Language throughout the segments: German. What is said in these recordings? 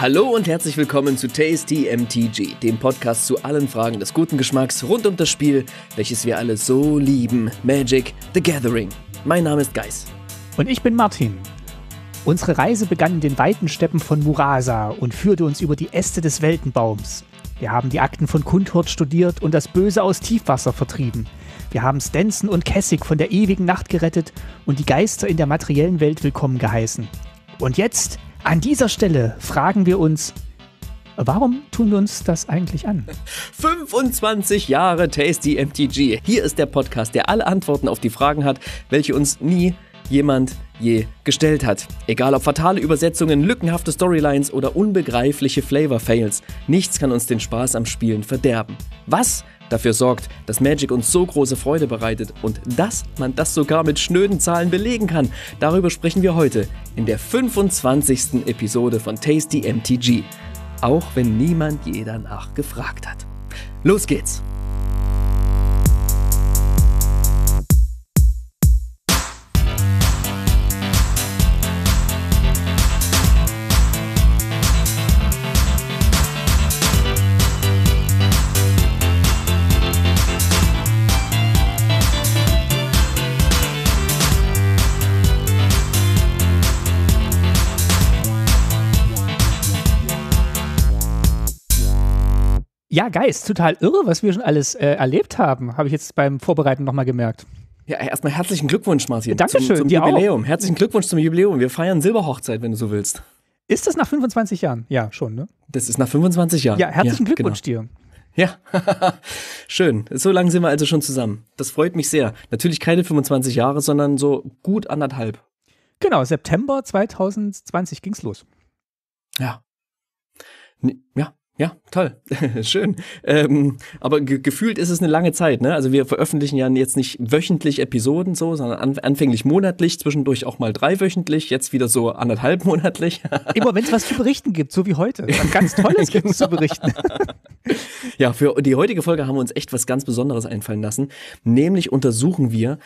Hallo und herzlich willkommen zu Tasty MTG, dem Podcast zu allen Fragen des guten Geschmacks rund um das Spiel, welches wir alle so lieben, Magic the Gathering. Mein Name ist Geis. Und ich bin Martin. Unsere Reise begann in den weiten Steppen von Murasa und führte uns über die Äste des Weltenbaums. Wir haben die Akten von Kundhort studiert und das Böse aus Tiefwasser vertrieben. Wir haben Stenson und Kessig von der ewigen Nacht gerettet und die Geister in der materiellen Welt willkommen geheißen. Und jetzt, an dieser Stelle, fragen wir uns, warum tun wir uns das eigentlich an? 25 Jahre Tasty MTG. Hier ist der Podcast, der alle Antworten auf die Fragen hat, welche uns nie jemand je gestellt hat. Egal ob fatale Übersetzungen, lückenhafte Storylines oder unbegreifliche Flavor-Fails, nichts kann uns den Spaß am Spielen verderben. Was dafür sorgt, dass Magic uns so große Freude bereitet und dass man das sogar mit schnöden Zahlen belegen kann, darüber sprechen wir heute in der 25. Episode von Tasty MTG. Auch wenn niemand je danach gefragt hat. Los geht's! Ja, Geist, total irre, was wir schon alles äh, erlebt haben, habe ich jetzt beim Vorbereiten nochmal gemerkt. Ja, erstmal herzlichen Glückwunsch, Martin. Dankeschön, Zum, zum Jubiläum. Herzlichen Glückwunsch zum Jubiläum. Wir feiern Silberhochzeit, wenn du so willst. Ist das nach 25 Jahren? Ja, schon, ne? Das ist nach 25 Jahren. Ja, herzlichen Glückwunsch genau. dir. Ja, schön. So lange sind wir also schon zusammen. Das freut mich sehr. Natürlich keine 25 Jahre, sondern so gut anderthalb. Genau, September 2020 ging's los. Ja. Ja, ja, toll. Schön. Ähm, aber ge gefühlt ist es eine lange Zeit, ne? Also wir veröffentlichen ja jetzt nicht wöchentlich Episoden so, sondern an anfänglich monatlich, zwischendurch auch mal dreiwöchentlich, jetzt wieder so anderthalb monatlich. Immer wenn es was zu berichten gibt, so wie heute. Was ganz Tolles gibt es zu berichten. Ja, für die heutige Folge haben wir uns echt was ganz Besonderes einfallen lassen. Nämlich untersuchen wir,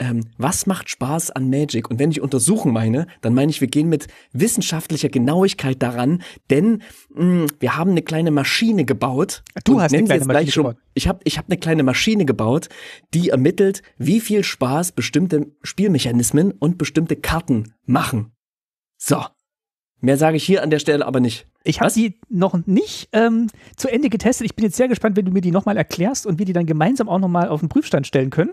ähm, was macht Spaß an Magic? Und wenn ich untersuchen meine, dann meine ich, wir gehen mit wissenschaftlicher Genauigkeit daran, denn mh, wir haben eine kleine Maschine gebaut. Du hast eine Sie kleine Maschine schon- gebaut. Ich habe ich hab eine kleine Maschine gebaut, die ermittelt, wie viel Spaß bestimmte Spielmechanismen und bestimmte Karten machen. So. Mehr sage ich hier an der Stelle aber nicht. Ich habe Was? die noch nicht ähm, zu Ende getestet. Ich bin jetzt sehr gespannt, wenn du mir die nochmal erklärst und wir die dann gemeinsam auch nochmal auf den Prüfstand stellen können.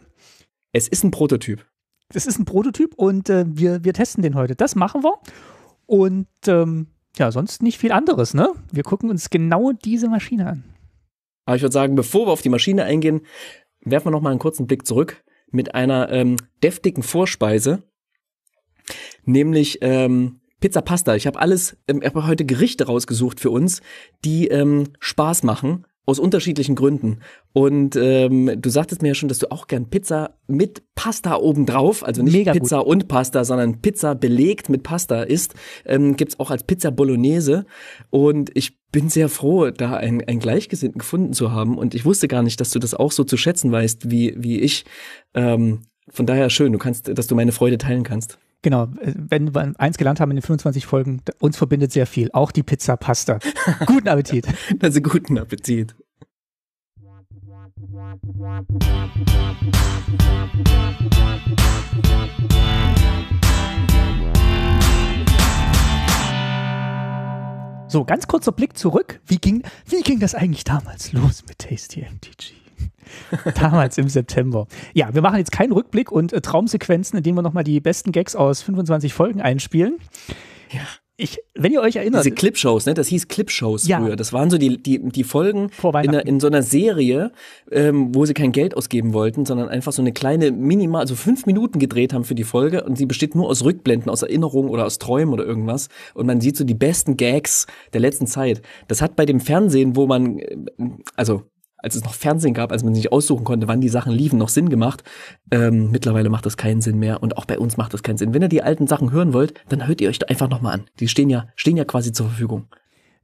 Es ist ein Prototyp. Das ist ein Prototyp und äh, wir, wir testen den heute. Das machen wir. Und ähm, ja, sonst nicht viel anderes, ne? Wir gucken uns genau diese Maschine an. Aber ich würde sagen, bevor wir auf die Maschine eingehen, werfen wir noch mal einen kurzen Blick zurück mit einer ähm, deftigen Vorspeise, nämlich ähm, Pizza Pasta. Ich habe alles, ähm, ich habe heute Gerichte rausgesucht für uns, die ähm, Spaß machen aus unterschiedlichen Gründen. Und ähm, du sagtest mir ja schon, dass du auch gern Pizza mit Pasta obendrauf, also nicht Mega gut. Pizza und Pasta, sondern Pizza belegt mit Pasta isst. Ähm, gibt's auch als Pizza Bolognese. Und ich bin sehr froh, da einen, einen Gleichgesinnten gefunden zu haben. Und ich wusste gar nicht, dass du das auch so zu schätzen weißt, wie, wie ich. Ähm, von daher schön, du kannst, dass du meine Freude teilen kannst. Genau, äh, wenn wir eins gelernt haben in den 25 Folgen, uns verbindet sehr viel. Auch die Pizza Pasta. Guten Appetit. Also guten Appetit. So, ganz kurzer Blick zurück. Wie ging, wie ging das eigentlich damals los mit Tasty MTG? damals im September. Ja, wir machen jetzt keinen Rückblick und äh, Traumsequenzen, in denen wir nochmal die besten Gags aus 25 Folgen einspielen. Ja. Ich, wenn ihr euch erinnert, Diese Clipshows, ne? Das hieß Clipshows Ja. früher. Das waren so die, die, die Folgen in, einer, in so einer Serie, ähm, wo sie kein Geld ausgeben wollten, sondern einfach so eine kleine minimal, also fünf Minuten gedreht haben für die Folge und sie besteht nur aus Rückblenden, aus Erinnerungen oder aus Träumen oder irgendwas. Und man sieht so die besten Gags der letzten Zeit. Das hat bei dem Fernsehen, wo man, äh, also als es noch Fernsehen gab, als man sich aussuchen konnte, wann die Sachen liefen, noch Sinn gemacht. Ähm, mittlerweile macht das keinen Sinn mehr und auch bei uns macht das keinen Sinn. Wenn ihr die alten Sachen hören wollt, dann hört ihr euch doch einfach nochmal an. Die stehen ja, stehen ja quasi zur Verfügung.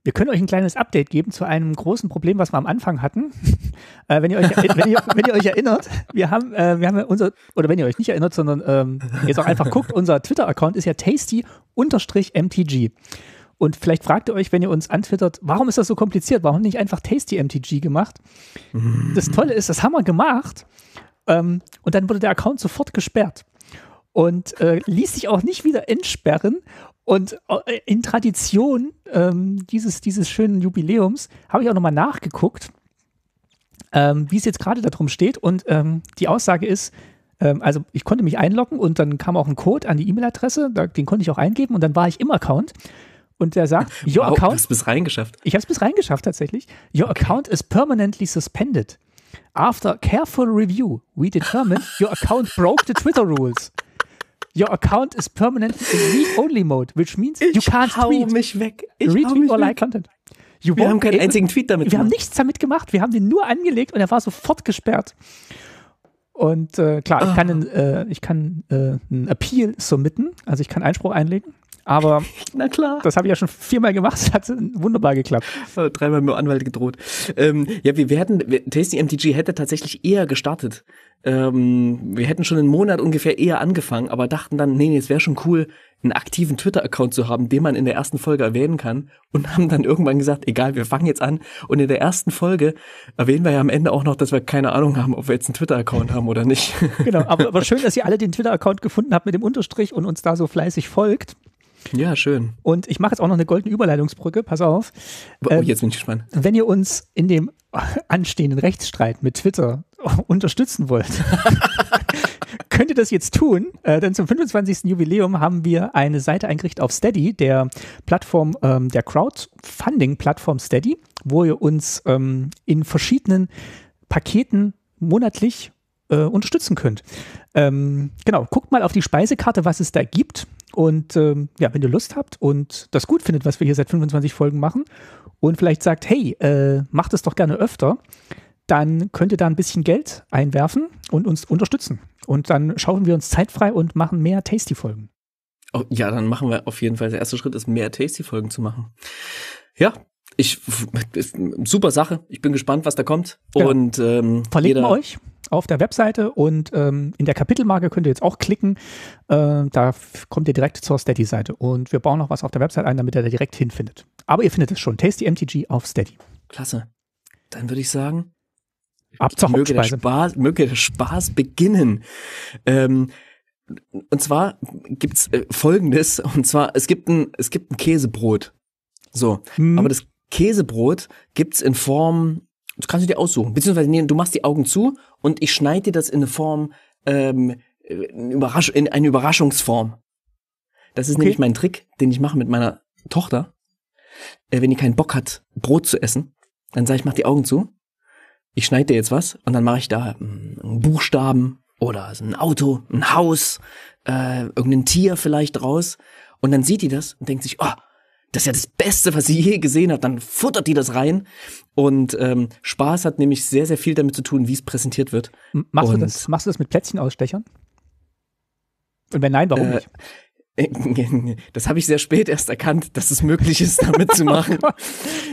wir können euch ein kleines Update geben zu einem großen Problem, was wir am Anfang hatten. äh, wenn, ihr euch, wenn, ihr, wenn ihr euch erinnert, wir haben, äh, wir haben unser, oder wenn ihr euch nicht erinnert, sondern ähm, jetzt auch einfach guckt, unser Twitter-Account ist ja tasty-mtg. Und vielleicht fragt ihr euch, wenn ihr uns antwittert, warum ist das so kompliziert? Warum nicht einfach Tasty MTG gemacht? Das Tolle ist, das haben wir gemacht. Ähm, und dann wurde der Account sofort gesperrt. Und äh, ließ sich auch nicht wieder entsperren. Und äh, in Tradition ähm, dieses, dieses schönen Jubiläums habe ich auch nochmal nachgeguckt, ähm, wie es jetzt gerade darum steht. Und ähm, die Aussage ist, ähm, also ich konnte mich einloggen und dann kam auch ein Code an die E-Mail-Adresse, den konnte ich auch eingeben und dann war ich im Account. Und der sagt, your wow, account. Bis reingeschafft. Ich habe es bis reingeschafft tatsächlich. Your account is permanently suspended. After careful review, we determined your account broke the Twitter rules. Your account is permanently in read-only mode, which means ich you can't tweet. mich weg. Ich retweet or like content. You wir haben keinen einzigen Tweet damit Wir gemacht. haben nichts damit gemacht. Wir haben den nur angelegt und er war sofort gesperrt. Und äh, klar, ich kann, äh, ich kann äh, einen Appeal submitten, also ich kann Einspruch einlegen. Aber Na klar. das habe ich ja schon viermal gemacht, es hat wunderbar geklappt. Dreimal mit dem Anwalt gedroht. Ähm, ja, wir werden, Tasty MTG hätte tatsächlich eher gestartet. Ähm, wir hätten schon einen Monat ungefähr eher angefangen, aber dachten dann, nee, nee es wäre schon cool, einen aktiven Twitter-Account zu haben, den man in der ersten Folge erwähnen kann. Und haben dann irgendwann gesagt, egal, wir fangen jetzt an. Und in der ersten Folge erwähnen wir ja am Ende auch noch, dass wir keine Ahnung haben, ob wir jetzt einen Twitter-Account haben oder nicht. Genau, aber, aber schön, dass ihr alle den Twitter-Account gefunden habt mit dem Unterstrich und uns da so fleißig folgt. Ja, schön. Und ich mache jetzt auch noch eine goldene Überleitungsbrücke, pass auf. Oh, ähm, jetzt bin ich gespannt. Wenn ihr uns in dem anstehenden Rechtsstreit mit Twitter unterstützen wollt, könnt ihr das jetzt tun. Äh, denn zum 25. Jubiläum haben wir eine Seite eingerichtet auf Steady, der Plattform, ähm, der Crowdfunding-Plattform Steady, wo ihr uns ähm, in verschiedenen Paketen monatlich äh, unterstützen könnt. Ähm, genau, guckt mal auf die Speisekarte, was es da gibt. Und ähm, ja, wenn ihr Lust habt und das gut findet, was wir hier seit 25 Folgen machen und vielleicht sagt, hey, äh, macht es doch gerne öfter, dann könnt ihr da ein bisschen Geld einwerfen und uns unterstützen. Und dann schauen wir uns zeitfrei und machen mehr Tasty-Folgen. Oh, ja, dann machen wir auf jeden Fall. Der erste Schritt ist, mehr Tasty-Folgen zu machen. Ja, ich super Sache. Ich bin gespannt, was da kommt. Genau. Und ähm, verlinken wir euch auf der Webseite und ähm, in der Kapitelmarke könnt ihr jetzt auch klicken. Äh, da kommt ihr direkt zur Steady-Seite und wir bauen noch was auf der Webseite ein, damit ihr da direkt hinfindet. Aber ihr findet es schon. Tasty MTG auf Steady. Klasse. Dann würde ich sagen, ab zur möge der Spaß, möge der Spaß beginnen. Ähm, und zwar gibt's äh, Folgendes, und zwar es gibt ein es gibt ein Käsebrot. So, hm. aber das Käsebrot gibt's in Form das kannst du dir aussuchen. Beziehungsweise nee, du machst die Augen zu und ich schneide dir das in eine Form, ähm, in, Überrasch in eine Überraschungsform. Das ist okay. nämlich mein Trick, den ich mache mit meiner Tochter. Äh, wenn die keinen Bock hat, Brot zu essen, dann sage ich, mach die Augen zu. Ich schneide dir jetzt was und dann mache ich da hm, einen Buchstaben oder ein Auto, ein Haus, äh, irgendein Tier vielleicht raus. Und dann sieht die das und denkt sich, oh, das ist ja das Beste, was sie je gesehen hat. Dann futtert die das rein. Und ähm, Spaß hat nämlich sehr, sehr viel damit zu tun, wie es präsentiert wird. Machst, und, du das, machst du das mit Plätzchenausstechern? Und wenn nein, warum äh, nicht? Das habe ich sehr spät erst erkannt, dass es möglich ist, damit zu machen.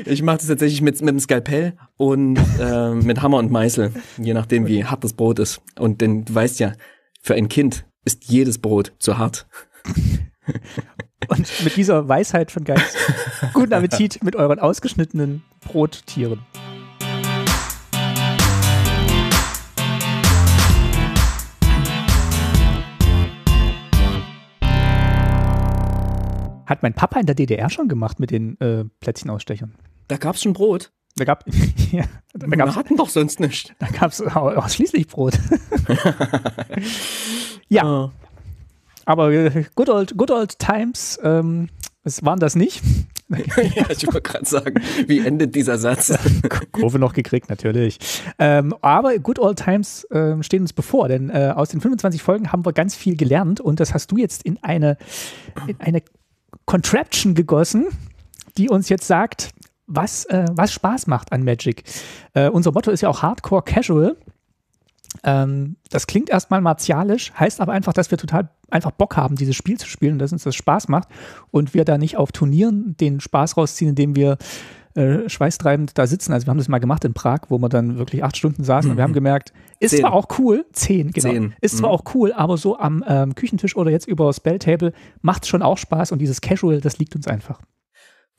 Ich mache das tatsächlich mit, mit dem Skalpell und äh, mit Hammer und Meißel, je nachdem, wie hart das Brot ist. Und denn du weißt ja, für ein Kind ist jedes Brot zu hart. Und mit dieser Weisheit von Geist, guten Appetit mit euren ausgeschnittenen Brottieren. Hat mein Papa in der DDR schon gemacht mit den äh, Plätzchenausstechern. Da gab es schon Brot. Da gab, ja, da gab's, Wir hatten doch sonst nicht. Da gab es ausschließlich Brot. ja. Oh. Aber äh, good old, good old times, ähm, es waren das nicht. ja, ich wollte gerade sagen, wie endet dieser Satz? Kurve noch gekriegt, natürlich. Ähm, aber Good Old Times äh, stehen uns bevor, denn äh, aus den 25 Folgen haben wir ganz viel gelernt und das hast du jetzt in eine, in eine Contraption gegossen, die uns jetzt sagt, was, äh, was Spaß macht an Magic. Äh, unser Motto ist ja auch Hardcore Casual. Ähm, das klingt erstmal martialisch, heißt aber einfach, dass wir total einfach Bock haben, dieses Spiel zu spielen und dass uns das Spaß macht und wir da nicht auf Turnieren den Spaß rausziehen, indem wir äh, schweißtreibend da sitzen. Also wir haben das mal gemacht in Prag, wo wir dann wirklich acht Stunden saßen mhm. und wir haben gemerkt, ist zehn. zwar auch cool, zehn, genau, zehn. ist mhm. zwar auch cool, aber so am ähm, Küchentisch oder jetzt über Spelltable macht es schon auch Spaß und dieses Casual, das liegt uns einfach.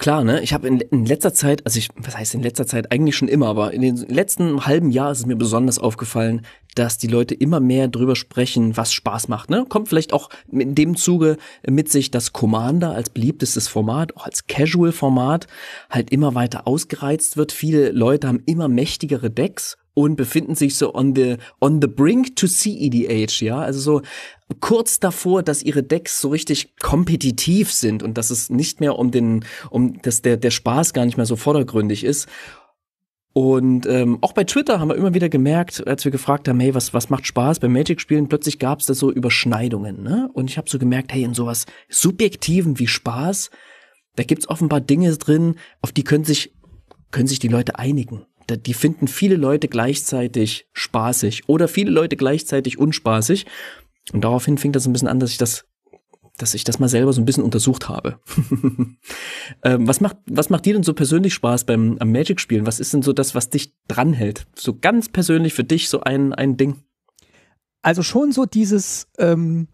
Klar, ne? Ich habe in, in letzter Zeit, also ich, was heißt in letzter Zeit, eigentlich schon immer, aber in den letzten halben Jahr ist es mir besonders aufgefallen, dass die Leute immer mehr drüber sprechen, was Spaß macht. Ne? Kommt vielleicht auch in dem Zuge mit sich, dass Commander als beliebtestes Format, auch als Casual-Format, halt immer weiter ausgereizt wird. Viele Leute haben immer mächtigere Decks und befinden sich so on the on the brink to CEDH, ja, also so kurz davor, dass ihre Decks so richtig kompetitiv sind und dass es nicht mehr um den um dass der der Spaß gar nicht mehr so vordergründig ist. Und ähm, auch bei Twitter haben wir immer wieder gemerkt, als wir gefragt haben, hey, was, was macht Spaß beim Magic-Spielen, plötzlich gab es da so Überschneidungen. Ne? Und ich habe so gemerkt, hey, in sowas Subjektiven wie Spaß, da gibt's offenbar Dinge drin, auf die können sich, können sich die Leute einigen die finden viele Leute gleichzeitig spaßig oder viele Leute gleichzeitig unspaßig. Und daraufhin fing das ein bisschen an, dass ich das, dass ich das mal selber so ein bisschen untersucht habe. ähm, was macht, was macht dir denn so persönlich Spaß beim am Magic spielen? Was ist denn so das, was dich dranhält? So ganz persönlich für dich so ein, ein Ding? Also schon so dieses, ähm,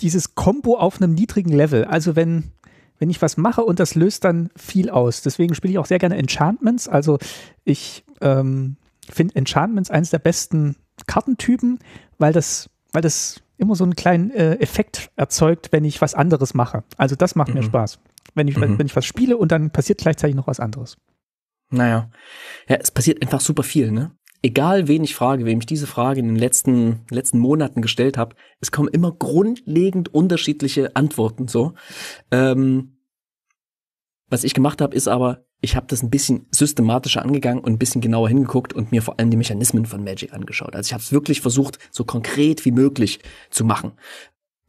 dieses Combo auf einem niedrigen Level. Also wenn, wenn ich was mache und das löst dann viel aus. Deswegen spiele ich auch sehr gerne Enchantments. Also ich ähm, finde Enchantments eines der besten Kartentypen, weil das, weil das immer so einen kleinen äh, Effekt erzeugt, wenn ich was anderes mache. Also das macht mhm. mir Spaß. Wenn ich, mhm. wenn ich was spiele und dann passiert gleichzeitig noch was anderes. Naja. Ja, es passiert einfach super viel, ne? Egal wen ich frage, wem ich diese Frage in den letzten, letzten Monaten gestellt habe, es kommen immer grundlegend unterschiedliche Antworten so. Ähm, was ich gemacht habe, ist aber, ich habe das ein bisschen systematischer angegangen und ein bisschen genauer hingeguckt und mir vor allem die Mechanismen von Magic angeschaut. Also ich habe es wirklich versucht, so konkret wie möglich zu machen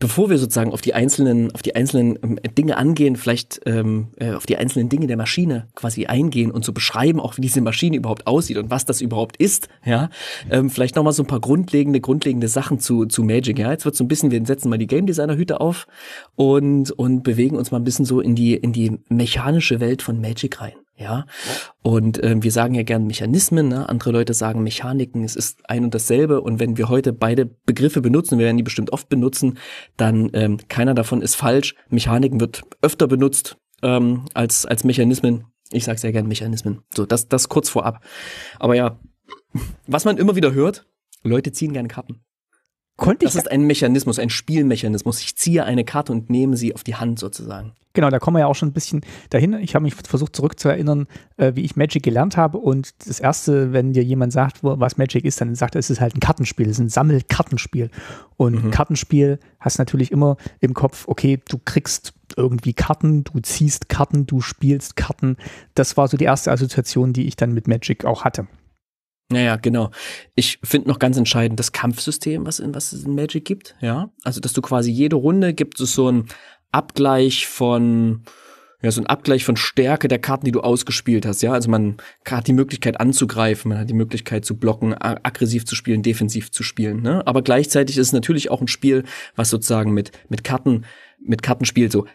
bevor wir sozusagen auf die einzelnen, auf die einzelnen ähm, Dinge angehen, vielleicht ähm, äh, auf die einzelnen Dinge der Maschine quasi eingehen und zu so beschreiben, auch wie diese Maschine überhaupt aussieht und was das überhaupt ist, ja, ähm, vielleicht nochmal so ein paar grundlegende, grundlegende Sachen zu, zu Magic, ja. Jetzt wird so ein bisschen, wir setzen mal die Game Designer Hüte auf und, und bewegen uns mal ein bisschen so in die, in die mechanische Welt von Magic rein. Ja, und ähm, wir sagen ja gern Mechanismen, ne? andere Leute sagen Mechaniken, es ist ein und dasselbe. Und wenn wir heute beide Begriffe benutzen, wir werden die bestimmt oft benutzen, dann ähm, keiner davon ist falsch. Mechaniken wird öfter benutzt ähm, als, als Mechanismen. Ich sage sehr gern Mechanismen. So, das, das kurz vorab. Aber ja, was man immer wieder hört, Leute ziehen gerne Karten. Konnte das ist ein Mechanismus, ein Spielmechanismus. Ich ziehe eine Karte und nehme sie auf die Hand sozusagen. Genau, da kommen wir ja auch schon ein bisschen dahin. Ich habe mich versucht zurückzuerinnern, äh, wie ich Magic gelernt habe. Und das Erste, wenn dir jemand sagt, wo, was Magic ist, dann sagt er, es ist halt ein Kartenspiel, es ist ein Sammelkartenspiel. Und mhm. Kartenspiel hast natürlich immer im Kopf, okay, du kriegst irgendwie Karten, du ziehst Karten, du spielst Karten. Das war so die erste Assoziation, die ich dann mit Magic auch hatte. Naja, genau. Ich finde noch ganz entscheidend das Kampfsystem, was, in, was es in Magic gibt. Ja, also dass du quasi jede Runde gibt es so ein Abgleich von ja, so ein Abgleich von Stärke der Karten, die du ausgespielt hast, ja. Also man hat die Möglichkeit anzugreifen, man hat die Möglichkeit zu blocken, aggressiv zu spielen, defensiv zu spielen, ne? Aber gleichzeitig ist es natürlich auch ein Spiel, was sozusagen mit, mit Karten, mit Kartenspiel so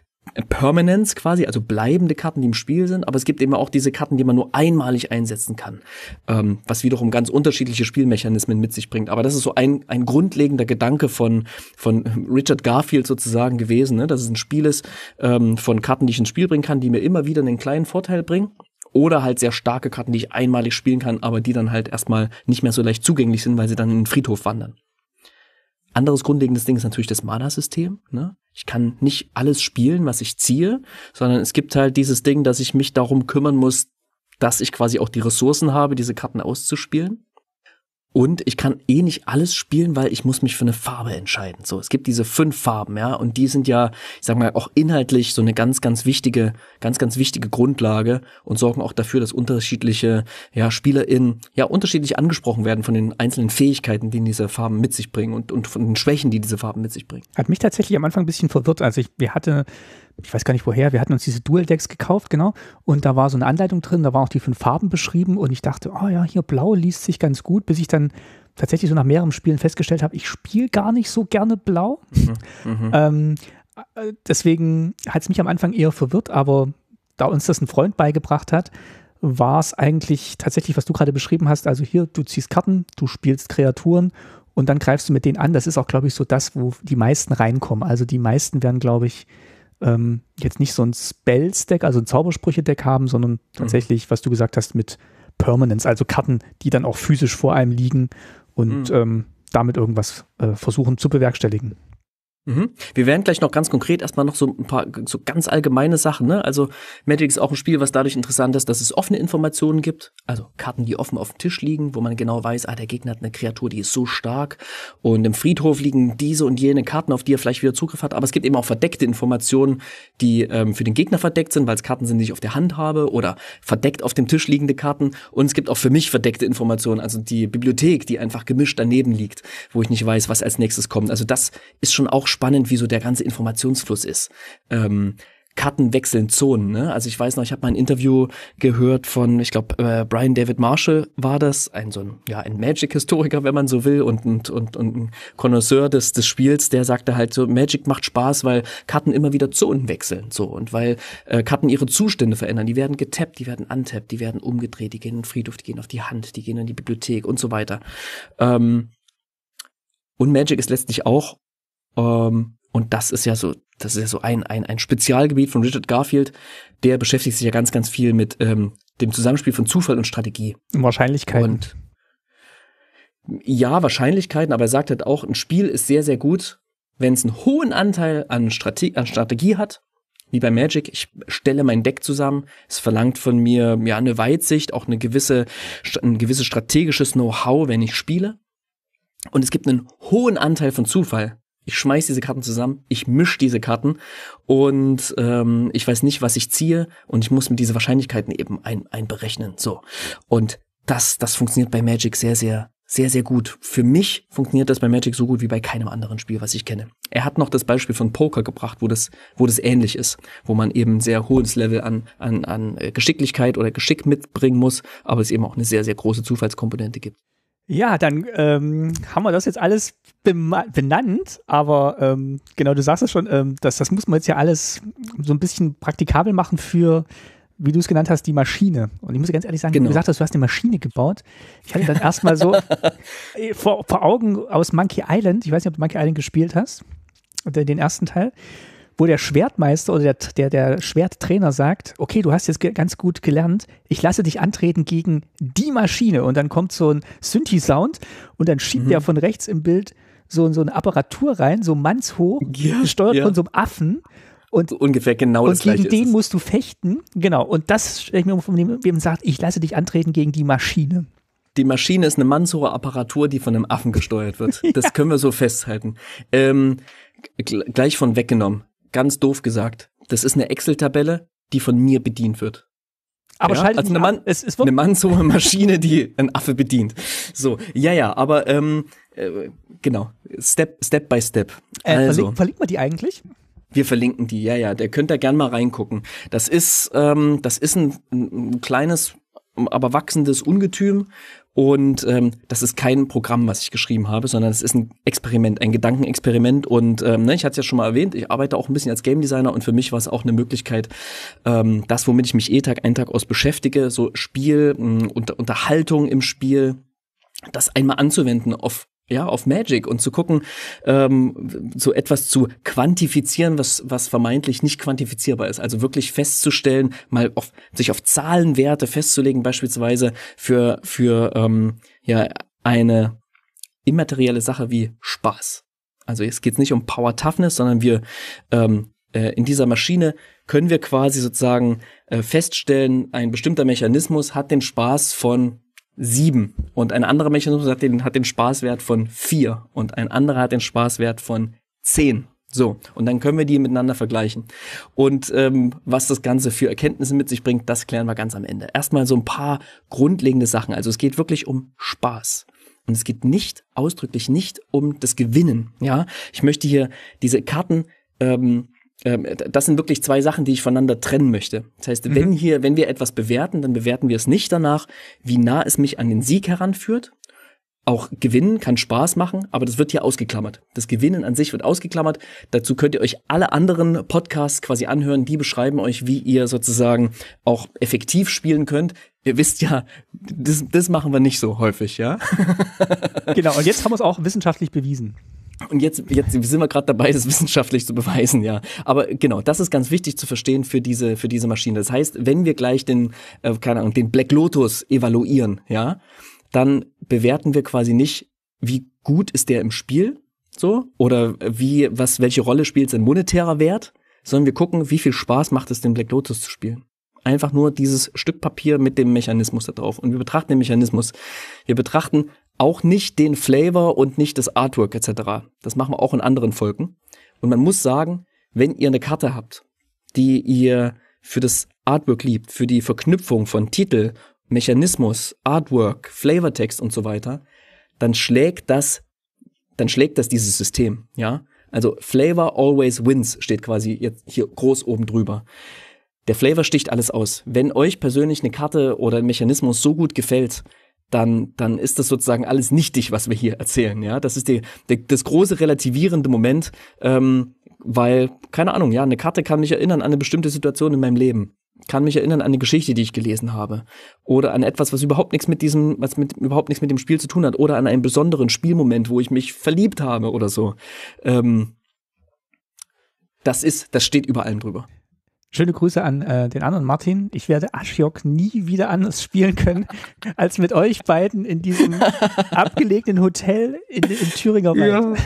Permanence quasi, also bleibende Karten, die im Spiel sind, aber es gibt eben auch diese Karten, die man nur einmalig einsetzen kann, ähm, was wiederum ganz unterschiedliche Spielmechanismen mit sich bringt. Aber das ist so ein, ein grundlegender Gedanke von, von Richard Garfield sozusagen gewesen, ne? dass es ein Spiel ist ähm, von Karten, die ich ins Spiel bringen kann, die mir immer wieder einen kleinen Vorteil bringen. Oder halt sehr starke Karten, die ich einmalig spielen kann, aber die dann halt erstmal nicht mehr so leicht zugänglich sind, weil sie dann in den Friedhof wandern. Anderes grundlegendes Ding ist natürlich das Mana-System. Ne? Ich kann nicht alles spielen, was ich ziehe, sondern es gibt halt dieses Ding, dass ich mich darum kümmern muss, dass ich quasi auch die Ressourcen habe, diese Karten auszuspielen. Und ich kann eh nicht alles spielen, weil ich muss mich für eine Farbe entscheiden. So, es gibt diese fünf Farben, ja, und die sind ja, ich sag mal, auch inhaltlich so eine ganz, ganz wichtige, ganz, ganz wichtige Grundlage und sorgen auch dafür, dass unterschiedliche, ja, SpielerInnen, ja, unterschiedlich angesprochen werden von den einzelnen Fähigkeiten, die diese Farben mit sich bringen und, und von den Schwächen, die diese Farben mit sich bringen. Hat mich tatsächlich am Anfang ein bisschen verwirrt. Also ich, wir hatte ich weiß gar nicht woher, wir hatten uns diese Dual-Decks gekauft, genau, und da war so eine Anleitung drin, da waren auch die fünf Farben beschrieben und ich dachte, oh ja, hier blau liest sich ganz gut, bis ich dann tatsächlich so nach mehreren Spielen festgestellt habe, ich spiele gar nicht so gerne blau. Mhm, mhm. ähm, äh, deswegen hat es mich am Anfang eher verwirrt, aber da uns das ein Freund beigebracht hat, war es eigentlich tatsächlich, was du gerade beschrieben hast. Also hier, du ziehst Karten, du spielst Kreaturen und dann greifst du mit denen an. Das ist auch, glaube ich, so das, wo die meisten reinkommen. Also die meisten werden, glaube ich, ähm, jetzt nicht so ein Spells-Deck, also ein Zaubersprüche-Deck haben, sondern mhm. tatsächlich, was du gesagt hast, mit Permanence, also Karten, die dann auch physisch vor einem liegen und mhm. ähm, damit irgendwas äh, versuchen zu bewerkstelligen. Mhm. Wir werden gleich noch ganz konkret erstmal noch so ein paar so ganz allgemeine Sachen. Ne? Also Magic ist auch ein Spiel, was dadurch interessant ist, dass es offene Informationen gibt. Also Karten, die offen auf dem Tisch liegen, wo man genau weiß, ah, der Gegner hat eine Kreatur, die ist so stark. Und im Friedhof liegen diese und jene Karten, auf die er vielleicht wieder Zugriff hat. Aber es gibt eben auch verdeckte Informationen, die ähm, für den Gegner verdeckt sind, weil es Karten sind, die ich auf der Hand habe oder verdeckt auf dem Tisch liegende Karten. Und es gibt auch für mich verdeckte Informationen, also die Bibliothek, die einfach gemischt daneben liegt, wo ich nicht weiß, was als nächstes kommt. Also das ist schon auch spannend, wie so der ganze Informationsfluss ist. Ähm, Karten wechseln Zonen. Ne? Also ich weiß noch, ich habe mal ein Interview gehört von, ich glaube, äh, Brian David Marshall war das, ein so ein, ja, ein Magic-Historiker, wenn man so will, und, und, und, und ein Connoisseur des, des Spiels, der sagte halt so, Magic macht Spaß, weil Karten immer wieder Zonen wechseln. So, und weil äh, Karten ihre Zustände verändern. Die werden getappt, die werden untappt, die werden umgedreht, die gehen in den Friedhof, die gehen auf die Hand, die gehen in die Bibliothek und so weiter. Ähm, und Magic ist letztlich auch ähm, und das ist ja so, das ist ja so ein, ein, ein Spezialgebiet von Richard Garfield. Der beschäftigt sich ja ganz, ganz viel mit ähm, dem Zusammenspiel von Zufall und Strategie. Wahrscheinlichkeiten. Und ja, Wahrscheinlichkeiten, aber er sagt halt auch, ein Spiel ist sehr, sehr gut, wenn es einen hohen Anteil an, Strate an Strategie hat, wie bei Magic. Ich stelle mein Deck zusammen. Es verlangt von mir ja eine Weitsicht, auch eine gewisse, ein gewisses strategisches Know-how, wenn ich spiele. Und es gibt einen hohen Anteil von Zufall ich schmeiß diese Karten zusammen, ich misch diese Karten und ähm, ich weiß nicht, was ich ziehe und ich muss mit diese Wahrscheinlichkeiten eben ein, einberechnen. So. Und das, das funktioniert bei Magic sehr, sehr, sehr, sehr gut. Für mich funktioniert das bei Magic so gut wie bei keinem anderen Spiel, was ich kenne. Er hat noch das Beispiel von Poker gebracht, wo das, wo das ähnlich ist, wo man eben sehr hohes Level an, an, an Geschicklichkeit oder Geschick mitbringen muss, aber es eben auch eine sehr, sehr große Zufallskomponente gibt. Ja, dann ähm, haben wir das jetzt alles benannt, aber ähm, genau, du sagst es schon, ähm, das, das muss man jetzt ja alles so ein bisschen praktikabel machen für, wie du es genannt hast, die Maschine. Und ich muss ganz ehrlich sagen, genau. du gesagt hast, du hast eine Maschine gebaut. Ich hatte dann erstmal so äh, vor, vor Augen aus Monkey Island, ich weiß nicht, ob du Monkey Island gespielt hast, den ersten Teil wo der Schwertmeister oder der, der, der Schwerttrainer sagt, okay, du hast jetzt ganz gut gelernt, ich lasse dich antreten gegen die Maschine und dann kommt so ein Synthi-Sound und dann schiebt mhm. der von rechts im Bild so, so eine Apparatur rein, so mannshoch, ja, gesteuert ja. von so einem Affen. Und, ungefähr genau und das gegen den musst du fechten. Genau. Und das stelle ich mir von dem, wem sagt, ich lasse dich antreten gegen die Maschine. Die Maschine ist eine mannshohe Apparatur, die von einem Affen gesteuert wird. Das ja. können wir so festhalten. Ähm, gleich von weggenommen ganz doof gesagt, das ist eine Excel-Tabelle, die von mir bedient wird. Aber ja, schaltet also eine, Mann, es, es eine mannshohe Maschine, die einen Affe bedient. So, ja, ja, aber ähm, äh, genau, Step, Step by Step. Äh, also, verlinkt, verlinkt man die eigentlich? Wir verlinken die, ja, ja. Der könnt da gern mal reingucken. Das ist, ähm, das ist ein, ein kleines, aber wachsendes Ungetüm und ähm, das ist kein Programm, was ich geschrieben habe, sondern es ist ein Experiment, ein Gedankenexperiment. Und ähm, ne, ich hatte es ja schon mal erwähnt, ich arbeite auch ein bisschen als Game Designer und für mich war es auch eine Möglichkeit, ähm, das, womit ich mich eh Tag ein Tag aus beschäftige, so Spiel, mh, unter, Unterhaltung im Spiel, das einmal anzuwenden auf ja, auf Magic und zu gucken, ähm, so etwas zu quantifizieren, was, was vermeintlich nicht quantifizierbar ist. Also wirklich festzustellen, mal auf, sich auf Zahlenwerte festzulegen, beispielsweise für, für ähm, ja, eine immaterielle Sache wie Spaß. Also es geht nicht um Power Toughness, sondern wir ähm, äh, in dieser Maschine können wir quasi sozusagen äh, feststellen, ein bestimmter Mechanismus hat den Spaß von sieben und ein anderer Mechanismus hat den, hat den Spaßwert von vier und ein anderer hat den Spaßwert von zehn. So, und dann können wir die miteinander vergleichen. Und ähm, was das Ganze für Erkenntnisse mit sich bringt, das klären wir ganz am Ende. Erstmal so ein paar grundlegende Sachen. Also es geht wirklich um Spaß. Und es geht nicht, ausdrücklich nicht um das Gewinnen. Ja, ich möchte hier diese Karten ähm, das sind wirklich zwei Sachen, die ich voneinander trennen möchte. Das heißt, mhm. wenn hier, wenn wir etwas bewerten, dann bewerten wir es nicht danach, wie nah es mich an den Sieg heranführt. Auch Gewinnen kann Spaß machen, aber das wird hier ausgeklammert. Das Gewinnen an sich wird ausgeklammert. Dazu könnt ihr euch alle anderen Podcasts quasi anhören, die beschreiben euch, wie ihr sozusagen auch effektiv spielen könnt. Ihr wisst ja, das, das machen wir nicht so häufig, ja? genau, und jetzt haben wir es auch wissenschaftlich bewiesen. Und jetzt, jetzt sind wir gerade dabei, das wissenschaftlich zu beweisen, ja. Aber genau, das ist ganz wichtig zu verstehen für diese, für diese Maschine. Das heißt, wenn wir gleich den, äh, keine Ahnung, den Black Lotus evaluieren, ja, dann bewerten wir quasi nicht, wie gut ist der im Spiel, so, oder wie, was, welche Rolle spielt sein monetärer Wert, sondern wir gucken, wie viel Spaß macht es, den Black Lotus zu spielen. Einfach nur dieses Stück Papier mit dem Mechanismus da drauf. Und wir betrachten den Mechanismus. Wir betrachten auch nicht den Flavor und nicht das Artwork etc. Das machen wir auch in anderen Folgen. Und man muss sagen, wenn ihr eine Karte habt, die ihr für das Artwork liebt, für die Verknüpfung von Titel, Mechanismus, Artwork, Flavortext und so weiter, dann schlägt das, dann schlägt das dieses System, ja. Also Flavor always wins steht quasi jetzt hier groß oben drüber. Der Flavor sticht alles aus. Wenn euch persönlich eine Karte oder ein Mechanismus so gut gefällt, dann, dann ist das sozusagen alles nichtig, was wir hier erzählen. Ja, das ist die, die, das große relativierende Moment, ähm, weil keine Ahnung, ja, eine Karte kann mich erinnern an eine bestimmte Situation in meinem Leben, kann mich erinnern an eine Geschichte, die ich gelesen habe, oder an etwas, was überhaupt nichts mit diesem, was mit überhaupt nichts mit dem Spiel zu tun hat, oder an einen besonderen Spielmoment, wo ich mich verliebt habe oder so. Ähm, das ist, das steht über allem drüber. Schöne Grüße an äh, den anderen Martin. Ich werde Ashiok nie wieder anders spielen können, als mit euch beiden in diesem abgelegenen Hotel in, im Thüringer Wald. Ja,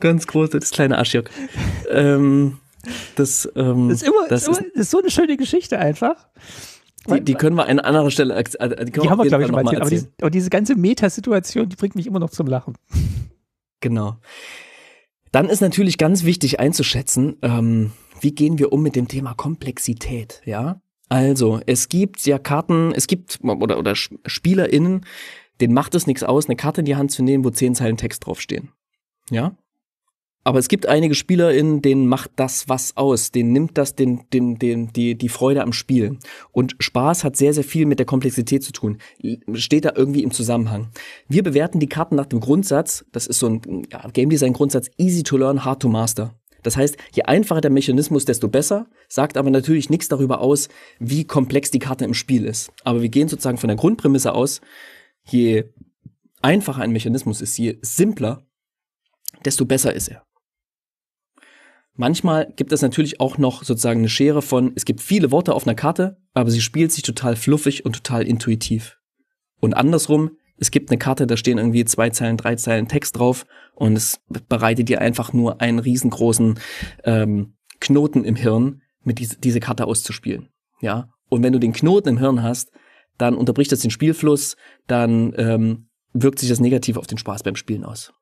ganz groß, das kleine Ashiok. ähm, das, ähm, das, ist immer, das, ist, immer, das ist so eine schöne Geschichte einfach. Die, die können wir an anderer Stelle, äh, die, die haben wir, glaube ich, schon mal erzählt. Aber, diese, aber diese ganze Metasituation, die bringt mich immer noch zum Lachen. Genau. Dann ist natürlich ganz wichtig einzuschätzen, ähm, wie gehen wir um mit dem Thema Komplexität, ja? Also, es gibt ja Karten, es gibt, oder, oder SpielerInnen, denen macht es nichts aus, eine Karte in die Hand zu nehmen, wo zehn Zeilen Text draufstehen. Ja? Aber es gibt einige SpielerInnen, denen macht das was aus, denen nimmt das den, den, den, die, die Freude am Spiel. Und Spaß hat sehr, sehr viel mit der Komplexität zu tun. Steht da irgendwie im Zusammenhang. Wir bewerten die Karten nach dem Grundsatz, das ist so ein ja, Game Design Grundsatz, easy to learn, hard to master. Das heißt, je einfacher der Mechanismus, desto besser, sagt aber natürlich nichts darüber aus, wie komplex die Karte im Spiel ist. Aber wir gehen sozusagen von der Grundprämisse aus, je einfacher ein Mechanismus ist, je simpler, desto besser ist er. Manchmal gibt es natürlich auch noch sozusagen eine Schere von, es gibt viele Worte auf einer Karte, aber sie spielt sich total fluffig und total intuitiv. Und andersrum, es gibt eine Karte, da stehen irgendwie zwei Zeilen, drei Zeilen Text drauf und es bereitet dir einfach nur einen riesengroßen ähm, Knoten im Hirn, mit diese, diese Karte auszuspielen. Ja. Und wenn du den Knoten im Hirn hast, dann unterbricht das den Spielfluss, dann ähm, wirkt sich das negativ auf den Spaß beim Spielen aus.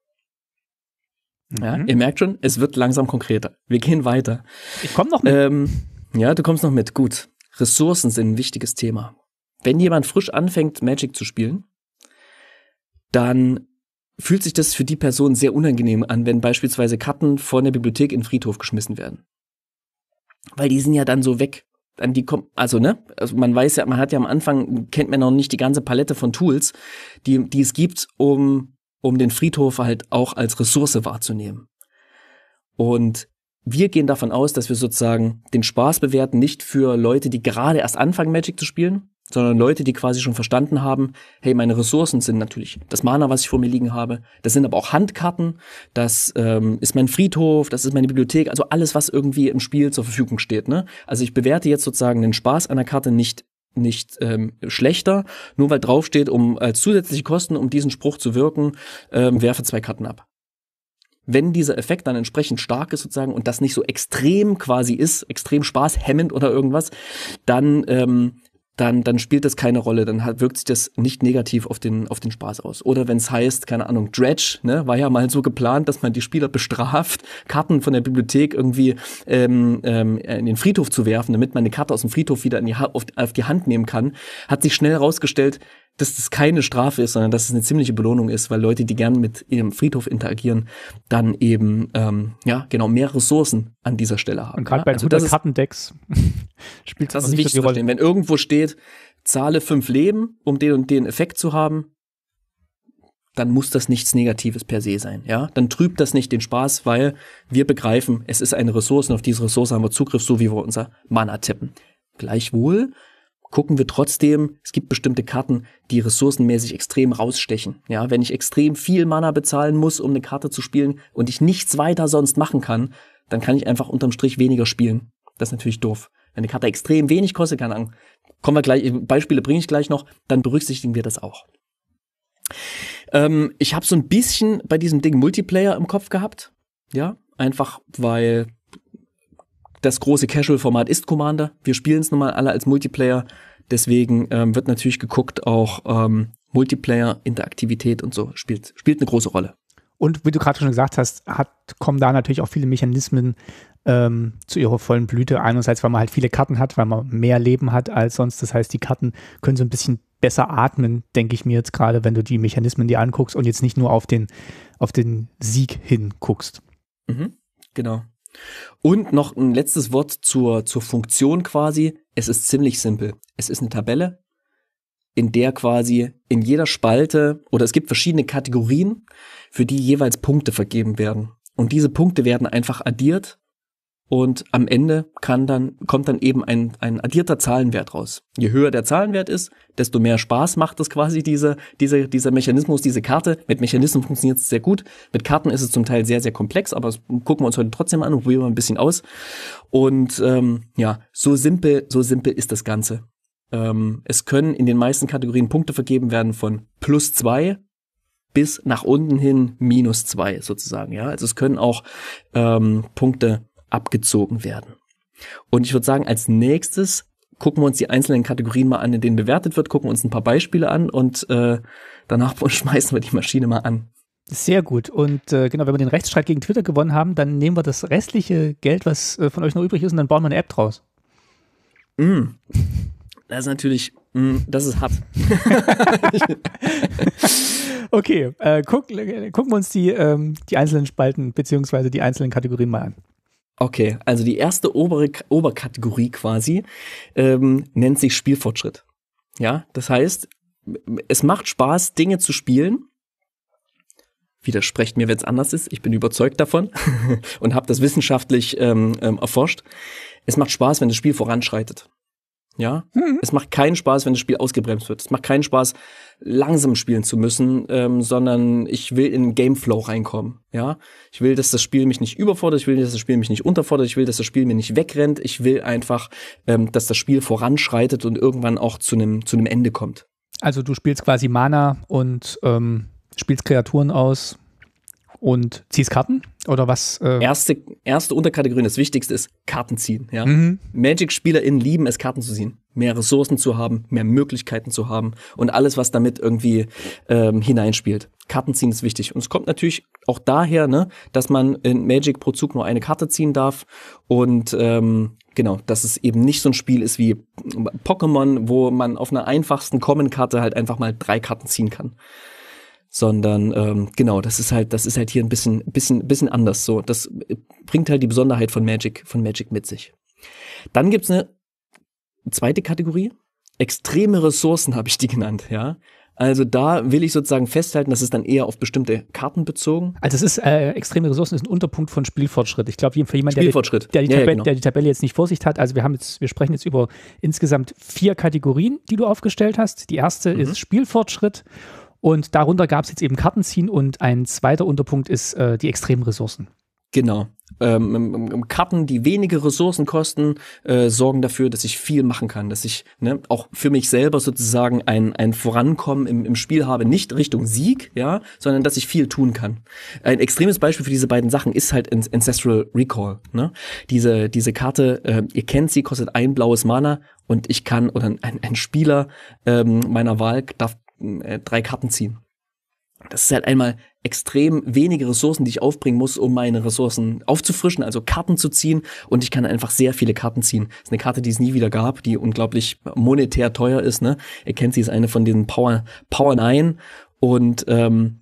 Mhm. Ja, ihr merkt schon, es wird langsam konkreter. Wir gehen weiter. Ich komme noch mit. Ähm, ja, du kommst noch mit. Gut. Ressourcen sind ein wichtiges Thema. Wenn jemand frisch anfängt, Magic zu spielen, dann fühlt sich das für die Person sehr unangenehm an, wenn beispielsweise Karten von der Bibliothek in den Friedhof geschmissen werden. Weil die sind ja dann so weg. Dann die kommen, also ne, also man weiß ja, man hat ja am Anfang, kennt man noch nicht die ganze Palette von Tools, die, die es gibt, um, um den Friedhof halt auch als Ressource wahrzunehmen. Und wir gehen davon aus, dass wir sozusagen den Spaß bewerten, nicht für Leute, die gerade erst anfangen, Magic zu spielen, sondern Leute, die quasi schon verstanden haben, hey, meine Ressourcen sind natürlich das Mana, was ich vor mir liegen habe, das sind aber auch Handkarten, das ähm, ist mein Friedhof, das ist meine Bibliothek, also alles, was irgendwie im Spiel zur Verfügung steht. Ne? Also ich bewerte jetzt sozusagen den Spaß einer Karte nicht nicht ähm, schlechter, nur weil draufsteht, um als zusätzliche Kosten, um diesen Spruch zu wirken, ähm, werfe zwei Karten ab. Wenn dieser Effekt dann entsprechend stark ist sozusagen und das nicht so extrem quasi ist, extrem spaßhemmend oder irgendwas, dann ähm, dann, dann spielt das keine Rolle, dann hat, wirkt sich das nicht negativ auf den, auf den Spaß aus. Oder wenn es heißt, keine Ahnung, Dredge, ne, war ja mal so geplant, dass man die Spieler bestraft, Karten von der Bibliothek irgendwie ähm, ähm, in den Friedhof zu werfen, damit man eine Karte aus dem Friedhof wieder in die, auf, auf die Hand nehmen kann, hat sich schnell herausgestellt, dass das keine Strafe ist, sondern dass es eine ziemliche Belohnung ist, weil Leute, die gern mit ihrem Friedhof interagieren, dann eben ähm, ja genau mehr Ressourcen an dieser Stelle haben. Und gerade bei also Kartendecks spielt das, das nicht so die Rolle. Wenn irgendwo steht, zahle fünf Leben, um den und den Effekt zu haben, dann muss das nichts Negatives per se sein. Ja, dann trübt das nicht den Spaß, weil wir begreifen, es ist eine Ressource und auf diese Ressource haben wir Zugriff, so wie wir unser Mana tippen. Gleichwohl gucken wir trotzdem, es gibt bestimmte Karten, die ressourcenmäßig extrem rausstechen. Ja, wenn ich extrem viel Mana bezahlen muss, um eine Karte zu spielen und ich nichts weiter sonst machen kann, dann kann ich einfach unterm Strich weniger spielen. Das ist natürlich doof. Wenn eine Karte extrem wenig kostet, keine Ahnung, kommen wir gleich, Beispiele bringe ich gleich noch, dann berücksichtigen wir das auch. Ähm, ich habe so ein bisschen bei diesem Ding Multiplayer im Kopf gehabt. Ja, einfach weil das große Casual-Format ist Commander. Wir spielen es nun mal alle als Multiplayer. Deswegen ähm, wird natürlich geguckt, auch ähm, Multiplayer, Interaktivität und so spielt, spielt eine große Rolle. Und wie du gerade schon gesagt hast, hat, kommen da natürlich auch viele Mechanismen ähm, zu ihrer vollen Blüte. Einerseits, weil man halt viele Karten hat, weil man mehr Leben hat als sonst. Das heißt, die Karten können so ein bisschen besser atmen, denke ich mir jetzt gerade, wenn du die Mechanismen dir anguckst und jetzt nicht nur auf den, auf den Sieg hinguckst. Mhm, genau. Und noch ein letztes Wort zur, zur Funktion quasi. Es ist ziemlich simpel. Es ist eine Tabelle, in der quasi in jeder Spalte oder es gibt verschiedene Kategorien, für die jeweils Punkte vergeben werden. Und diese Punkte werden einfach addiert und am Ende kann dann, kommt dann eben ein, ein addierter Zahlenwert raus. Je höher der Zahlenwert ist, desto mehr Spaß macht es quasi diese, diese, dieser Mechanismus, diese Karte. Mit Mechanismen funktioniert es sehr gut. Mit Karten ist es zum Teil sehr, sehr komplex, aber das gucken wir uns heute trotzdem an und probieren wir ein bisschen aus. Und ähm, ja, so simpel, so simpel ist das Ganze. Ähm, es können in den meisten Kategorien Punkte vergeben werden von plus zwei bis nach unten hin minus zwei sozusagen. Ja, also es können auch ähm, Punkte abgezogen werden. Und ich würde sagen, als nächstes gucken wir uns die einzelnen Kategorien mal an, in denen bewertet wird, gucken uns ein paar Beispiele an und äh, danach schmeißen wir die Maschine mal an. Sehr gut. Und äh, genau, wenn wir den Rechtsstreit gegen Twitter gewonnen haben, dann nehmen wir das restliche Geld, was äh, von euch noch übrig ist, und dann bauen wir eine App draus. Mm. Das ist natürlich, mm, das ist hart. okay, äh, guck, gucken wir uns die, ähm, die einzelnen Spalten beziehungsweise die einzelnen Kategorien mal an. Okay, also die erste obere Oberkategorie quasi ähm, nennt sich Spielfortschritt. Ja, das heißt, es macht Spaß, Dinge zu spielen. Widersprecht mir, wenn es anders ist. Ich bin überzeugt davon und habe das wissenschaftlich ähm, ähm, erforscht. Es macht Spaß, wenn das Spiel voranschreitet. Ja, mhm. es macht keinen Spaß, wenn das Spiel ausgebremst wird. Es macht keinen Spaß, langsam spielen zu müssen, ähm, sondern ich will in den Gameflow reinkommen. Ja, ich will, dass das Spiel mich nicht überfordert. Ich will, dass das Spiel mich nicht unterfordert. Ich will, dass das Spiel mir nicht wegrennt. Ich will einfach, ähm, dass das Spiel voranschreitet und irgendwann auch zu einem zu einem Ende kommt. Also du spielst quasi Mana und ähm, spielst Kreaturen aus und ziehst Karten oder was? Äh? Erste, erste Unterkategorie, das Wichtigste ist Karten ziehen. Ja? Mhm. Magic-SpielerInnen lieben es, Karten zu ziehen. Mehr Ressourcen zu haben, mehr Möglichkeiten zu haben und alles, was damit irgendwie ähm, hineinspielt. Karten ziehen ist wichtig. Und es kommt natürlich auch daher, ne, dass man in Magic pro Zug nur eine Karte ziehen darf. Und ähm, genau, dass es eben nicht so ein Spiel ist wie Pokémon, wo man auf einer einfachsten Common-Karte halt einfach mal drei Karten ziehen kann sondern ähm, genau, das ist halt, das ist halt hier ein bisschen, bisschen, bisschen anders. So, das bringt halt die Besonderheit von Magic, von Magic mit sich. Dann gibt's eine zweite Kategorie. Extreme Ressourcen habe ich die genannt, ja. Also da will ich sozusagen festhalten, dass es dann eher auf bestimmte Karten bezogen. Also es ist äh, extreme Ressourcen ist ein Unterpunkt von Spielfortschritt. Ich glaube, für jemanden, der, der, die, ja, ja, genau. der die Tabelle jetzt nicht vor sich hat, also wir haben jetzt, wir sprechen jetzt über insgesamt vier Kategorien, die du aufgestellt hast. Die erste mhm. ist Spielfortschritt und darunter gab es jetzt eben Kartenziehen und ein zweiter Unterpunkt ist äh, die extremen Ressourcen. Genau. Ähm, Karten, die wenige Ressourcen kosten, äh, sorgen dafür, dass ich viel machen kann, dass ich ne, auch für mich selber sozusagen ein, ein Vorankommen im, im Spiel habe, nicht Richtung Sieg, ja, sondern dass ich viel tun kann. Ein extremes Beispiel für diese beiden Sachen ist halt Ancestral Recall. Ne? Diese, diese Karte, äh, ihr kennt sie, kostet ein blaues Mana und ich kann, oder ein, ein Spieler ähm, meiner Wahl darf äh, drei Karten ziehen. Das ist halt einmal extrem wenige Ressourcen, die ich aufbringen muss, um meine Ressourcen aufzufrischen, also Karten zu ziehen. Und ich kann einfach sehr viele Karten ziehen. Das ist eine Karte, die es nie wieder gab, die unglaublich monetär teuer ist. Ne? Ihr kennt sie, ist eine von diesen Power, Power 9. Und ähm,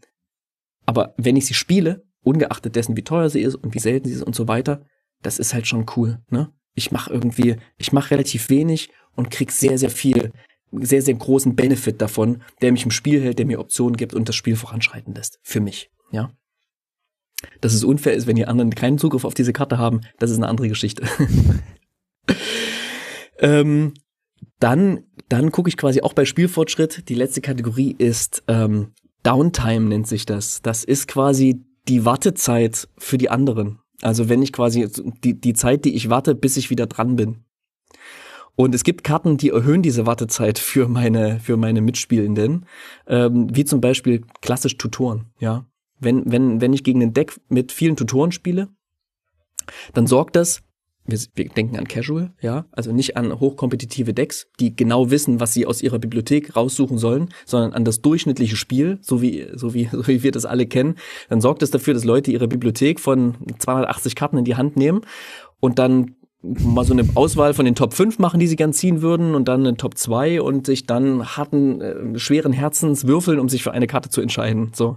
aber wenn ich sie spiele, ungeachtet dessen, wie teuer sie ist und wie selten sie ist und so weiter, das ist halt schon cool. Ne? Ich mache irgendwie, ich mache relativ wenig und krieg sehr, sehr viel sehr, sehr großen Benefit davon, der mich im Spiel hält, der mir Optionen gibt und das Spiel voranschreiten lässt. Für mich, ja. Dass es unfair ist, wenn die anderen keinen Zugriff auf diese Karte haben, das ist eine andere Geschichte. ähm, dann, dann gucke ich quasi auch bei Spielfortschritt. Die letzte Kategorie ist ähm, Downtime nennt sich das. Das ist quasi die Wartezeit für die anderen. Also wenn ich quasi die, die Zeit, die ich warte, bis ich wieder dran bin. Und es gibt Karten, die erhöhen diese Wartezeit für meine, für meine Mitspielenden, ähm, wie zum Beispiel klassisch Tutoren, ja. Wenn, wenn, wenn ich gegen ein Deck mit vielen Tutoren spiele, dann sorgt das, wir, wir denken an Casual, ja, also nicht an hochkompetitive Decks, die genau wissen, was sie aus ihrer Bibliothek raussuchen sollen, sondern an das durchschnittliche Spiel, so wie, so wie, so wie wir das alle kennen, dann sorgt es das dafür, dass Leute ihre Bibliothek von 280 Karten in die Hand nehmen und dann mal so eine Auswahl von den Top 5 machen, die sie gern ziehen würden und dann eine Top 2 und sich dann harten, äh, schweren Herzens würfeln, um sich für eine Karte zu entscheiden. So.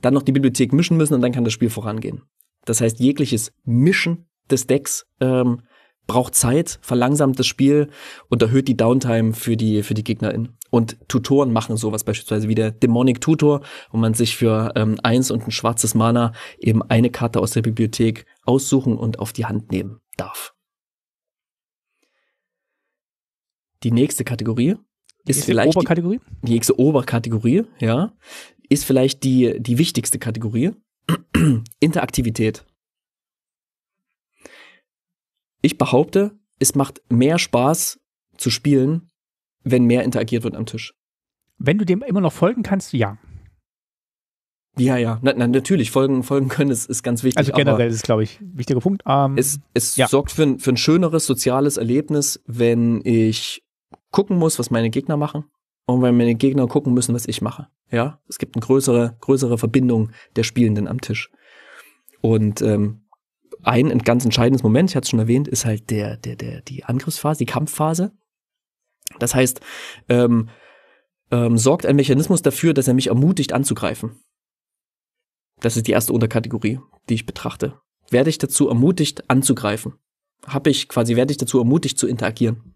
Dann noch die Bibliothek mischen müssen und dann kann das Spiel vorangehen. Das heißt, jegliches Mischen des Decks ähm, braucht Zeit, verlangsamt das Spiel und erhöht die Downtime für die, für die GegnerInnen. Und Tutoren machen sowas beispielsweise wie der Demonic Tutor, wo man sich für ähm, eins und ein schwarzes Mana eben eine Karte aus der Bibliothek aussuchen und auf die Hand nehmen darf. Die nächste Kategorie ist, ist vielleicht Oberkategorie? Die, die nächste Oberkategorie, ja, ist vielleicht die die wichtigste Kategorie Interaktivität. Ich behaupte, es macht mehr Spaß zu spielen, wenn mehr interagiert wird am Tisch. Wenn du dem immer noch folgen kannst, ja. Ja, ja, na, na, natürlich, folgen, folgen können ist, ist ganz wichtig. Also generell ist glaube ich, ein wichtiger Punkt. Ähm, es es ja. sorgt für ein, für ein schöneres soziales Erlebnis, wenn ich gucken muss, was meine Gegner machen und wenn meine Gegner gucken müssen, was ich mache. Ja, es gibt eine größere, größere Verbindung der Spielenden am Tisch. Und ähm, ein, ein ganz entscheidendes Moment, ich hatte es schon erwähnt, ist halt der, der, der, die Angriffsphase, die Kampfphase. Das heißt, ähm, ähm, sorgt ein Mechanismus dafür, dass er mich ermutigt anzugreifen. Das ist die erste Unterkategorie, die ich betrachte. Werde ich dazu ermutigt anzugreifen? Habe ich quasi, werde ich dazu ermutigt zu interagieren?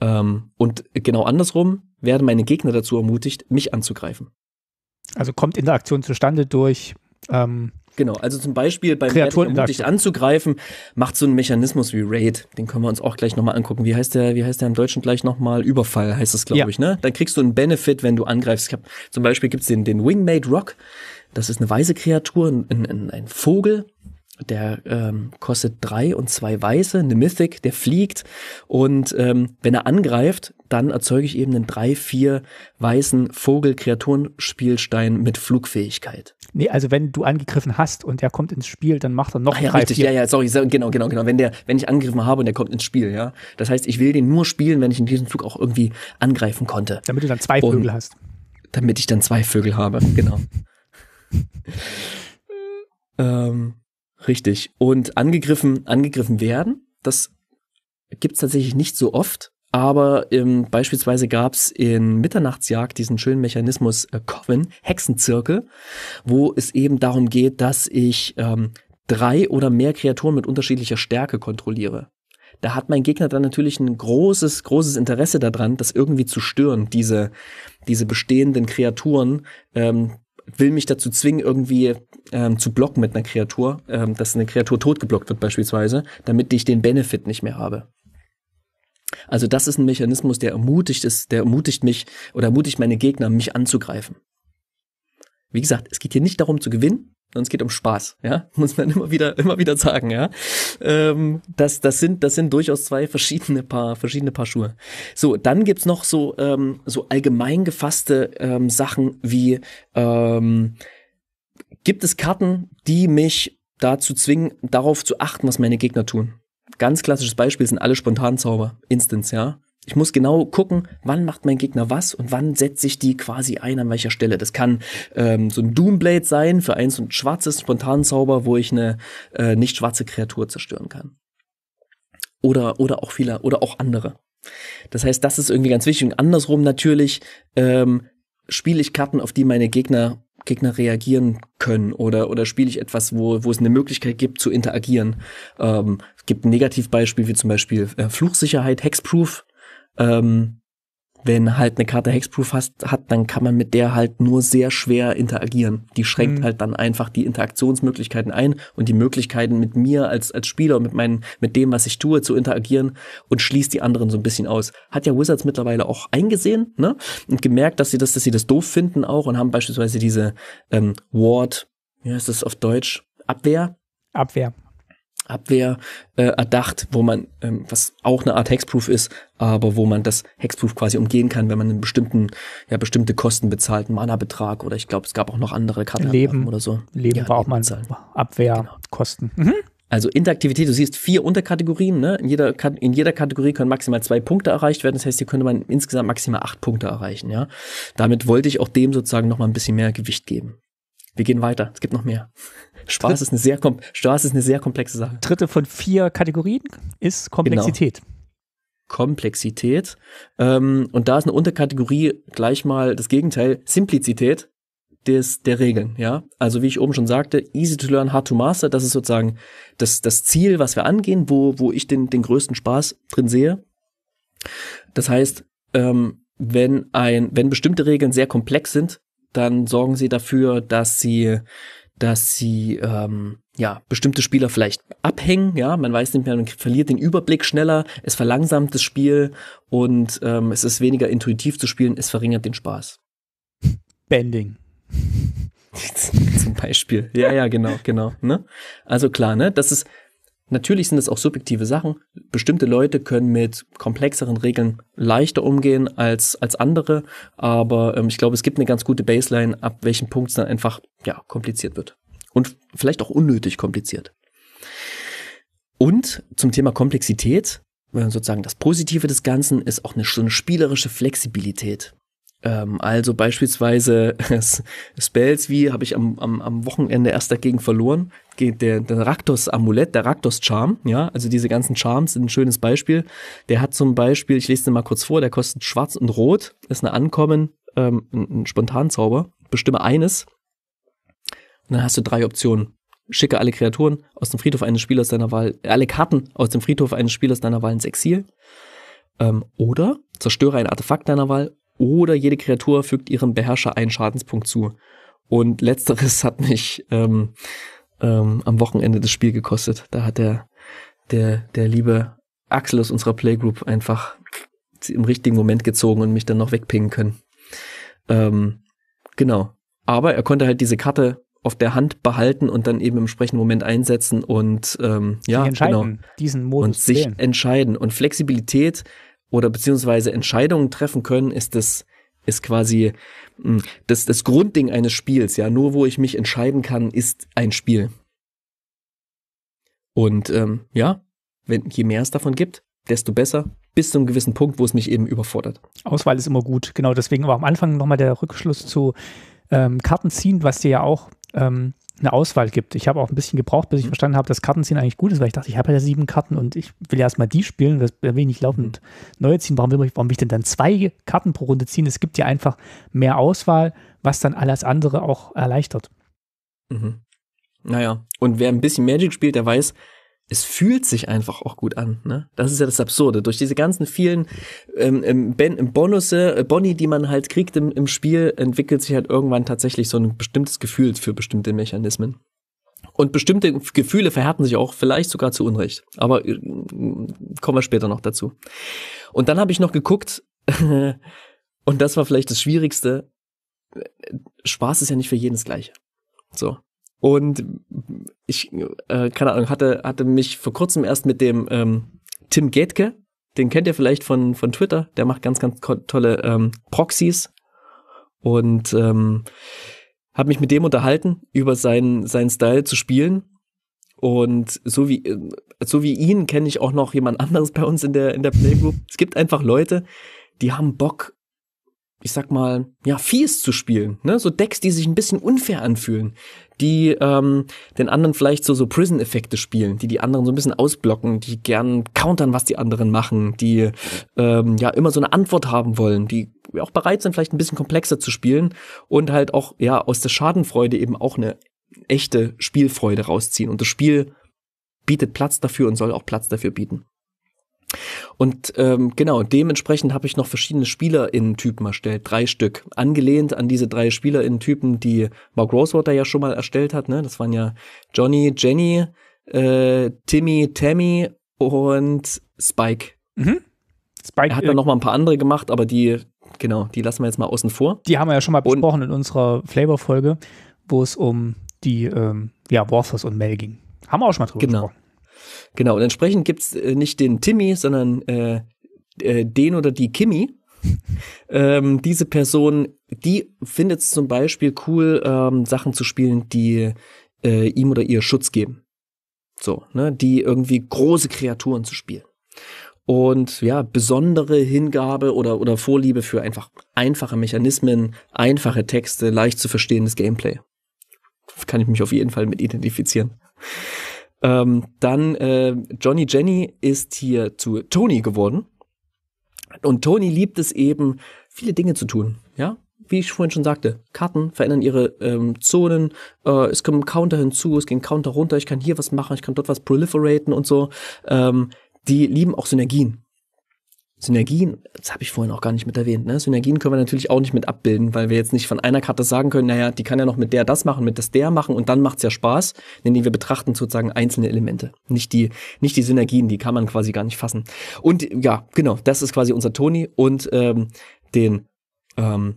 Ähm, und genau andersrum werden meine Gegner dazu ermutigt, mich anzugreifen. Also kommt Interaktion zustande durch ähm, Genau, also zum Beispiel beim Kreaturen ermutigt anzugreifen, macht so einen Mechanismus wie Raid. Den können wir uns auch gleich nochmal angucken. Wie heißt der, wie heißt der im Deutschen gleich nochmal? Überfall heißt es, glaube ja. ich, ne? Dann kriegst du einen Benefit, wenn du angreifst. Ich hab, zum Beispiel gibt's den, den Wingmate Rock. Das ist eine weiße Kreatur, ein, ein, ein Vogel, der ähm, kostet drei und zwei weiße, eine Mythic, der fliegt und ähm, wenn er angreift, dann erzeuge ich eben einen drei, vier weißen Vogel-Kreaturenspielstein mit Flugfähigkeit. Nee, also wenn du angegriffen hast und der kommt ins Spiel, dann macht er noch Ach ja, drei, richtig, vier. ja, ja, sorry, genau, genau, genau. Wenn der, wenn ich angegriffen habe und der kommt ins Spiel, ja. Das heißt, ich will den nur spielen, wenn ich in diesem Flug auch irgendwie angreifen konnte. Damit du dann zwei Vögel und hast. Damit ich dann zwei Vögel habe, genau. ähm, Richtig. Und angegriffen, angegriffen werden, das gibt's tatsächlich nicht so oft. Aber ähm, beispielsweise gab's in Mitternachtsjagd diesen schönen Mechanismus äh, Coven, Hexenzirkel, wo es eben darum geht, dass ich ähm, drei oder mehr Kreaturen mit unterschiedlicher Stärke kontrolliere. Da hat mein Gegner dann natürlich ein großes, großes Interesse daran, das irgendwie zu stören, diese, diese bestehenden Kreaturen, ähm, will mich dazu zwingen, irgendwie ähm, zu blocken mit einer Kreatur, ähm, dass eine Kreatur totgeblockt wird beispielsweise, damit ich den Benefit nicht mehr habe. Also das ist ein Mechanismus, der ermutigt ist, der ermutigt mich oder ermutigt meine Gegner, mich anzugreifen. Wie gesagt, es geht hier nicht darum zu gewinnen, sondern es geht um Spaß, ja, muss man immer wieder, immer wieder sagen, ja. Ähm, das, das sind, das sind durchaus zwei verschiedene Paar, verschiedene Paar Schuhe. So, dann gibt's noch so, ähm, so allgemein gefasste ähm, Sachen wie, ähm, gibt es Karten, die mich dazu zwingen, darauf zu achten, was meine Gegner tun. Ganz klassisches Beispiel sind alle Spontanzauber, Instance, ja. Ich muss genau gucken, wann macht mein Gegner was und wann setze ich die quasi ein, an welcher Stelle. Das kann ähm, so ein Doomblade sein für eins und schwarzes Spontanzauber, wo ich eine äh, nicht schwarze Kreatur zerstören kann. Oder, oder auch viele, oder auch andere. Das heißt, das ist irgendwie ganz wichtig. Und andersrum natürlich ähm, spiele ich Karten, auf die meine Gegner Gegner reagieren können oder oder spiele ich etwas, wo wo es eine Möglichkeit gibt zu interagieren. Ähm, es gibt ein Negativbeispiel wie zum Beispiel äh, Fluchsicherheit, Hexproof. Ähm, wenn halt eine Karte Hexproof hast, hat, dann kann man mit der halt nur sehr schwer interagieren. Die schränkt mhm. halt dann einfach die Interaktionsmöglichkeiten ein und die Möglichkeiten mit mir als, als Spieler, mit meinen, mit dem, was ich tue, zu interagieren und schließt die anderen so ein bisschen aus. Hat ja Wizards mittlerweile auch eingesehen, ne? Und gemerkt, dass sie das, dass sie das doof finden auch und haben beispielsweise diese ähm, Ward, wie heißt das auf Deutsch? Abwehr? Abwehr. Abwehr äh, erdacht, wo man, ähm, was auch eine Art Hexproof ist, aber wo man das Hexproof quasi umgehen kann, wenn man einen bestimmten, ja, bestimmte Kosten bezahlt, einen Mana-Betrag oder ich glaube, es gab auch noch andere Karten Leben oder so. Leben ja, war auch mal Abwehrkosten. Genau. Mhm. Also Interaktivität, du siehst vier Unterkategorien, ne? In jeder, in jeder Kategorie können maximal zwei Punkte erreicht werden. Das heißt, hier könnte man insgesamt maximal acht Punkte erreichen, ja. Damit wollte ich auch dem sozusagen noch mal ein bisschen mehr Gewicht geben. Wir gehen weiter. Es gibt noch mehr. Spaß ist eine sehr, Spaß ist eine sehr komplexe Sache. Dritte von vier Kategorien ist Komplexität. Genau. Komplexität. Ähm, und da ist eine Unterkategorie gleich mal das Gegenteil, Simplizität des, der Regeln, ja. Also wie ich oben schon sagte, easy to learn, hard to master, das ist sozusagen das, das Ziel, was wir angehen, wo, wo ich den, den größten Spaß drin sehe. Das heißt, ähm, wenn ein, wenn bestimmte Regeln sehr komplex sind, dann sorgen sie dafür, dass sie dass sie ähm, ja bestimmte Spieler vielleicht abhängen, ja, man weiß nicht mehr, man verliert den Überblick schneller, es verlangsamt das Spiel und ähm, es ist weniger intuitiv zu spielen, es verringert den Spaß. Bending. Zum Beispiel. Ja, ja, genau, genau. Ne? Also klar, ne? Das ist Natürlich sind es auch subjektive Sachen. Bestimmte Leute können mit komplexeren Regeln leichter umgehen als, als andere, aber ähm, ich glaube, es gibt eine ganz gute Baseline, ab welchem Punkt es dann einfach ja, kompliziert wird. Und vielleicht auch unnötig kompliziert. Und zum Thema Komplexität, sozusagen das Positive des Ganzen, ist auch eine, so eine spielerische Flexibilität. Ähm, also beispielsweise Spells wie habe ich am, am, am Wochenende erst dagegen verloren. Der, der Raktos-Amulett, der Raktos-Charm, ja, also diese ganzen Charms sind ein schönes Beispiel. Der hat zum Beispiel, ich lese den mal kurz vor, der kostet schwarz und rot, ist eine Ankommen, ähm, ein, ein Spontanzauber, bestimme eines. Und dann hast du drei Optionen. Schicke alle Kreaturen aus dem Friedhof eines Spielers deiner Wahl, alle Karten aus dem Friedhof eines Spielers deiner Wahl ins Exil. Ähm, oder zerstöre ein Artefakt deiner Wahl oder jede Kreatur fügt ihrem Beherrscher einen Schadenspunkt zu. Und letzteres hat mich ähm, ähm, am Wochenende das Spiel gekostet. Da hat der, der, der liebe Axel aus unserer Playgroup einfach im richtigen Moment gezogen und mich dann noch wegpingen können. Ähm, genau. Aber er konnte halt diese Karte auf der Hand behalten und dann eben im entsprechenden Moment einsetzen und ähm, ja, genau. diesen Modus und sich wählen. entscheiden. Und Flexibilität oder beziehungsweise Entscheidungen treffen können, ist das ist quasi hm, das, das Grundding eines Spiels. Ja, nur wo ich mich entscheiden kann, ist ein Spiel. Und ähm, ja, wenn je mehr es davon gibt, desto besser. Bis zu einem gewissen Punkt, wo es mich eben überfordert. Auswahl ist immer gut, genau. Deswegen war am Anfang nochmal der Rückschluss zu ähm, Karten ziehen, was dir ja auch ähm, eine Auswahl gibt. Ich habe auch ein bisschen gebraucht, bis ich mhm. verstanden habe, dass Kartenziehen eigentlich gut ist, weil ich dachte, ich habe ja sieben Karten und ich will ja erstmal die spielen, das will ich nicht laufend mhm. neue ziehen. Warum will, ich, warum will ich denn dann zwei Karten pro Runde ziehen? Es gibt ja einfach mehr Auswahl, was dann alles andere auch erleichtert. Mhm. Naja, und wer ein bisschen Magic spielt, der weiß, es fühlt sich einfach auch gut an. Ne? Das ist ja das Absurde. Durch diese ganzen vielen ähm, ähm ben Bonusse, äh, Boni, die man halt kriegt im, im Spiel, entwickelt sich halt irgendwann tatsächlich so ein bestimmtes Gefühl für bestimmte Mechanismen. Und bestimmte Gefühle verhärten sich auch vielleicht sogar zu Unrecht. Aber äh, kommen wir später noch dazu. Und dann habe ich noch geguckt, und das war vielleicht das Schwierigste. Spaß ist ja nicht für jeden das Gleiche. So. Und ich, äh, keine Ahnung, hatte, hatte mich vor kurzem erst mit dem ähm, Tim Getke, den kennt ihr vielleicht von, von Twitter, der macht ganz, ganz tolle ähm, Proxys und ähm, habe mich mit dem unterhalten über seinen, seinen Style zu spielen. Und so wie, so wie ihn kenne ich auch noch jemand anderes bei uns in der, in der Playgroup. Es gibt einfach Leute, die haben Bock, ich sag mal, ja, fies zu spielen. Ne? So Decks, die sich ein bisschen unfair anfühlen, die ähm, den anderen vielleicht so, so Prison-Effekte spielen, die die anderen so ein bisschen ausblocken, die gern countern, was die anderen machen, die ähm, ja immer so eine Antwort haben wollen, die auch bereit sind, vielleicht ein bisschen komplexer zu spielen und halt auch ja aus der Schadenfreude eben auch eine echte Spielfreude rausziehen. Und das Spiel bietet Platz dafür und soll auch Platz dafür bieten. Und ähm, genau, dementsprechend habe ich noch verschiedene SpielerInnen-Typen erstellt, drei Stück, angelehnt an diese drei SpielerInnen-Typen, die Mark Rosewater ja schon mal erstellt hat. Ne? Das waren ja Johnny, Jenny, äh, Timmy, Tammy und Spike. Mhm. Spike. Er hat dann äh, noch mal ein paar andere gemacht, aber die, genau, die lassen wir jetzt mal außen vor. Die haben wir ja schon mal besprochen und, in unserer Flavor-Folge, wo es um die ähm, ja, Warthus und Mel ging. Haben wir auch schon mal drüber genau. gesprochen. Genau, und entsprechend gibt's äh, nicht den Timmy, sondern äh, äh, den oder die Kimmy. ähm, diese Person, die findet es zum Beispiel cool, ähm, Sachen zu spielen, die äh, ihm oder ihr Schutz geben. So, ne, die irgendwie große Kreaturen zu spielen. Und ja, besondere Hingabe oder, oder Vorliebe für einfach einfache Mechanismen, einfache Texte, leicht zu verstehendes Gameplay. Kann ich mich auf jeden Fall mit identifizieren. Ähm, dann äh, Johnny Jenny ist hier zu Tony geworden. Und Tony liebt es eben, viele Dinge zu tun. Ja, wie ich vorhin schon sagte, Karten verändern ihre ähm, Zonen, äh, es kommen Counter hinzu, es gehen Counter runter, ich kann hier was machen, ich kann dort was proliferaten und so. Ähm, die lieben auch Synergien. Synergien, das habe ich vorhin auch gar nicht mit erwähnt, ne? Synergien können wir natürlich auch nicht mit abbilden, weil wir jetzt nicht von einer Karte sagen können, naja, die kann ja noch mit der das machen, mit das der machen und dann macht's ja Spaß, denn wir betrachten sozusagen einzelne Elemente, nicht die, nicht die Synergien, die kann man quasi gar nicht fassen. Und ja, genau, das ist quasi unser Toni und ähm, den ähm,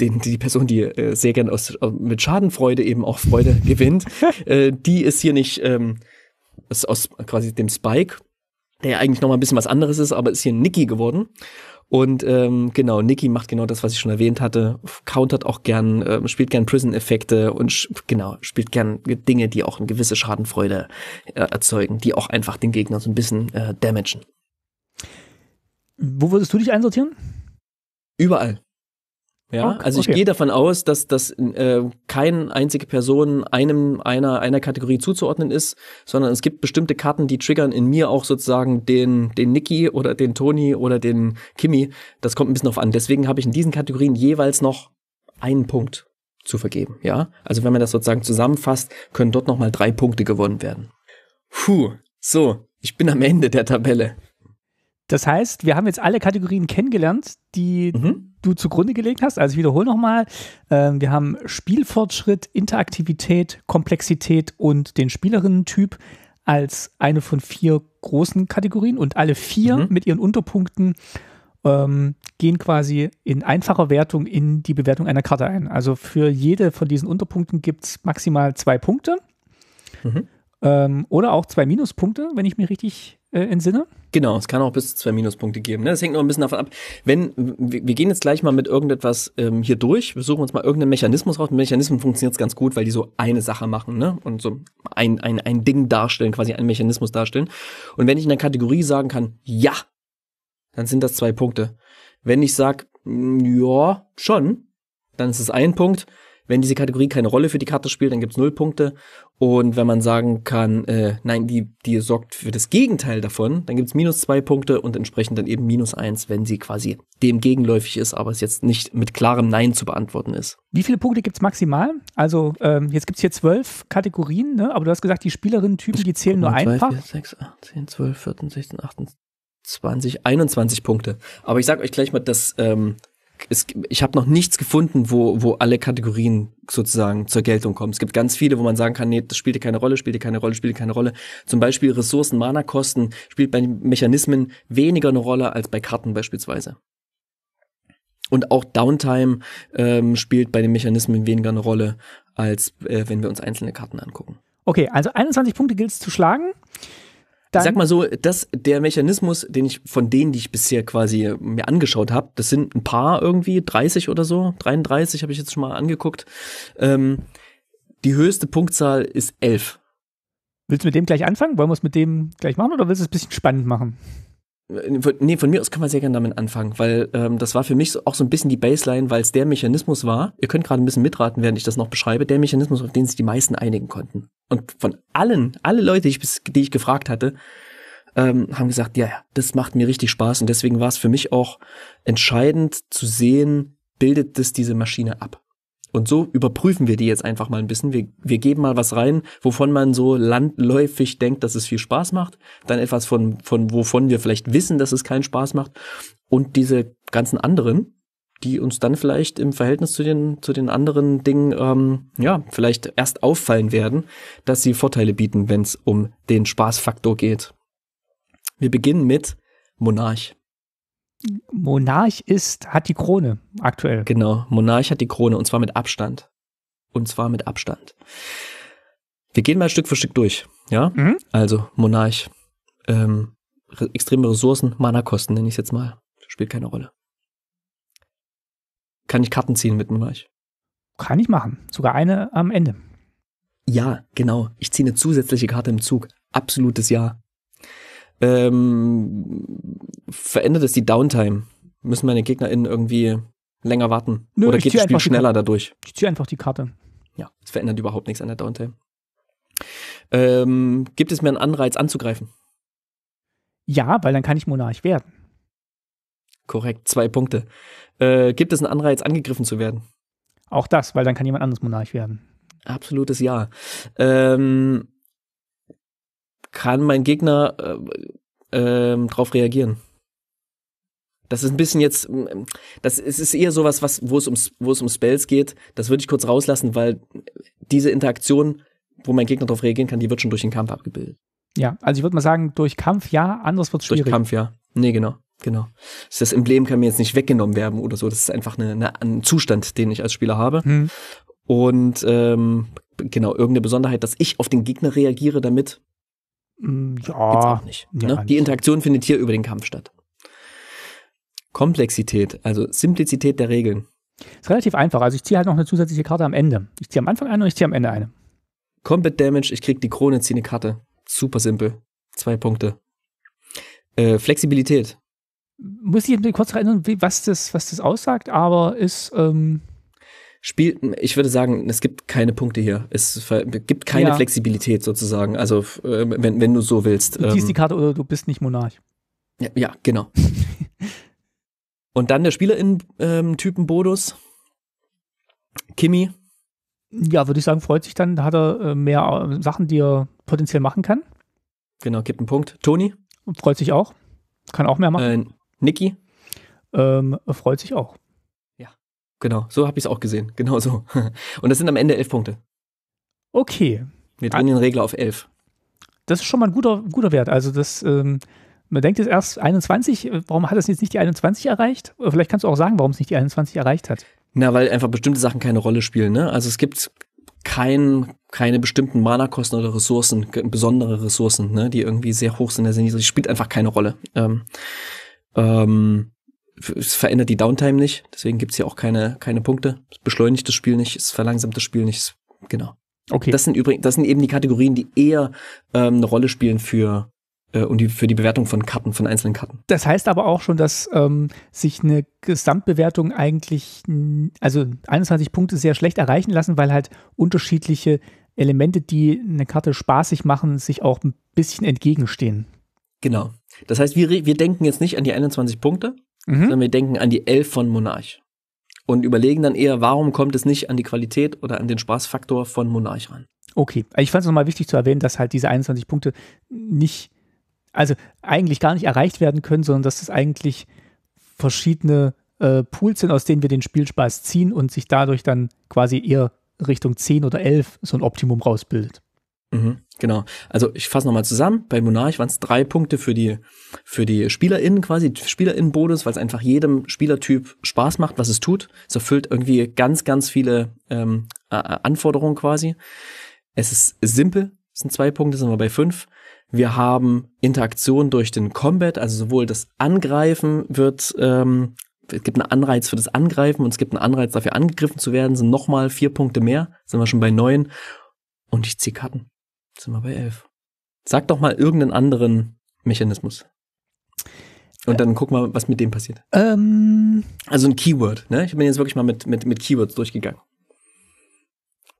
den, die Person, die äh, sehr gern aus, mit Schadenfreude eben auch Freude gewinnt, äh, die ist hier nicht ähm, aus, aus quasi dem Spike der ja eigentlich noch mal ein bisschen was anderes ist, aber ist hier Nicky geworden. Und ähm, genau, Nicky macht genau das, was ich schon erwähnt hatte, countert auch gern, äh, spielt gern Prison-Effekte und genau, spielt gern Dinge, die auch eine gewisse Schadenfreude äh, erzeugen, die auch einfach den Gegner so ein bisschen äh, damagen. Wo würdest du dich einsortieren? Überall. Ja, okay, also ich okay. gehe davon aus, dass dass äh, keine einzige Person einem einer einer Kategorie zuzuordnen ist, sondern es gibt bestimmte Karten, die triggern in mir auch sozusagen den den Nicky oder den Tony oder den Kimi. Das kommt ein bisschen auf an. Deswegen habe ich in diesen Kategorien jeweils noch einen Punkt zu vergeben. Ja, also wenn man das sozusagen zusammenfasst, können dort noch mal drei Punkte gewonnen werden. Puh, so, ich bin am Ende der Tabelle. Das heißt, wir haben jetzt alle Kategorien kennengelernt, die mhm. Du zugrunde gelegt hast. Also ich wiederhole nochmal. Ähm, wir haben Spielfortschritt, Interaktivität, Komplexität und den Spielerinnen-Typ als eine von vier großen Kategorien und alle vier mhm. mit ihren Unterpunkten ähm, gehen quasi in einfacher Wertung in die Bewertung einer Karte ein. Also für jede von diesen Unterpunkten gibt es maximal zwei Punkte. Mhm. Ähm, oder auch zwei Minuspunkte, wenn ich mich richtig äh, entsinne. Genau, es kann auch bis zu zwei Minuspunkte geben. Ne? Das hängt noch ein bisschen davon ab. Wenn wir, wir gehen jetzt gleich mal mit irgendetwas ähm, hier durch, wir suchen uns mal irgendeinen Mechanismus raus. Mit Mechanismen funktioniert es ganz gut, weil die so eine Sache machen ne? und so ein, ein, ein Ding darstellen, quasi einen Mechanismus darstellen. Und wenn ich in der Kategorie sagen kann, ja, dann sind das zwei Punkte. Wenn ich sage, ja, schon, dann ist es ein Punkt. Wenn diese Kategorie keine Rolle für die Karte spielt, dann gibt's null Punkte. Und wenn man sagen kann, äh, nein, die, die sorgt für das Gegenteil davon, dann gibt's minus zwei Punkte und entsprechend dann eben minus eins, wenn sie quasi dem gegenläufig ist, aber es jetzt nicht mit klarem Nein zu beantworten ist. Wie viele Punkte gibt's maximal? Also ähm, jetzt gibt's hier zwölf Kategorien, ne? aber du hast gesagt, die Spielerinnen-Typen, die zählen nur 2, einfach. 4, 6, 8, 10, 12, 14, 16, 18, 20, 21 Punkte. Aber ich sag euch gleich mal, dass ähm, es, ich habe noch nichts gefunden, wo, wo alle Kategorien sozusagen zur Geltung kommen. Es gibt ganz viele, wo man sagen kann, nee, das spielt keine Rolle, spielt keine Rolle, spielt keine Rolle. Zum Beispiel Ressourcen, Mana-Kosten spielt bei Mechanismen weniger eine Rolle als bei Karten beispielsweise. Und auch Downtime ähm, spielt bei den Mechanismen weniger eine Rolle, als äh, wenn wir uns einzelne Karten angucken. Okay, also 21 Punkte gilt es zu schlagen. Dann, ich sag mal so, dass der Mechanismus, den ich von denen, die ich bisher quasi mir angeschaut habe, das sind ein paar irgendwie, 30 oder so, 33 habe ich jetzt schon mal angeguckt. Ähm, die höchste Punktzahl ist 11. Willst du mit dem gleich anfangen? Wollen wir es mit dem gleich machen oder willst du es ein bisschen spannend machen? Nee, von mir aus kann man sehr gerne damit anfangen, weil ähm, das war für mich auch so ein bisschen die Baseline, weil es der Mechanismus war, ihr könnt gerade ein bisschen mitraten, während ich das noch beschreibe, der Mechanismus, auf den sich die meisten einigen konnten. Und von allen, alle Leute, die ich, die ich gefragt hatte, ähm, haben gesagt, ja, ja, das macht mir richtig Spaß und deswegen war es für mich auch entscheidend zu sehen, bildet das diese Maschine ab. Und so überprüfen wir die jetzt einfach mal ein bisschen. Wir, wir geben mal was rein, wovon man so landläufig denkt, dass es viel Spaß macht. Dann etwas von, von wovon wir vielleicht wissen, dass es keinen Spaß macht. Und diese ganzen anderen, die uns dann vielleicht im Verhältnis zu den, zu den anderen Dingen, ähm, ja, vielleicht erst auffallen werden, dass sie Vorteile bieten, wenn es um den Spaßfaktor geht. Wir beginnen mit Monarch. Monarch ist, hat die Krone aktuell. Genau, Monarch hat die Krone und zwar mit Abstand. Und zwar mit Abstand. Wir gehen mal Stück für Stück durch, ja? Mhm. Also Monarch, ähm, re extreme Ressourcen, Mana-Kosten nenne ich jetzt mal. Spielt keine Rolle. Kann ich Karten ziehen mit Monarch? Kann ich machen. Sogar eine am Ende. Ja, genau. Ich ziehe eine zusätzliche Karte im Zug. Absolutes Ja. Ähm, verändert es die Downtime? Müssen meine GegnerInnen irgendwie länger warten? Nö, Oder geht das Spiel schneller dadurch? Ich ziehe einfach die Karte. Ja, es verändert überhaupt nichts an der Downtime. Ähm, gibt es mir einen Anreiz anzugreifen? Ja, weil dann kann ich Monarch werden. Korrekt, zwei Punkte. Äh, gibt es einen Anreiz, angegriffen zu werden? Auch das, weil dann kann jemand anderes Monarch werden. Absolutes Ja. Ähm, kann mein Gegner äh, ähm, drauf reagieren? Das ist ein bisschen jetzt, das ist, ist eher sowas, was, wo es um, wo es um Spells geht. Das würde ich kurz rauslassen, weil diese Interaktion, wo mein Gegner drauf reagieren kann, die wird schon durch den Kampf abgebildet. Ja, also ich würde mal sagen, durch Kampf ja, anders wird es Durch schwierig. Kampf, ja. Nee, genau, genau. Das Emblem kann mir jetzt nicht weggenommen werden oder so. Das ist einfach eine, eine, ein Zustand, den ich als Spieler habe. Hm. Und ähm, genau, irgendeine Besonderheit, dass ich auf den Gegner reagiere damit, Ja, auch nicht. ja, ne? Die Interaktion findet hier über den Kampf statt. Komplexität, also Simplizität der Regeln. ist relativ einfach. Also ich ziehe halt noch eine zusätzliche Karte am Ende. Ich ziehe am Anfang eine und ich ziehe am Ende eine. Combat Damage, ich krieg die Krone, ziehe eine Karte. Super simpel. Zwei Punkte. Äh, Flexibilität. Muss ich kurz erinnern, was, das, was das aussagt, aber ist, ähm, Spiel, ich würde sagen, es gibt keine Punkte hier. Es gibt keine Ja. Flexibilität sozusagen. Also, f- äh, wenn, wenn du so willst. du ziehst die Ähm, Karte oder du bist nicht Monarch. ja, ja, genau. Und dann der Spielerin-Typen-Bodus. Kimi, Ja, würde ich sagen, freut sich dann, da hat er äh, mehr äh, Sachen, die er potenziell machen kann. genau, gibt einen Punkt. Toni, freut sich auch. Kann auch mehr machen. äh, Niki, Ähm, freut sich auch. Genau, so habe ich es auch gesehen. Genau so. Und das sind am Ende elf Punkte. Okay, Wir drehen den Regler auf elf. das ist schon mal ein guter, guter Wert. Also das, ähm, man denkt jetzt erst 21, äh, warum hat es jetzt nicht die 21 erreicht? Oder vielleicht kannst du auch sagen, warum es nicht die 21 erreicht hat. Na, weil einfach bestimmte Sachen keine Rolle spielen. Ne? Also es gibt kein, keine bestimmten Mana-Kosten oder Ressourcen, besondere Ressourcen, ne? die irgendwie sehr hoch sind, sehr niedrig. Spielt einfach keine Rolle. Ähm, ähm, es verändert die Downtime nicht, deswegen gibt's hier auch keine, keine Punkte. Es beschleunigt das Spiel nicht, es verlangsamt das Spiel nicht. Es- Genau. Okay, Das sind übrigens, das sind eben die Kategorien, die eher ähm, eine Rolle spielen für äh, und die für die Bewertung von Karten, von einzelnen Karten. das heißt aber auch schon, dass ähm, sich eine Gesamtbewertung eigentlich, also 21 Punkte sehr schlecht erreichen lassen, weil halt unterschiedliche Elemente, die eine Karte spaßig machen, sich auch ein bisschen entgegenstehen. Genau. Das heißt, wir, wir denken jetzt nicht an die 21 Punkte, Mhm. sondern wir denken an die 11 von Monarch. Und überlegen dann eher, warum kommt es nicht an die Qualität oder an den Spaßfaktor von Monarch ran. Okay, Also ich fand es nochmal wichtig zu erwähnen, dass halt diese 21 Punkte nicht, also eigentlich gar nicht erreicht werden können, sondern dass es eigentlich verschiedene äh, Pools sind, aus denen wir den Spielspaß ziehen und sich dadurch dann quasi eher Richtung 10 oder 11 so ein Optimum rausbildet. Mhm, genau. Also ich fasse nochmal zusammen. Bei Monarch waren es drei Punkte für die, für die SpielerInnen quasi, SpielerInnen-Bonus, weil es einfach jedem Spielertyp Spaß macht, was es tut. Es erfüllt irgendwie ganz, ganz viele ähm, äh, Anforderungen quasi. Es ist simpel, es sind zwei Punkte, sind wir bei fünf. Wir haben Interaktion durch den Combat, also sowohl das Angreifen wird, ähm, es gibt einen Anreiz für das Angreifen und es gibt einen Anreiz dafür angegriffen zu werden, sind nochmal vier Punkte mehr, sind wir schon bei neun. Und ich ziehe Karten. Sind wir bei elf. Sag doch mal irgendeinen anderen Mechanismus. Und dann guck mal, was mit dem passiert. Ähm, Also ein Keyword, ne? Ich bin jetzt wirklich mal mit, mit, mit Keywords durchgegangen.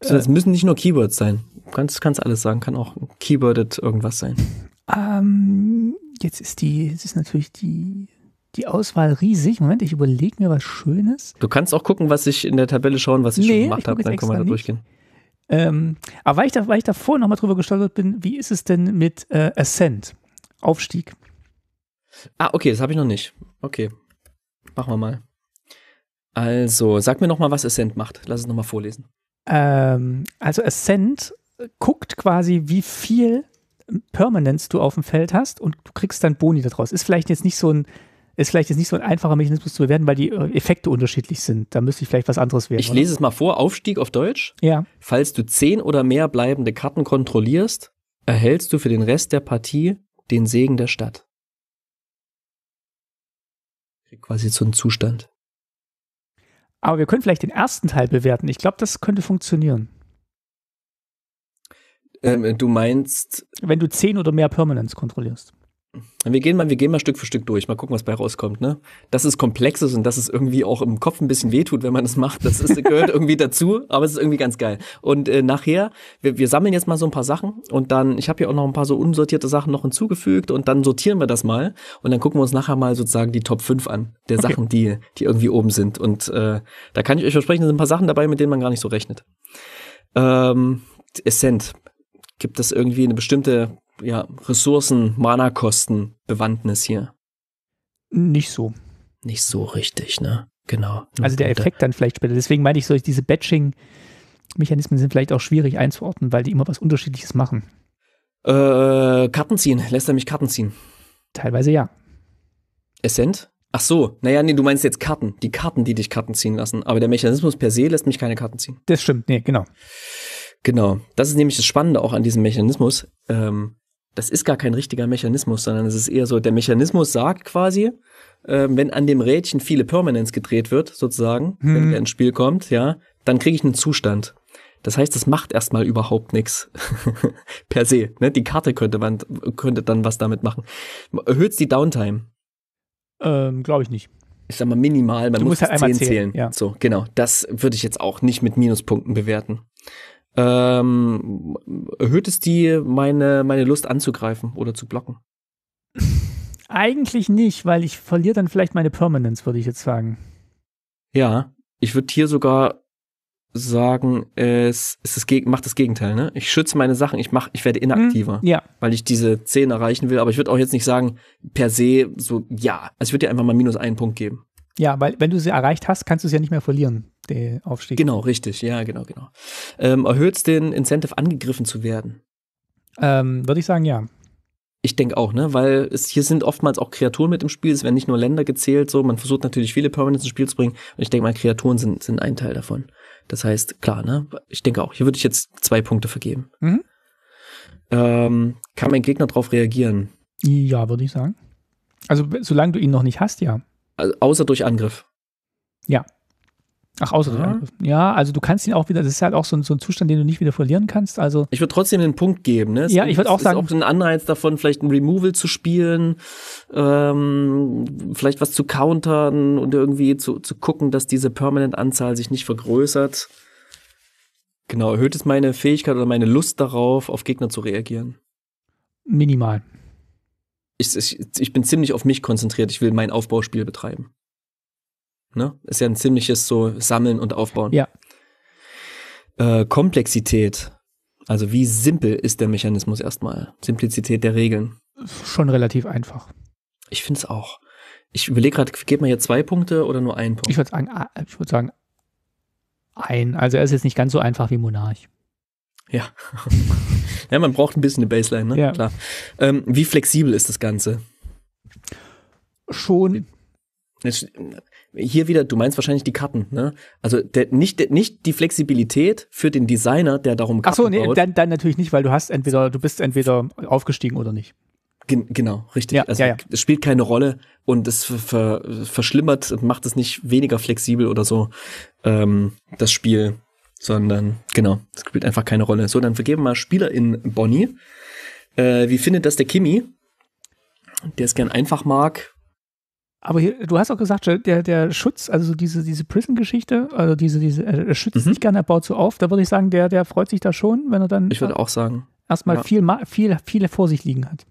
So, Äh. das müssen nicht nur Keywords sein. Du kannst, kannst alles sagen, kann auch keyworded irgendwas sein. ähm, jetzt ist die, jetzt ist natürlich die, die Auswahl riesig. Moment, ich überlege mir was Schönes. Du kannst auch gucken, was ich in der Tabelle schauen, was ich Nee, schon gemacht habe, jetzt dann können wir da nicht. durchgehen. Ähm, aber weil ich, da, weil ich davor nochmal drüber gestolpert bin, wie ist es denn mit äh, Ascent? Aufstieg. Ah, okay, das habe ich noch nicht. Okay. Machen wir mal. Also, sag mir noch mal, was Ascent macht. Lass es noch mal vorlesen. Ähm, also Ascent guckt quasi, wie viel Permanence du auf dem Feld hast und du kriegst dann Boni daraus. Ist vielleicht jetzt nicht so ein, ist vielleicht jetzt nicht so ein einfacher Mechanismus zu bewerten, weil die äh, Effekte unterschiedlich sind. Da müsste ich vielleicht was anderes wählen. Ich oder? lese es mal vor. Aufstieg auf Deutsch. Ja. Falls du zehn oder mehr bleibende Karten kontrollierst, erhältst du für den Rest der Partie den Segen der Stadt. Krieg Quasi so einen Zustand. Aber wir können vielleicht den ersten Teil bewerten. Ich glaube, das könnte funktionieren. Ähm, du meinst, Wenn du 10 oder mehr Permanence kontrollierst. Wir gehen mal, wir gehen mal Stück für Stück durch, mal gucken, was bei rauskommt, ne? Dass es komplex ist und dass es irgendwie auch im Kopf ein bisschen wehtut, wenn man das macht, das ist, gehört irgendwie dazu, aber es ist irgendwie ganz geil. Und äh, nachher, wir, wir sammeln jetzt mal so ein paar Sachen und dann, ich habe hier auch noch ein paar so unsortierte Sachen noch hinzugefügt und dann sortieren wir das mal und dann gucken wir uns nachher mal sozusagen die Top 5 an, der Okay. Sachen, die, die irgendwie oben sind. Und äh, da kann ich euch versprechen, da sind ein paar Sachen dabei, mit denen man gar nicht so rechnet. Ähm, Ascent. Gibt es irgendwie eine bestimmte ja, Ressourcen, Mana-Kosten, Bewandtnis hier? Nicht so. Nicht so richtig, ne? Genau. Also der Effekt dann vielleicht später. Deswegen meine ich, solche diese Batching-Mechanismen sind vielleicht auch schwierig einzuordnen, weil die immer was Unterschiedliches machen. Äh, Karten ziehen. Lässt er mich Karten ziehen? Teilweise ja. Essent? Ach so. Naja, nee, du meinst jetzt Karten. Die Karten, die dich Karten ziehen lassen. Aber der Mechanismus per se lässt mich keine Karten ziehen. Das stimmt, nee, genau. Genau. Das ist nämlich das Spannende auch an diesem Mechanismus. Ähm, das ist gar kein richtiger Mechanismus, sondern es ist eher so, der Mechanismus sagt quasi, ähm, wenn an dem Rädchen viele Permanence gedreht wird, sozusagen, wenn Hm. er ins Spiel kommt, ja, dann kriege ich einen Zustand. Das heißt, das macht erstmal überhaupt nichts per se. Ne? Die Karte könnte, man, könnte dann was damit machen. Erhöht die Downtime. Ähm, Glaube ich nicht. Ich sag mal minimal, man Du muss musst halt bis einmal 10 zählen, zählen. ja. So, genau. Das würde ich jetzt auch nicht mit Minuspunkten bewerten. Ähm, erhöht es die meine, meine Lust anzugreifen oder zu blocken? Eigentlich nicht, weil ich verliere dann vielleicht meine Permanence, würde ich jetzt sagen. Ja, ich würde hier sogar sagen, es, es ist macht das Gegenteil, ne? Ich schütze meine Sachen, ich mach, ich werde inaktiver, Ja, weil ich diese 10 erreichen will, aber ich würde auch jetzt nicht sagen, per se so, ja. Also ich würde dir einfach mal minus einen Punkt geben. ja, weil wenn du sie erreicht hast, kannst du es ja nicht mehr verlieren, den Aufstieg. Genau, richtig, ja, genau, genau. Ähm, erhöht es den Incentive, angegriffen zu werden? Ähm, würde ich sagen, ja. Ich denke auch, ne, weil es hier sind oftmals auch Kreaturen mit im Spiel, es werden nicht nur Länder gezählt, so, man versucht natürlich viele Permanents ins Spiel zu bringen und ich denke mal, Kreaturen sind, sind ein Teil davon. Das heißt, klar, ne, ich denke auch, hier würde ich jetzt zwei Punkte vergeben. Mhm. Ähm, kann mein Gegner darauf reagieren? Ja, würde ich sagen. Also, solange du ihn noch nicht hast, ja. Also, außer durch Angriff. Ach, außer Ja. ja. ja, also du kannst ihn auch wieder, das ist halt auch so ein, so ein Zustand, den du nicht wieder verlieren kannst. Also, Ich würde trotzdem den Punkt geben, ne? Es Ja, ich würd es auch ist sagen- auch ein Anreiz davon, vielleicht ein Removal zu spielen, ähm, vielleicht was zu countern und irgendwie zu, zu gucken, dass diese Permanent-Anzahl sich nicht vergrößert. Genau, erhöht es meine Fähigkeit oder meine Lust darauf, auf Gegner zu reagieren. minimal. Ich, ich, ich bin ziemlich auf mich konzentriert, ich will mein Aufbauspiel betreiben. Ne? Ist ja ein ziemliches so Sammeln und Aufbauen. Ja. Äh, Komplexität. Also wie simpel ist der Mechanismus erstmal? Simplizität der Regeln. Schon relativ einfach. Ich finde es auch. Ich überlege gerade, geht man hier zwei Punkte oder nur einen Punkt? Ich würde sagen, ah, ich würde sagen, ein. Also er ist jetzt nicht ganz so einfach wie Monarch. ja. ja, man braucht ein bisschen eine Baseline, ne? Ja. Klar. Ähm, wie flexibel ist das Ganze? Schon, Jetzt, Hier wieder, du meinst wahrscheinlich die Karten, ne? Also der, nicht, der, nicht die Flexibilität für den Designer, der darum ach Karten so, nee, baut. dann, dann natürlich nicht, weil du hast entweder, du bist entweder aufgestiegen oder nicht. Gen genau, richtig. Ja, also ja, ja. es spielt keine Rolle und es ver ver verschlimmert, und macht es nicht weniger flexibel oder so, ähm, das Spiel, sondern genau, es spielt einfach keine Rolle. So, dann vergeben wir mal Spieler in Bonnie. Äh, wie findet das der Kimi? Der es gern einfach mag. Aber hier, du hast auch gesagt, der, der Schutz, also so diese, diese Prison-Geschichte, also diese, diese, er schützt Mhm. sich gerne, er baut so auf, da würde ich sagen, der, der freut sich da schon, wenn er dann Ich würde auch sagen, erstmal ja. viel, viel, viele vor sich liegen hat.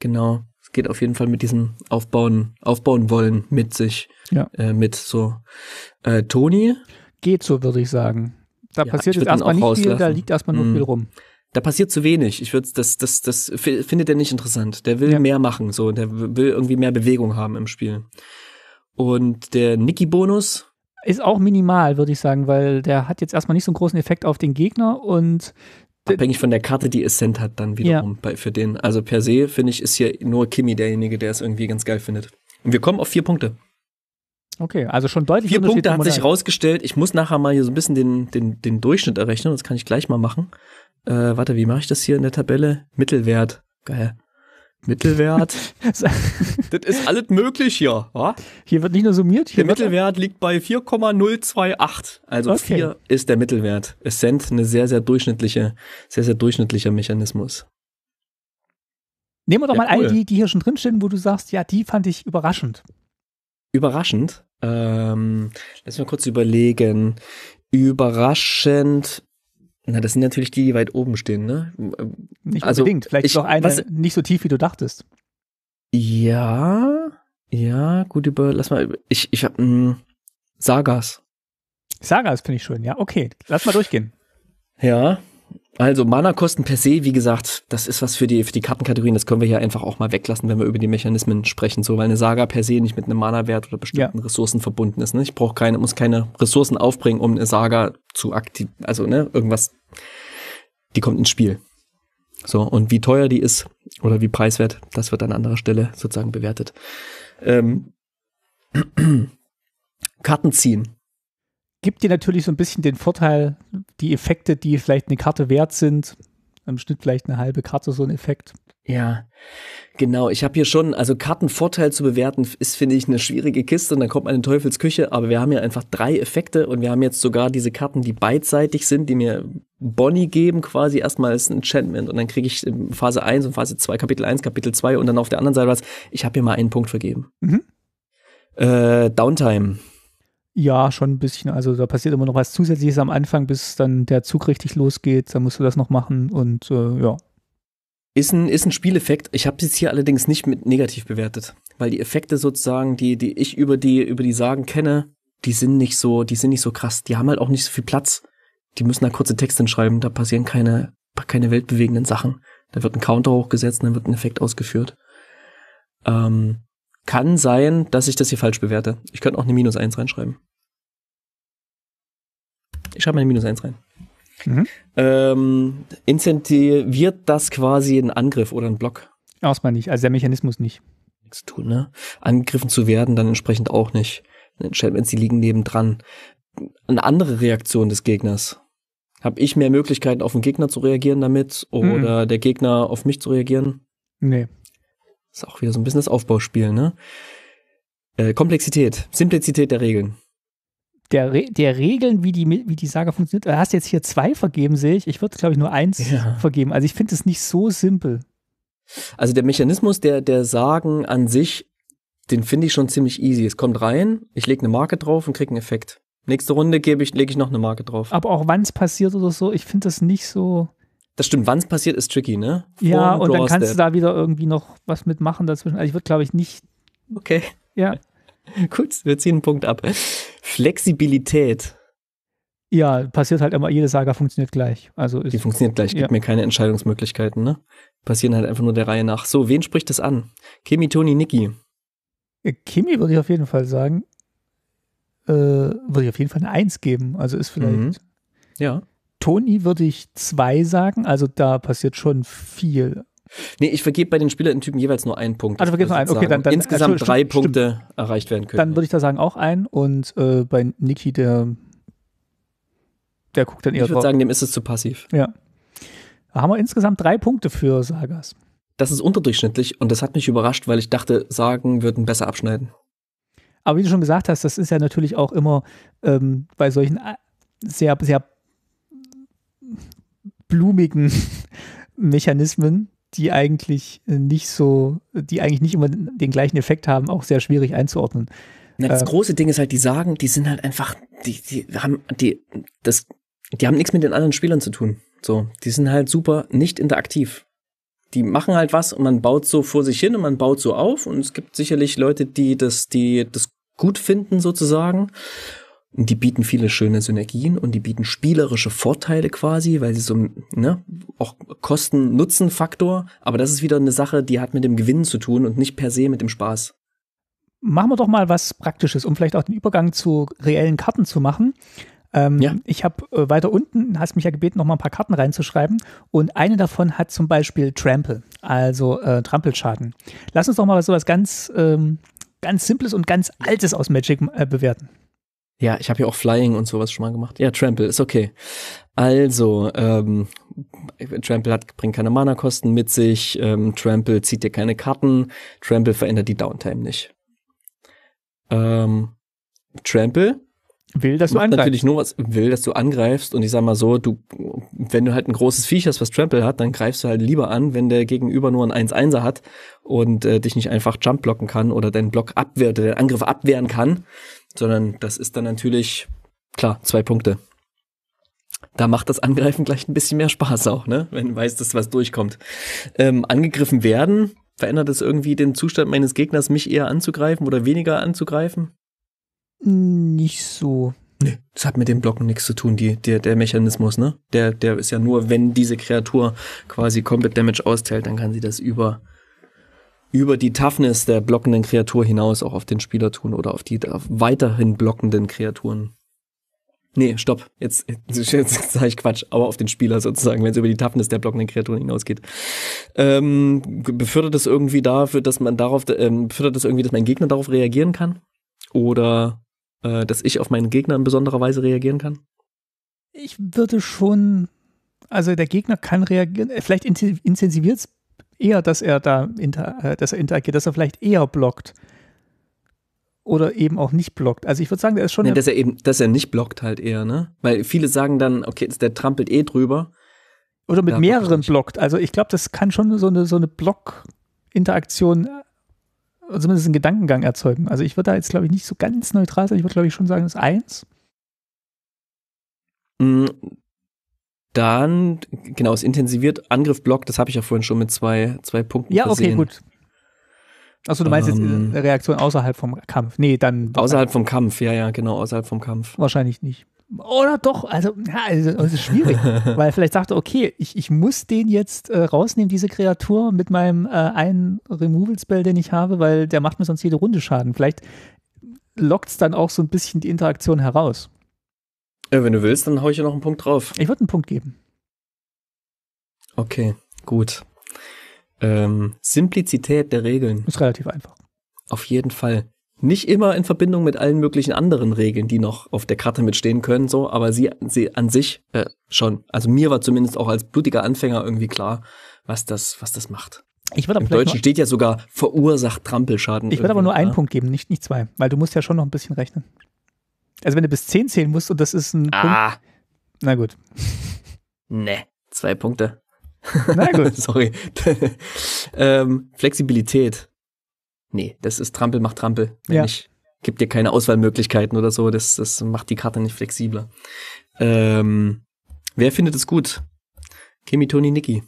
genau. Es geht auf jeden Fall mit diesem Aufbauen, Aufbauen wollen mit sich, Ja. äh, mit so. Äh, Toni, Geht so, würde ich sagen. Da Ja, passiert jetzt erstmal auch nicht viel, da rauslassen. liegt erstmal nur Mhm. viel rum. Da passiert zu wenig. Ich würde das, das, das fi- findet er nicht interessant. Der will Ja. mehr machen, so. Der will irgendwie mehr Bewegung haben im Spiel. Und der Niki-Bonus, Ist auch minimal, würde ich sagen, weil der hat jetzt erstmal nicht so einen großen Effekt auf den Gegner und abhängig von der Karte, die Ascent hat, dann wiederum bei, für den. Also per se, finde ich, ist hier nur Kimi derjenige, der es irgendwie ganz geil findet. Und wir kommen auf vier Punkte. okay, also schon deutlich Vier Punkte hat sich rausgestellt. Ich muss nachher mal hier so ein bisschen den, den, den Durchschnitt errechnen. Das kann ich gleich mal machen. Äh, warte, wie mache ich das hier in der Tabelle? Mittelwert. Geil. Mittelwert. das ist alles möglich hier. Wa? Hier wird nicht nur summiert, hier Der Mittelwert liegt bei 4,028. Also Okay. 4 ist der Mittelwert. Ascent eine sehr, sehr durchschnittliche, sehr, sehr durchschnittlicher Mechanismus. Nehmen wir doch Ja, mal cool. eine, die, die hier schon drinstehen, wo du sagst, ja, die fand ich überraschend. Überraschend. Ähm, lass mal kurz überlegen. Überraschend. Na, das sind natürlich die, die weit oben stehen, ne? Nicht Also, unbedingt. Vielleicht ich- ist auch eine was- nicht so tief, wie du dachtest. Ja, ja, gut über, lass mal, ich, ich hab, mh, Sagas. Sagas finde ich schön, ja. Okay, lass mal durchgehen. Ja, also Mana-Kosten per se, wie gesagt, das ist was für die, für die Kartenkategorien, das können wir hier einfach auch mal weglassen, wenn wir über die Mechanismen sprechen, so, weil eine Saga per se nicht mit einem Mana-Wert oder bestimmten Ressourcen verbunden ist, ne? Ich brauche keine, muss keine Ressourcen aufbringen, um eine Saga zu aktiv, also, ne, irgendwas, die kommt ins Spiel. So, und wie teuer die ist oder wie preiswert, das wird an anderer Stelle sozusagen bewertet. Ähm, Karten ziehen. Gibt dir natürlich so ein bisschen den Vorteil, die Effekte, die vielleicht eine Karte wert sind, im Schnitt vielleicht eine halbe Karte so ein Effekt. Ja, genau. Ich habe hier schon, also Kartenvorteil zu bewerten, ist, finde ich, eine schwierige Kiste und dann kommt man in Teufels Küche, aber wir haben hier einfach drei Effekte und wir haben jetzt sogar diese Karten, die beidseitig sind, die mir Bonnie geben, quasi erstmal als Enchantment und dann kriege ich Phase 1 und Phase 2, Kapitel 1, Kapitel 2 und dann auf der anderen Seite was, ich habe hier mal einen Punkt vergeben. Mhm. Äh, Downtime. Ja, schon ein bisschen. Also da passiert immer noch was Zusätzliches am Anfang, bis dann der Zug richtig losgeht. Dann musst du das noch machen und äh, ja. Ist ein, ist ein Spieleffekt. Ich habe es jetzt hier allerdings nicht mit negativ bewertet, weil die Effekte sozusagen, die, die ich über die, über die Sagen kenne, die sind nicht so, die sind nicht so krass. Die haben halt auch nicht so viel Platz. Die müssen da kurze Texte hinschreiben, da passieren keine, keine weltbewegenden Sachen. Da wird ein Counter hochgesetzt und dann wird ein Effekt ausgeführt. Ähm, kann sein, dass ich das hier falsch bewerte. Ich könnte auch eine Minus eins reinschreiben. Ich schreibe mal eine Minus eins rein. Mhm. Ähm, incentiviert das quasi einen Angriff oder einen Block? Erstmal nicht. Also der Mechanismus nicht. Nichts zu tun, ne? Angegriffen zu werden, dann entsprechend auch nicht. Enchantments, die liegen nebendran. Eine andere Reaktion des Gegners. Habe ich mehr Möglichkeiten, auf den Gegner zu reagieren damit oder der Gegner auf mich zu reagieren? Nee. Ist auch wieder so ein bisschen das Aufbauspiel, ne? Äh, Komplexität, Simplizität der Regeln. Der, Re der Regeln, wie die, wie die Saga funktioniert, du hast jetzt hier zwei vergeben, sehe ich. Ich würde, glaube ich, nur eins Ja. vergeben. Also ich finde es nicht so simpel. Also der Mechanismus der, der Sagen an sich, den finde ich schon ziemlich easy. Es kommt rein, ich lege eine Marke drauf und kriege einen Effekt. Nächste Runde gebe ich, lege ich noch eine Marke drauf. Aber auch wann es passiert oder so, ich finde das nicht so. Das stimmt, wann es passiert, ist tricky, ne? Ja, Vorm und dann kannst du da wieder irgendwie noch was mitmachen dazwischen. Also ich würde, glaube ich, nicht. Okay, Ja, gut, wir ziehen einen Punkt ab. Flexibilität, ja, passiert halt immer, jede Saga funktioniert gleich. Also die ist. funktioniert gleich, gibt Ja. mir keine Entscheidungsmöglichkeiten, ne? Passieren halt einfach nur der Reihe nach. So, wen spricht das an? Kimi, Toni, Niki. Äh, Kimi würde ich auf jeden Fall sagen. Äh, würde ich auf jeden Fall eine Eins geben. Also ist vielleicht. Mhm. Ja. Toni würde ich zwei sagen. Also da passiert schon viel. Nee, ich vergebe bei den Spielertypen jeweils nur einen Punkt. Du vergibst nur einen. Okay, dann- dann- Insgesamt Entschuldigung, drei stimmt, Punkte erreicht werden können. Dann würde ich da sagen auch ein. Und äh, bei Niki, der. Der guckt dann eher ich würde sagen, dem ist es zu passiv. ja. Da haben wir insgesamt drei Punkte für Sagas. Das ist unterdurchschnittlich und das hat mich überrascht, weil ich dachte, Sagen würden besser abschneiden. Aber wie du schon gesagt hast, das ist ja natürlich auch immer ähm, bei solchen äh, sehr, sehr blumigen Mechanismen, die eigentlich äh, nicht so, die eigentlich nicht immer den gleichen Effekt haben, auch sehr schwierig einzuordnen. Na, das Äh. große Ding ist halt, die Sagen, die sind halt einfach, die, die haben, die, das, die haben nichts mit den anderen Spielern zu tun. So, die sind halt super nicht interaktiv. die machen halt was und man baut so vor sich hin und man baut so auf und es gibt sicherlich Leute, die das, die das gut finden sozusagen. Die bieten viele schöne Synergien und die bieten spielerische Vorteile quasi, weil sie so, ne, auch Kosten-Nutzen-Faktor. Aber das ist wieder eine Sache, die hat mit dem Gewinn zu tun und nicht per se mit dem Spaß. Machen wir doch mal was Praktisches, um vielleicht auch den Übergang zu reellen Karten zu machen. Ähm, ja. Ich habe äh, weiter unten, hast mich ja gebeten, noch mal ein paar Karten reinzuschreiben. Und eine davon hat zum Beispiel Trample, also äh, Trampelschaden. Lass uns doch mal so was ganz, ähm, ganz Simples und ganz Altes aus Magic äh, bewerten. Ja, ich habe ja auch Flying und sowas schon mal gemacht. Ja, Trample ist okay. Also, ähm, Trample hat, bringt keine Mana-Kosten mit sich, ähm, Trample zieht dir keine Karten, Trample verändert die Downtime nicht. Ähm, Trample will, dass du angreifst. natürlich nur was will, dass du angreifst und ich sag mal so, du wenn du halt ein großes Viech hast, was Trample hat, dann greifst du halt lieber an, wenn der Gegenüber nur ein 1-1er hat und äh, dich nicht einfach Jump blocken kann oder deinen Block abwehr oder den Angriff abwehren kann, sondern das ist dann natürlich klar, zwei Punkte. Da macht das Angreifen gleich ein bisschen mehr Spaß auch, ne? Wenn du weißt, dass was durchkommt. Ähm, angegriffen werden, verändert es irgendwie den Zustand meines Gegners, mich eher anzugreifen oder weniger anzugreifen? Nicht so. Nee, das hat mit dem Blocken nichts zu tun, die, der, der Mechanismus, ne? Der, der ist ja nur, wenn diese Kreatur quasi Combat Damage austeilt, dann kann sie das über, über die Toughness der blockenden Kreatur hinaus auch auf den Spieler tun oder auf die auf weiterhin blockenden Kreaturen. Nee, stopp. Jetzt, jetzt, jetzt sage ich Quatsch, aber auf den Spieler sozusagen, wenn es über die Toughness der blockenden Kreaturen hinausgeht. Ähm, befördert das irgendwie dafür, dass man darauf, ähm, befördert das irgendwie, dass mein Gegner darauf reagieren kann? Oder äh, dass ich auf meinen Gegner in besonderer Weise reagieren kann? Ich würde schon, also der Gegner kann reagieren, äh, vielleicht intensiviert es eher, dass er da inter, äh, dass er interagiert, dass er vielleicht eher blockt. Oder eben auch nicht blockt. Also ich würde sagen, der ist schon. Ja, dass er eben, dass er nicht blockt halt eher, ne? Weil viele sagen dann, okay, der trampelt eh drüber. Oder mit mehreren blockt. Also ich glaube, das kann schon so eine, so eine Block-Interaktion zumindest einen Gedankengang erzeugen. Also ich würde da jetzt, glaube ich, nicht so ganz neutral sein. Ich würde, glaube ich, schon sagen, das ist eins. Mm, dann, genau, es intensiviert Angriff Block, das habe ich ja vorhin schon mit zwei, zwei Punkten Ja, okay, gut. Achso, du meinst ähm, jetzt eine Reaktion außerhalb vom Kampf. Nee, dann. Außerhalb vom Kampf, ja, ja, genau, außerhalb vom Kampf. Wahrscheinlich nicht. Oder doch, also, ja, also, es ist schwierig, weil vielleicht sagt er, okay, ich, ich muss den jetzt äh, rausnehmen, diese Kreatur, mit meinem äh, einen Removal-Spell, den ich habe, weil der macht mir sonst jede Runde Schaden. Vielleicht lockt es dann auch so ein bisschen die Interaktion heraus. Ja, wenn du willst, dann hau ich ja noch einen Punkt drauf. Ich würde einen Punkt geben. Okay, gut. Ähm, Simplizität der Regeln. Ist relativ einfach. Auf jeden Fall. Nicht immer in Verbindung mit allen möglichen anderen Regeln, die noch auf der Karte mitstehen können, so, aber sie, sie an sich äh, schon. Also mir war zumindest auch als blutiger Anfänger irgendwie klar, was das, was das macht. Ich würde Im Deutschen steht ja sogar verursacht Trampelschaden. Ich würde aber nur einen ja? Punkt geben, nicht, nicht zwei, weil du musst ja schon noch ein bisschen rechnen. Also wenn du bis zehn zählen musst und das ist ein ah. Punkt. Na gut. Ne, zwei Punkte. Na gut. Sorry. ähm, Flexibilität. Nee, das ist Trampel macht Trampel. Wenn ja. nicht, gibt dir keine Auswahlmöglichkeiten oder so. Das, das macht die Karte nicht flexibler. Ähm, wer findet es gut? Kimi, Toni, Niki.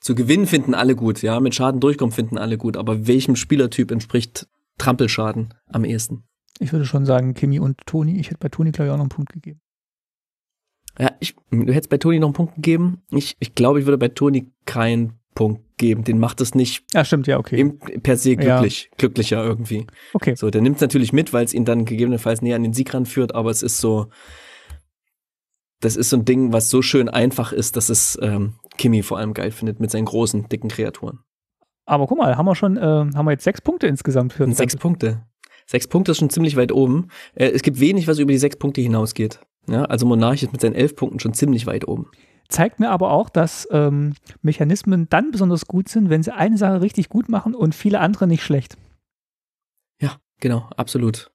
Zu gewinnen finden alle gut, ja. Mit Schaden durchkommen finden alle gut. Aber welchem Spielertyp entspricht Trampelschaden am ehesten? Ich würde schon sagen, Kimi und Toni. Ich hätte bei Toni, glaube ich, auch noch einen Punkt gegeben. Ja, ich, du hättest bei Toni noch einen Punkt gegeben. Ich, ich glaube, ich würde bei Toni keinen Punkt geben. Den macht es nicht. Ja, stimmt, ja, okay. per se glücklich, ja. glücklicher irgendwie. Okay. So, der nimmt es natürlich mit, weil es ihn dann gegebenenfalls näher an den Sieg ranführt, aber es ist so, das ist so ein Ding, was so schön einfach ist, dass es ähm, Kimi vor allem geil findet mit seinen großen, dicken Kreaturen. Aber guck mal, haben wir schon, äh, haben wir jetzt sechs Punkte insgesamt für. Sechs Punkte. Sechs Punkte ist schon ziemlich weit oben. Äh, es gibt wenig, was über die sechs Punkte hinausgeht. Ja, also Monarch ist mit seinen elf Punkten schon ziemlich weit oben zeigt mir aber auch, dass ähm, Mechanismen dann besonders gut sind, wenn sie eine Sache richtig gut machen und viele andere nicht schlecht. Ja, genau, absolut.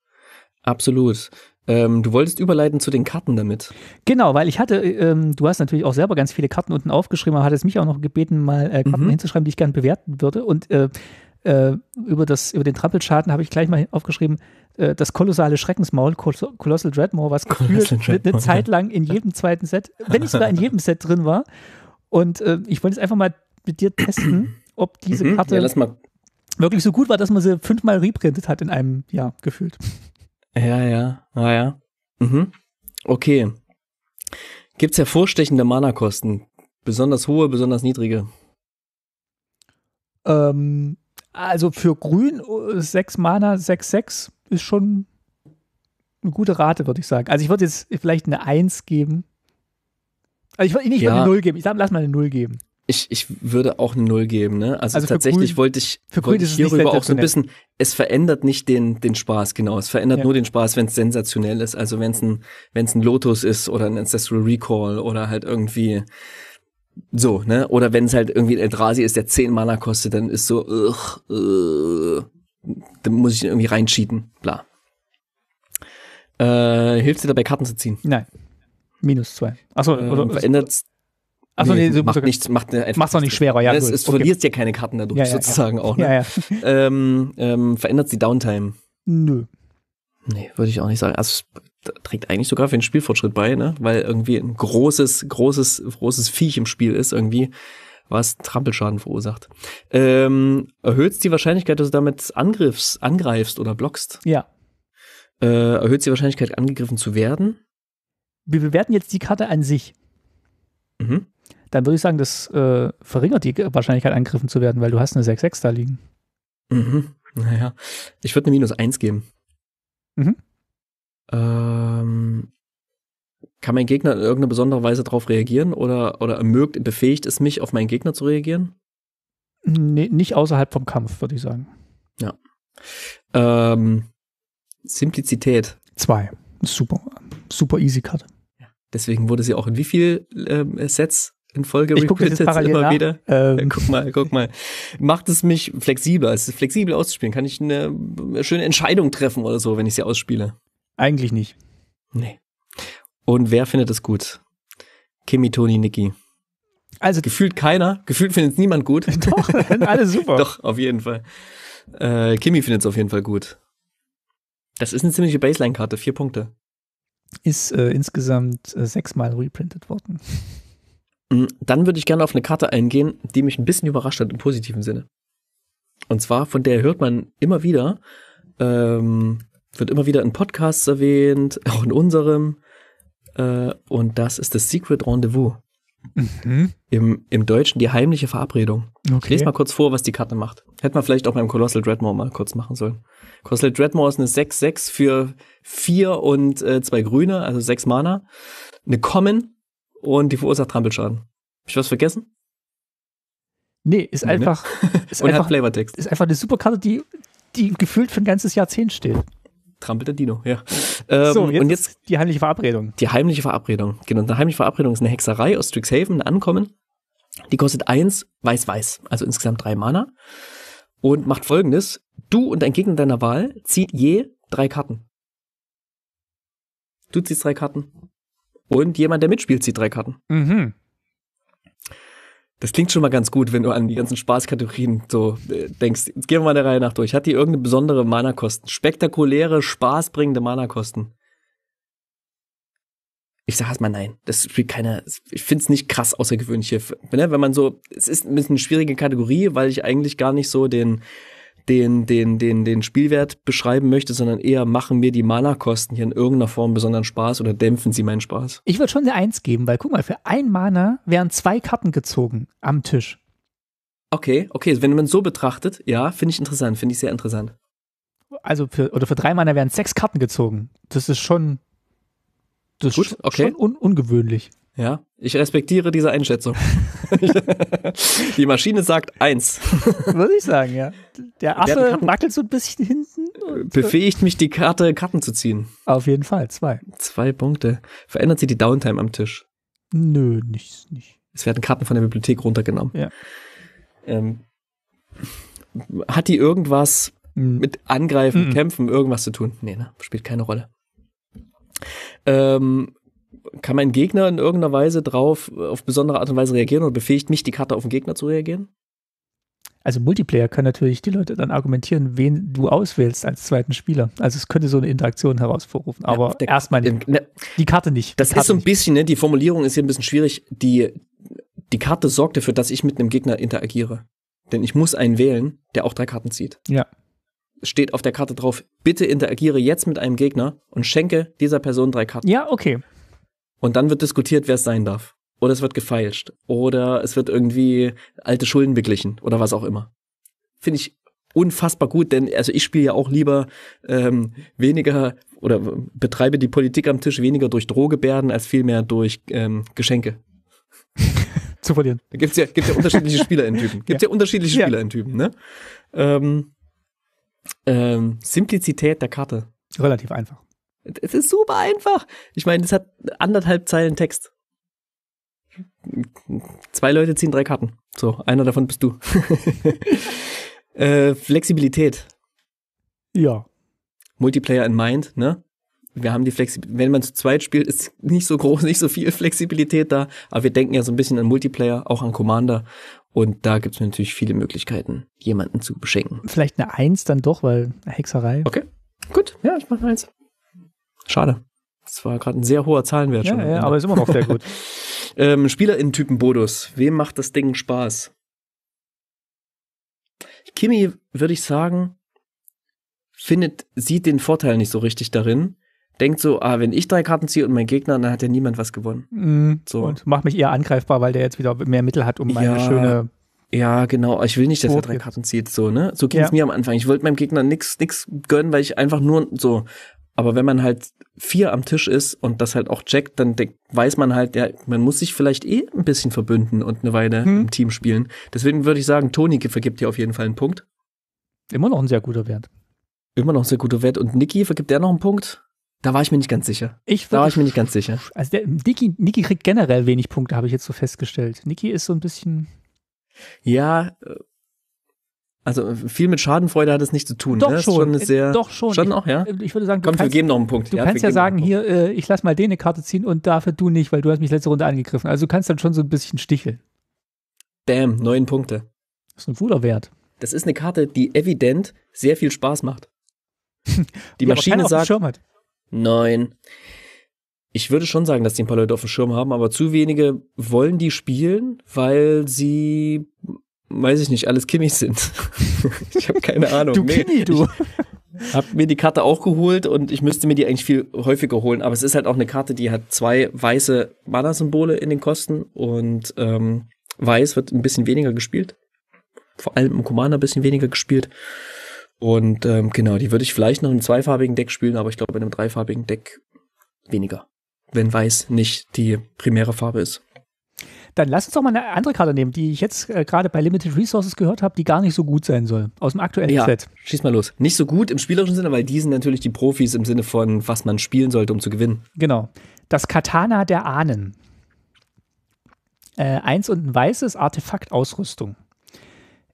Absolut. Ähm, du wolltest überleiten zu den Karten damit. Genau, weil ich hatte, ähm, du hast natürlich auch selber ganz viele Karten unten aufgeschrieben, aber hattest mich auch noch gebeten, mal äh, Karten mhm. hinzuschreiben, die ich gerne bewerten würde. Und äh, äh, über, das, über den Trampelschaden habe ich gleich mal aufgeschrieben, äh, das kolossale Schreckensmaul, Colossal Dreadmore, was gefühlt eine Zeit lang in jedem zweiten Set, wenn nicht sogar in jedem Set drin war. Und äh, ich wollte jetzt einfach mal mit dir testen, ob diese Mhm. Karte Ja, wirklich so gut war, dass man sie fünfmal reprintet hat in einem Jahr gefühlt. Ja, ja, ah, ja. Mhm. Okay. Gibt's hervorstechende Mana-Kosten? Besonders hohe, besonders niedrige? Ähm, also für Grün 6 Mana, 6-6 ist schon eine gute Rate, würde ich sagen. Also ich würde jetzt vielleicht eine 1 geben. Also ich würde nicht Ja. eine 0 geben. Ich sag, lass mal eine 0 geben. Ich, ich würde auch eine Null geben, ne? Also, Also tatsächlich Grün- wollte ich, wollte ich hierüber auch so ein bisschen, es verändert nicht den, den Spaß, genau. Es verändert Ja. nur den Spaß, wenn es sensationell ist. Also wenn es ein, wenn es ein Lotus ist oder ein Ancestral Recall oder halt irgendwie so, ne? Oder wenn es halt irgendwie ein Eldrazi ist, der 10 Mana kostet, dann ist so, ugh, äh, dann muss ich ihn irgendwie reincheaten, bla. Äh, hilft dir dabei, Karten zu ziehen? Nein. Minus 2. Achso, Ähm, oder? verändert Achso, nee, so macht nichts, macht ne, einfach Mach's doch nicht schwerer, ja. es, gut. es Okay. verlierst ja keine Karten dadurch, Ja, ja, ja. sozusagen auch. Ne? Ja, ja. Ähm, ähm, verändert die Downtime? Nö. Nee, würde ich auch nicht sagen. Also es trägt eigentlich sogar für den Spielfortschritt bei, ne? Weil irgendwie ein großes, großes, großes Viech im Spiel ist, irgendwie, was Trampelschaden verursacht. Ähm, erhöht die Wahrscheinlichkeit, dass du damit angriffst, angreifst oder blockst? Ja. Äh, erhöht die Wahrscheinlichkeit, angegriffen zu werden? Wir bewerten jetzt die Karte an sich. Mhm. Dann würde ich sagen, das äh, verringert die Wahrscheinlichkeit, angegriffen zu werden, weil du hast eine 6-6 da liegen. Mhm. Naja, ich würde eine Minus eins geben. Mhm. Ähm, kann mein Gegner in irgendeiner besonderen Weise darauf reagieren oder, oder ermögt, befähigt es mich, auf meinen Gegner zu reagieren? Nee, nicht außerhalb vom Kampf, würde ich sagen. Ähm, Simplizität. Zwei. Super. Super easy Karte. Deswegen wurde sie auch in wie viel ähm, Sets in Folge Ich gucke das jetzt parallel immer nach. wieder? Ja, Ähm, guck mal, guck mal. Macht es mich flexibler? Es ist flexibel auszuspielen. Kann ich eine schöne Entscheidung treffen oder so, wenn ich sie ausspiele? Eigentlich nicht. Nee. Und wer findet es gut? Kimi, Toni, Niki. Also Gefühlt keiner. Gefühlt findet es niemand gut. doch, alle super. Doch, auf jeden Fall. Äh, Kimi findet es auf jeden Fall gut. Das ist eine ziemliche Baseline-Karte, vier Punkte. Ist äh, insgesamt äh, sechsmal reprintet worden. Mm, Dann würde ich gerne auf eine Karte eingehen, die mich ein bisschen überrascht hat im positiven Sinne. Und zwar, von der hört man immer wieder, ähm, wird immer wieder in Podcasts erwähnt, auch in unserem. Äh, und das ist das Secret Rendezvous. Mhm. Im, Im Deutschen die heimliche Verabredung. Ich Okay. lese mal kurz vor, was die Karte macht. Hätte man vielleicht auch beim Colossal Dreadmore mal kurz machen sollen. Colossal Dreadmore ist eine 6-6 für 4 und äh, zwei Grüne, also 6 Mana. Eine Common und die verursacht Trampelschaden. Hab ich was vergessen? Nee, ist Nee, ne? einfach, ist Und hat einfach, Flavortext. ist einfach eine super Karte, die, die gefühlt für ein ganzes Jahrzehnt steht. Trampelt der Dino, ja. Ähm, so, jetzt, und jetzt die heimliche Verabredung. die heimliche Verabredung. Genau, eine heimliche Verabredung ist eine Hexerei aus Strixhaven, ein Ankommen. Die kostet eins weiß-weiß, also insgesamt drei Mana. Und macht folgendes. Du und ein Gegner deiner Wahl zieht je drei Karten. Du ziehst drei Karten. Und jemand, der mitspielt, zieht drei Karten. Mhm. Das klingt schon mal ganz gut, wenn du an die ganzen Spaßkategorien so äh, denkst. Jetzt gehen wir mal der Reihe nach durch. Hat die irgendeine besondere Mana-Kosten? Spektakuläre, spaßbringende Mana-Kosten? Ich sag erstmal nein. Das spielt keine, ich finde es nicht krass außergewöhnlich hier. Ne? Wenn man so, es ist ein bisschen eine schwierige Kategorie, weil ich eigentlich gar nicht so den, den, den, den, den Spielwert beschreiben möchte, sondern eher machen mir die Mana-Kosten hier in irgendeiner Form besonderen Spaß oder dämpfen sie meinen Spaß. Ich würde schon eine Eins geben, weil guck mal, für ein Mana wären zwei Karten gezogen am Tisch. Okay, okay, wenn man so betrachtet, ja, finde ich interessant, finde ich sehr interessant. Also für, oder für drei Mana wären sechs Karten gezogen. Das ist schon, das ist Gut, schon- okay. schon un ungewöhnlich. Ja, ich respektiere diese Einschätzung. die Maschine sagt eins. Würde ich sagen, ja. Der Affe wackelt so ein bisschen hinten. und- Befähigt mich, die Karte Karten zu ziehen. Auf jeden Fall, zwei. Zwei Punkte. Verändert sie die Downtime am Tisch. Nö, nicht. nicht. Es werden Karten von der Bibliothek runtergenommen. Ja. Ähm, hat die irgendwas Hm. mit Angreifen, Mhm. Kämpfen, irgendwas zu tun? Nee, ne? Spielt keine Rolle. Ähm, kann mein Gegner in irgendeiner Weise drauf, auf besondere Art und Weise reagieren oder befähigt mich, die Karte auf den Gegner zu reagieren? Also Multiplayer können natürlich die Leute dann argumentieren, wen du auswählst als zweiten Spieler. Also es könnte so eine Interaktion herausrufen. Aber der- erstmal. Ne, Die Karte nicht. Das Karte ist so ein bisschen, ne, die Formulierung ist hier ein bisschen schwierig. Die, die Karte sorgt dafür, dass ich mit einem Gegner interagiere. Denn ich muss einen wählen, der auch drei Karten zieht. Ja. Es steht auf der Karte drauf, bitte interagiere jetzt mit einem Gegner und schenke dieser Person drei Karten. Ja, okay. Und dann wird diskutiert, wer es sein darf. Oder es wird gefeilscht. Oder es wird irgendwie alte Schulden beglichen. Oder was auch immer. Finde ich unfassbar gut, denn also ich spiele ja auch lieber ähm, weniger oder betreibe die Politik am Tisch weniger durch Drohgebärden als vielmehr durch ähm, Geschenke. Zu verlieren. Da gibt's ja, gibt's ja unterschiedliche Spielertypen. Gibt's ja, Ja. unterschiedliche Ja. Spielertypen, ne? Ähm, ähm, Simplizität der Karte. Relativ einfach. Es ist super einfach. Ich meine, es hat anderthalb Zeilen Text. Zwei Leute ziehen drei Karten. So, einer davon bist du. äh, Flexibilität. Ja. Multiplayer in Mind, ne? Wir haben die Flexibilität, wenn man zu zweit spielt, ist nicht so groß, nicht so viel Flexibilität da, aber wir denken ja so ein bisschen an Multiplayer, auch an Commander und da gibt es natürlich viele Möglichkeiten, jemanden zu beschenken. Vielleicht eine Eins dann doch, weil Hexerei. Okay, gut, ja, ich mache eins. Schade. Das war gerade ein sehr hoher Zahlenwert schon. Ja, ja, aber ist immer noch sehr gut. Ähm, Spielerinnen-Typen Bodus. Wem macht das Ding Spaß? Kimi, würde ich sagen, findet, sieht den Vorteil nicht so richtig darin. Denkt so, ah, wenn ich drei Karten ziehe und mein Gegner, dann hat ja niemand was gewonnen. Mm, So. Und macht mich eher angreifbar, weil der jetzt wieder mehr Mittel hat, um meine Ja. schöne. Ja, genau. Ich will nicht, dass er drei. Karten zieht, so, ne? So ging es Ja. mir am Anfang. Ich wollte meinem Gegner nix, nix gönnen, weil ich einfach nur so. Aber wenn man halt vier am Tisch ist und das halt auch checkt, dann denk, weiß man halt, ja, man muss sich vielleicht eh ein bisschen verbünden und eine Weile Hm. im Team spielen. Deswegen würde ich sagen, Toni vergibt dir auf jeden Fall einen Punkt. Immer noch ein sehr guter Wert. Immer noch ein sehr guter Wert. Und Niki, vergibt der noch einen Punkt? Da war ich mir nicht ganz sicher. Ich Da war ich mir nicht ganz sicher. Also der, Niki, Niki kriegt generell wenig Punkte, habe ich jetzt so festgestellt. Niki ist so ein bisschen. Ja, äh, also viel mit Schadenfreude hat es nicht zu tun. Doch ne? Schon. Schon sehr, Doch schon. Schon auch, ja? ich würde sagen, du Komm, wir kannst, geben noch einen Punkt. du wir kannst ja sagen, hier, äh, ich lass mal den eine Karte ziehen und dafür du nicht, weil du hast mich letzte Runde angegriffen. Also du kannst dann schon so ein bisschen sticheln. Bam, neun Punkte. Das ist ein guter Wert. Das ist eine Karte, die evident sehr viel Spaß macht. Die keiner Maschine auf sagt Schirm hat. neun. Ich würde schon sagen, dass die ein paar Leute auf dem Schirm haben, aber zu wenige wollen die spielen, weil sie, weiß ich nicht, alles Kimmis sind. ich habe keine Ahnung. Du Nee, Kimi, du. Ich habe mir die Karte auch geholt und ich müsste mir die eigentlich viel häufiger holen, aber es ist halt auch eine Karte, die hat zwei weiße Mana-Symbole in den Kosten und ähm, weiß wird ein bisschen weniger gespielt. Vor allem im Commander ein bisschen weniger gespielt. Und ähm, genau, die würde ich vielleicht noch im zweifarbigen Deck spielen, aber ich glaube in einem dreifarbigen Deck weniger. Wenn weiß nicht die primäre Farbe ist. Dann lass uns doch mal eine andere Karte nehmen, die ich jetzt äh, gerade bei Limited Resources gehört habe, die gar nicht so gut sein soll. Aus dem aktuellen Ja, Set. schieß mal los. Nicht so gut im spielerischen Sinne, weil die sind natürlich die Profis im Sinne von, was man spielen sollte, um zu gewinnen. Genau. Das Katana der Ahnen. Äh, eins und ein weißes Artefakt-Ausrüstung.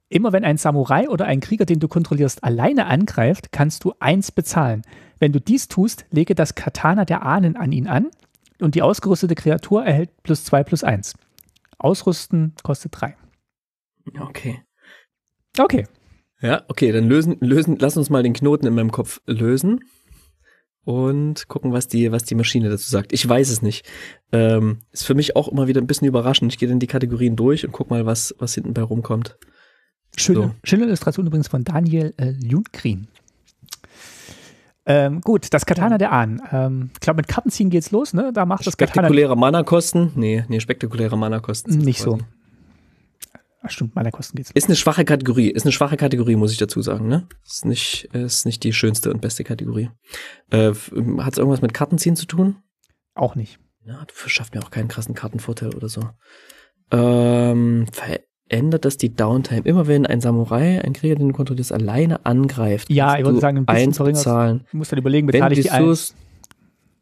Immer wenn ein Samurai oder ein Krieger, den du kontrollierst, alleine angreift, kannst du eins bezahlen. Wenn du dies tust, lege das Katana der Ahnen an ihn an und die ausgerüstete Kreatur erhält plus zwei plus eins. Ausrüsten kostet drei. Okay. Okay. Ja, okay, dann lösen, lösen, lass uns mal den Knoten in meinem Kopf lösen und gucken, was die, was die Maschine dazu sagt. Ich weiß es nicht. Ähm, ist für mich auch immer wieder ein bisschen überraschend. Ich gehe dann die Kategorien durch und guck mal, was, was hinten bei rumkommt. Schöne, So. schöne Illustration übrigens von Daniel äh, Lundgren. Ähm, gut, das Katana der Ahnen. Ähm, ich glaube, mit Kartenziehen geht's los, ne? Da macht das Spektakuläre Mana-Kosten? Nee, nee, spektakuläre Mana-Kosten. nicht so. Ach, stimmt, meiner Kosten geht's. Ist eine schwache Kategorie. Ist eine schwache Kategorie, muss ich dazu sagen, ne? Ist nicht, ist nicht die schönste und beste Kategorie. Äh, Hat es irgendwas mit Kartenziehen zu tun? Auch nicht. Ja, das verschafft mir auch keinen krassen Kartenvorteil oder so. Ähm, verändert das die Downtime? Immer wenn ein Samurai, ein Krieger, den du kontrollierst, alleine angreift, Ja, ich würde sagen, ein bisschen verringert. bezahlen. Du musst dann überlegen, Wenn bezahle ich die eins,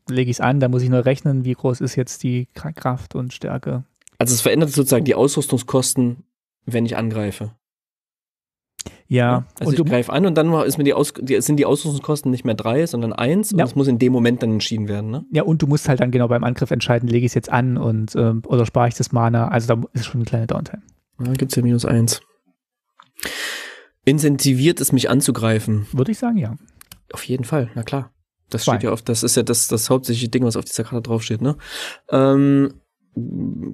so, lege ich es an, da muss ich nur rechnen, wie groß ist jetzt die Kra- Kraft und Stärke. also es verändert sozusagen die Ausrüstungskosten, wenn ich angreife. Ja, Also ich du, greife an und dann ist mir die, Aus, die sind die Ausrüstungskosten nicht mehr drei, sondern eins und Ja. es muss in dem Moment dann entschieden werden, ne? ja, und du musst halt dann genau beim Angriff entscheiden, lege ich es jetzt an und ähm, oder spare ich das Mana. Also da ist schon eine kleine Downtime. Da gibt's ja minus eins. Incentiviert es mich anzugreifen? Würde ich sagen, ja. Auf jeden Fall, na klar. Das Zwei. steht ja auf, das ist ja das, das hauptsächliche Ding, was auf dieser Karte draufsteht, ne? Ähm,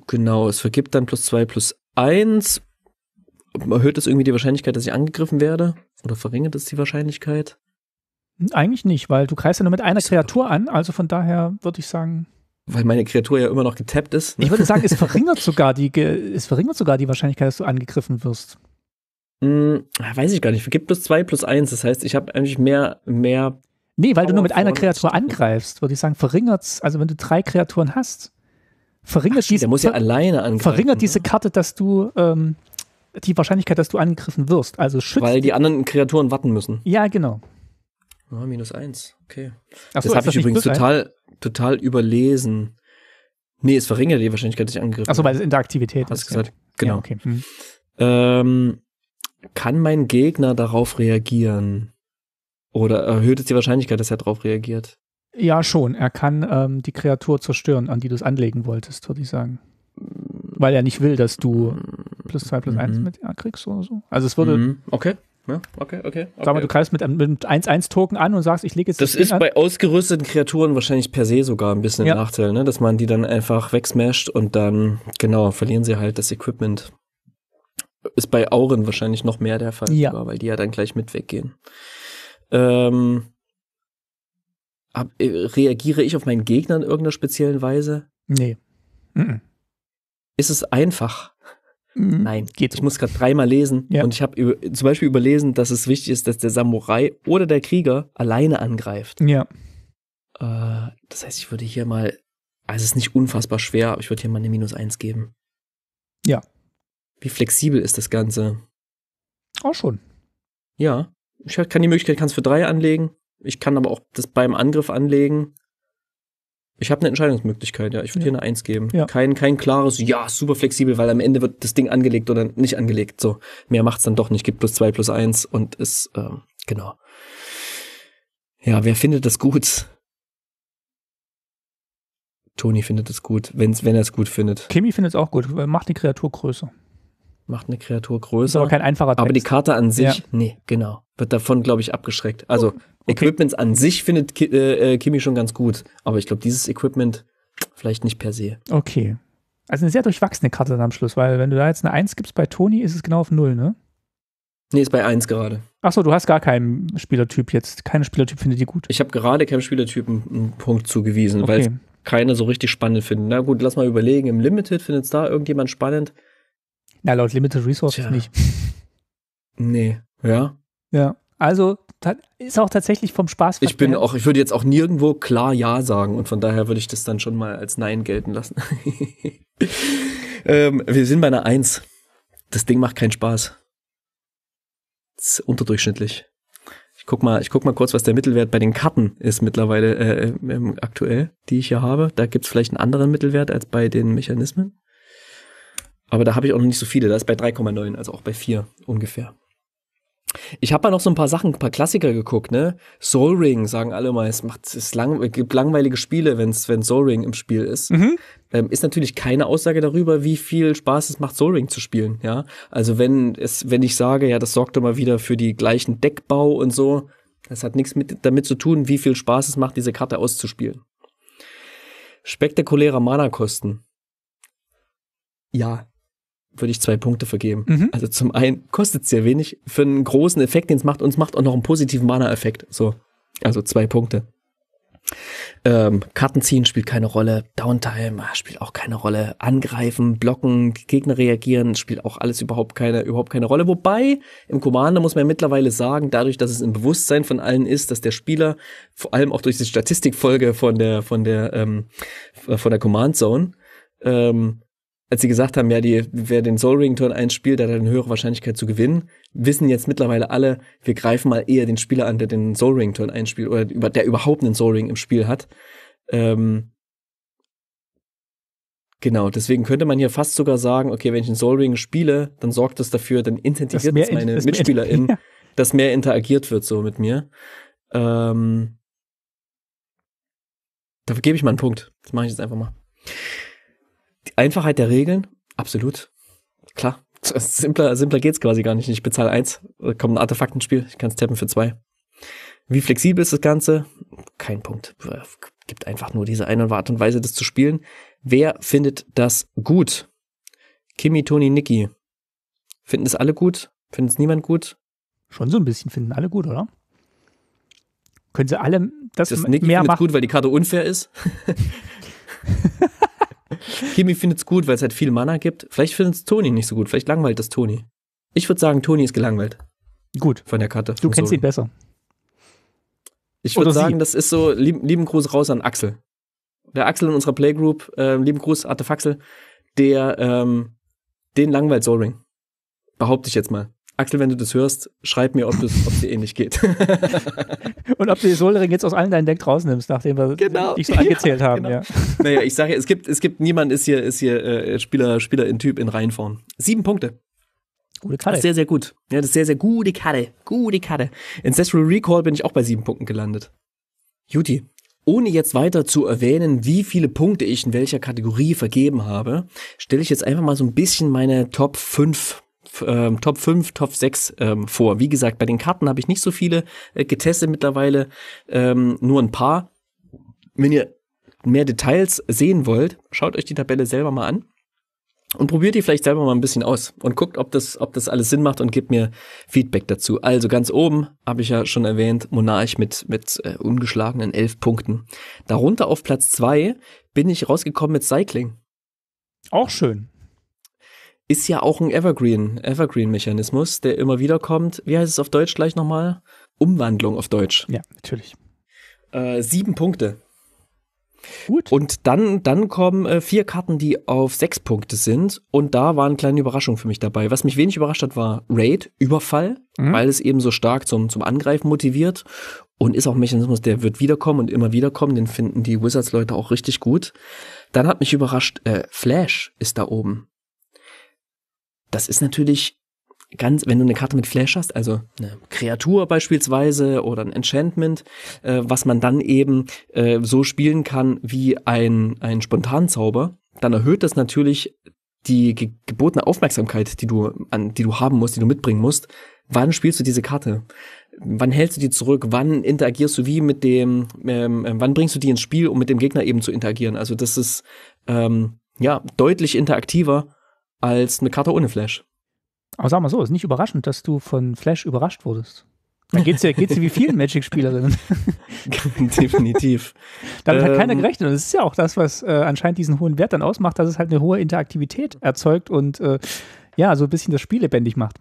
Genau, es vergibt dann plus zwei plus eins. Erhöht das irgendwie die Wahrscheinlichkeit, dass ich angegriffen werde? Oder verringert es die Wahrscheinlichkeit? Eigentlich nicht, weil du greifst ja nur mit einer Kreatur an, also von daher würde ich sagen. Weil meine Kreatur ja immer noch getappt ist. Ich würde sagen, es verringert sogar die, es verringert sogar die Wahrscheinlichkeit, dass du angegriffen wirst. Hm, weiß ich gar nicht. Vergibt plus zwei plus eins. Das heißt, ich habe eigentlich mehr, mehr. Nee, weil du nur mit einer Kreatur angreifst, würde ich sagen, verringert's. Also wenn du drei Kreaturen hast, verringert Ach, diese. Der muss ja alleine angreifen. Verringert diese Karte, dass du ähm, die Wahrscheinlichkeit, dass du angegriffen wirst. Also schützt. Weil die anderen Kreaturen warten müssen. Ja, genau. Oh, minus eins, okay. Ach so, das habe ich übrigens eins? total, total überlesen. Nee, es verringert die Wahrscheinlichkeit, dass ich angegriffen Achso, weil es Interaktivität Hast ist. gesagt. Ja. Genau. Ja, okay. Hm. Ähm, kann mein Gegner darauf reagieren? Oder erhöht es die Wahrscheinlichkeit, dass er darauf reagiert? ja, schon. Er kann ähm, die Kreatur zerstören, an die du es anlegen wolltest, würde ich sagen. Weil er nicht will, dass du plus zwei plus eins Mhm. mit ja, kriegst oder so. Also es würde, Mhm. Okay. Okay, okay. okay. sag mal, du greifst mit einem mit 1-1-Token an und sagst, ich lege jetzt Das Ding ist an. bei ausgerüsteten Kreaturen wahrscheinlich per se sogar ein bisschen Ja. ein Nachteil, ne? dass man die dann einfach wegsmasht und dann, genau, verlieren sie halt das Equipment. Ist bei Auren wahrscheinlich noch mehr der Fall, Ja. weil die ja dann gleich mit weggehen. Ähm, ab, äh, reagiere ich auf meinen Gegner in irgendeiner speziellen Weise? Nee. Mhm. Ist es einfach? Mhm. Nein. Geht Ich so. muss gerade dreimal lesen Ja. und ich habe zum Beispiel überlesen, dass es wichtig ist, dass der Samurai oder der Krieger alleine angreift. Ja. Äh, das heißt, ich würde hier mal, also es ist nicht unfassbar schwer, aber ich würde hier mal eine Minus eins geben. Ja. Wie flexibel ist das Ganze? Auch schon. Ja, ich kann die Möglichkeit, kann es für drei anlegen. Ich kann aber auch das beim Angriff anlegen. Ich habe eine Entscheidungsmöglichkeit, ja. Ich würde Ja. hier eine Eins geben. Ja. Kein, kein klares, ja, super flexibel, weil am Ende wird das Ding angelegt oder nicht angelegt. So, mehr macht's dann doch nicht. Gibt plus zwei, plus eins und ist, ähm, genau. Ja, wer findet das gut? Toni findet es gut, wenn's, wenn er es gut findet. Kimi findet es auch gut. Macht die Kreatur größer. Macht eine Kreatur Ist größer. aber kein einfacher Text. Aber die Karte an sich, Ja. nee, genau. Wird davon, glaube ich, abgeschreckt. Also, Okay. Equipments an sich findet Ki äh, äh, Kimi schon ganz gut. Aber ich glaube, dieses Equipment vielleicht nicht per se. Okay. Also eine sehr durchwachsene Karte dann am Schluss, weil wenn du da jetzt eine 1 gibst bei Toni, ist es genau auf 0, ne? Nee, ist bei 1 gerade. Achso, du hast gar keinen Spielertyp jetzt. Kein Spielertyp findet die gut. Ich habe gerade keinem Spielertypen einen Punkt zugewiesen, weil es Okay. keine so richtig spannend finden. Na gut, lass mal überlegen. Im Limited findet es da irgendjemand spannend? Na, laut Limited Resources Tja. nicht. Nee. Ja. Ja. Also, ist auch tatsächlich vom Spaß. Ich bin auch, ich würde jetzt auch nirgendwo klar Ja sagen und von daher würde ich das dann schon mal als Nein gelten lassen. ähm, wir sind bei einer Eins. Das Ding macht keinen Spaß. Das ist unterdurchschnittlich. Ich guck mal, ich guck mal kurz, was der Mittelwert bei den Karten ist mittlerweile äh, ähm, aktuell, die ich hier habe. Da gibt's vielleicht einen anderen Mittelwert als bei den Mechanismen. Aber da habe ich auch noch nicht so viele. Da ist bei 3,9, also auch bei 4 ungefähr. Ich habe mal noch so ein paar Sachen, ein paar Klassiker geguckt, ne? Soul Ring sagen alle mal, es macht es lang, es gibt langweilige Spiele, wenn's wenn Soul Ring im Spiel ist. Mhm. Ähm, ist natürlich keine Aussage darüber, wie viel Spaß es macht, Soul Ring zu spielen, ja? Also wenn es wenn ich sage, ja, das sorgt immer wieder für die gleichen Deckbau und so, das hat nichts mit damit zu tun, wie viel Spaß es macht, diese Karte auszuspielen. Spektakulärer Mana-Kosten. Ja, würde ich zwei Punkte vergeben. Mhm. Also zum einen kostet es sehr wenig für einen großen Effekt, den es macht, und es macht auch noch einen positiven Mana-Effekt. So, also zwei Punkte. Ähm, Karten ziehen spielt keine Rolle, Downtime ah, spielt auch keine Rolle, Angreifen, Blocken, Gegner reagieren spielt auch alles überhaupt keine überhaupt keine Rolle. Wobei im Commander muss man ja mittlerweile sagen, dadurch, dass es im Bewusstsein von allen ist, dass der Spieler vor allem auch durch die Statistikfolge von der von der ähm, von der Command Zone ähm, als sie gesagt haben, ja, die, wer den Soul Ring Turn 1 spielt, der hat eine höhere Wahrscheinlichkeit zu gewinnen, wissen jetzt mittlerweile alle, wir greifen mal eher den Spieler an, der den Soul Ring Turn 1 spielt oder über, der überhaupt einen Soul Ring im Spiel hat. Ähm, genau, deswegen könnte man hier fast sogar sagen, okay, wenn ich einen Soul Ring spiele, dann sorgt das dafür, dann incentiviert mehr es meine in- das MitspielerInnen, Ja. dass mehr interagiert wird so mit mir. Ähm, dafür gebe ich mal einen Punkt. Das mache ich jetzt einfach mal. Die Einfachheit der Regeln, absolut. Klar. Simpler, simpler geht's quasi gar nicht. Ich bezahle eins, kommt ein Artefakt ins Spiel, ich kann es tappen für zwei. Wie flexibel ist das Ganze? Kein Punkt. gibt einfach nur diese eine Art und Weise, das zu spielen. Wer findet das gut? Kimi, Toni, Niki. Finden es alle gut? Findet es niemand gut? Schon so ein bisschen finden alle gut, oder? Können sie alle das, Das Niki mehr machen? gut, weil die Karte unfair ist. Kimi findet es gut, weil es halt viel Mana gibt. Vielleicht findet es Toni nicht so gut. Vielleicht langweilt das Toni. Ich würde sagen, Toni ist gelangweilt Gut, von der Karte. du kennst Solo. ihn besser. Ich würde sie. sagen, das ist so, lieb, lieben Gruß raus an Axel. Der Axel in unserer Playgroup, ähm, lieben Gruß, Artefaxel, der, ähm, den langweilt Soulring. Behaupte ich jetzt mal. Axel, wenn du das hörst, schreib mir, ob es ob dir ähnlich geht. Und ob du die Solring jetzt aus allen deinen Deck rausnimmst, nachdem wir Genau. dich so angezählt haben. genau. Ja. naja, ich sage ja, es gibt, es gibt niemand ist hier, ist hier äh, Spieler, Spieler in Typ in Reihenform. Sieben Punkte. Gute Das Karte. ist sehr, sehr gut. Ja, das ist sehr, sehr gute Karte. Gute Karte. Ancestral Recall bin ich auch bei sieben Punkten gelandet. Juti. Ohne jetzt weiter zu erwähnen, wie viele Punkte ich in welcher Kategorie vergeben habe, stelle ich jetzt einfach mal so ein bisschen meine Top 5, ähm, Top 5, Top 6 ähm, vor. Wie gesagt, bei den Karten habe ich nicht so viele äh, getestet mittlerweile, ähm, nur ein paar. Wenn ihr mehr Details sehen wollt, schaut euch die Tabelle selber mal an und probiert die vielleicht selber mal ein bisschen aus und guckt, ob das, ob das alles Sinn macht und gebt mir Feedback dazu. Also ganz oben habe ich ja schon erwähnt, Monarch mit, mit äh, ungeschlagenen elf Punkten. Darunter auf Platz zwei bin ich rausgekommen mit Cycling. Auch schön. Ist ja auch ein Evergreen, Evergreen-Mechanismus, der immer wieder kommt. Wie heißt es auf Deutsch gleich nochmal? Umwandlung auf Deutsch. Ja, natürlich. Äh, sieben Punkte. Gut. Und dann, dann kommen äh, vier Karten, die auf sechs Punkte sind. Und da waren kleine Überraschungen für mich dabei. Was mich wenig überrascht hat, war Raid, Überfall, Mhm. weil es eben so stark zum, zum Angreifen motiviert. Und ist auch ein Mechanismus, der wird wiederkommen und immer wiederkommen. Den finden die Wizards-Leute auch richtig gut. Dann hat mich überrascht, äh, Flash ist da oben. Das ist natürlich ganz, wenn du eine Karte mit Flash hast, also eine Kreatur beispielsweise oder ein Enchantment, äh, was man dann eben äh, so spielen kann wie ein, ein Spontanzauber, dann erhöht das natürlich die ge gebotene Aufmerksamkeit, die du an, die du haben musst, die du mitbringen musst. Wann spielst du diese Karte? Wann hältst du die zurück? Wann interagierst du wie mit dem? Ähm, äh, wann bringst du die ins Spiel, um mit dem Gegner eben zu interagieren? Also das ist ähm, ja deutlich interaktiver als eine Karte ohne Flash. Aber sag mal so, ist nicht überraschend, dass du von Flash überrascht wurdest. Da geht's ja, geht's ja wie vielen Magic-Spielerinnen. Definitiv. Damit hat keiner Ähm, gerechnet. Und das ist ja auch das, was äh, anscheinend diesen hohen Wert dann ausmacht, dass es halt eine hohe Interaktivität erzeugt und äh, ja, so ein bisschen das Spiel lebendig macht.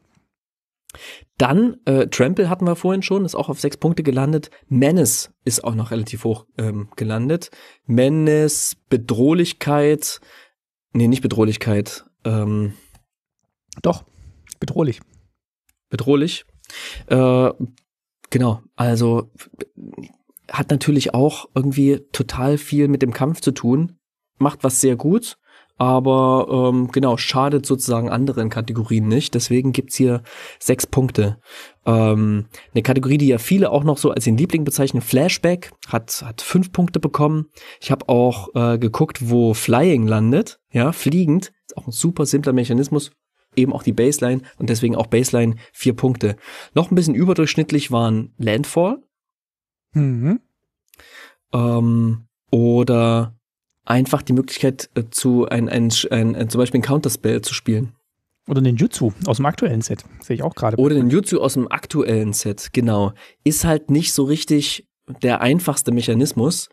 Dann, äh, Trample hatten wir vorhin schon, ist auch auf sechs Punkte gelandet. Menace ist auch noch relativ hoch ähm, gelandet. Menace, Bedrohlichkeit, nee, nicht Bedrohlichkeit, ähm, Doch, bedrohlich. bedrohlich. Äh, genau, also hat natürlich auch irgendwie total viel mit dem Kampf zu tun, macht was sehr gut, aber ähm, genau, schadet sozusagen anderen Kategorien nicht. Deswegen gibt's hier sechs Punkte. Ähm, eine Kategorie, die ja viele auch noch so als den Liebling bezeichnen, Flashback, hat, hat fünf Punkte bekommen. Ich habe auch äh, geguckt, wo Flying landet, ja, fliegend, ist auch ein super simpler Mechanismus, eben auch die Baseline und deswegen auch Baseline vier Punkte. Noch ein bisschen überdurchschnittlich waren Landfall Mhm. ähm, oder einfach die Möglichkeit äh, zu ein, ein, ein, ein zum Beispiel ein Counterspell zu spielen. Oder den Jutsu aus dem aktuellen Set. Sehe ich auch gerade. Oder den Jutsu aus dem aktuellen Set, genau. Ist halt nicht so richtig der einfachste Mechanismus,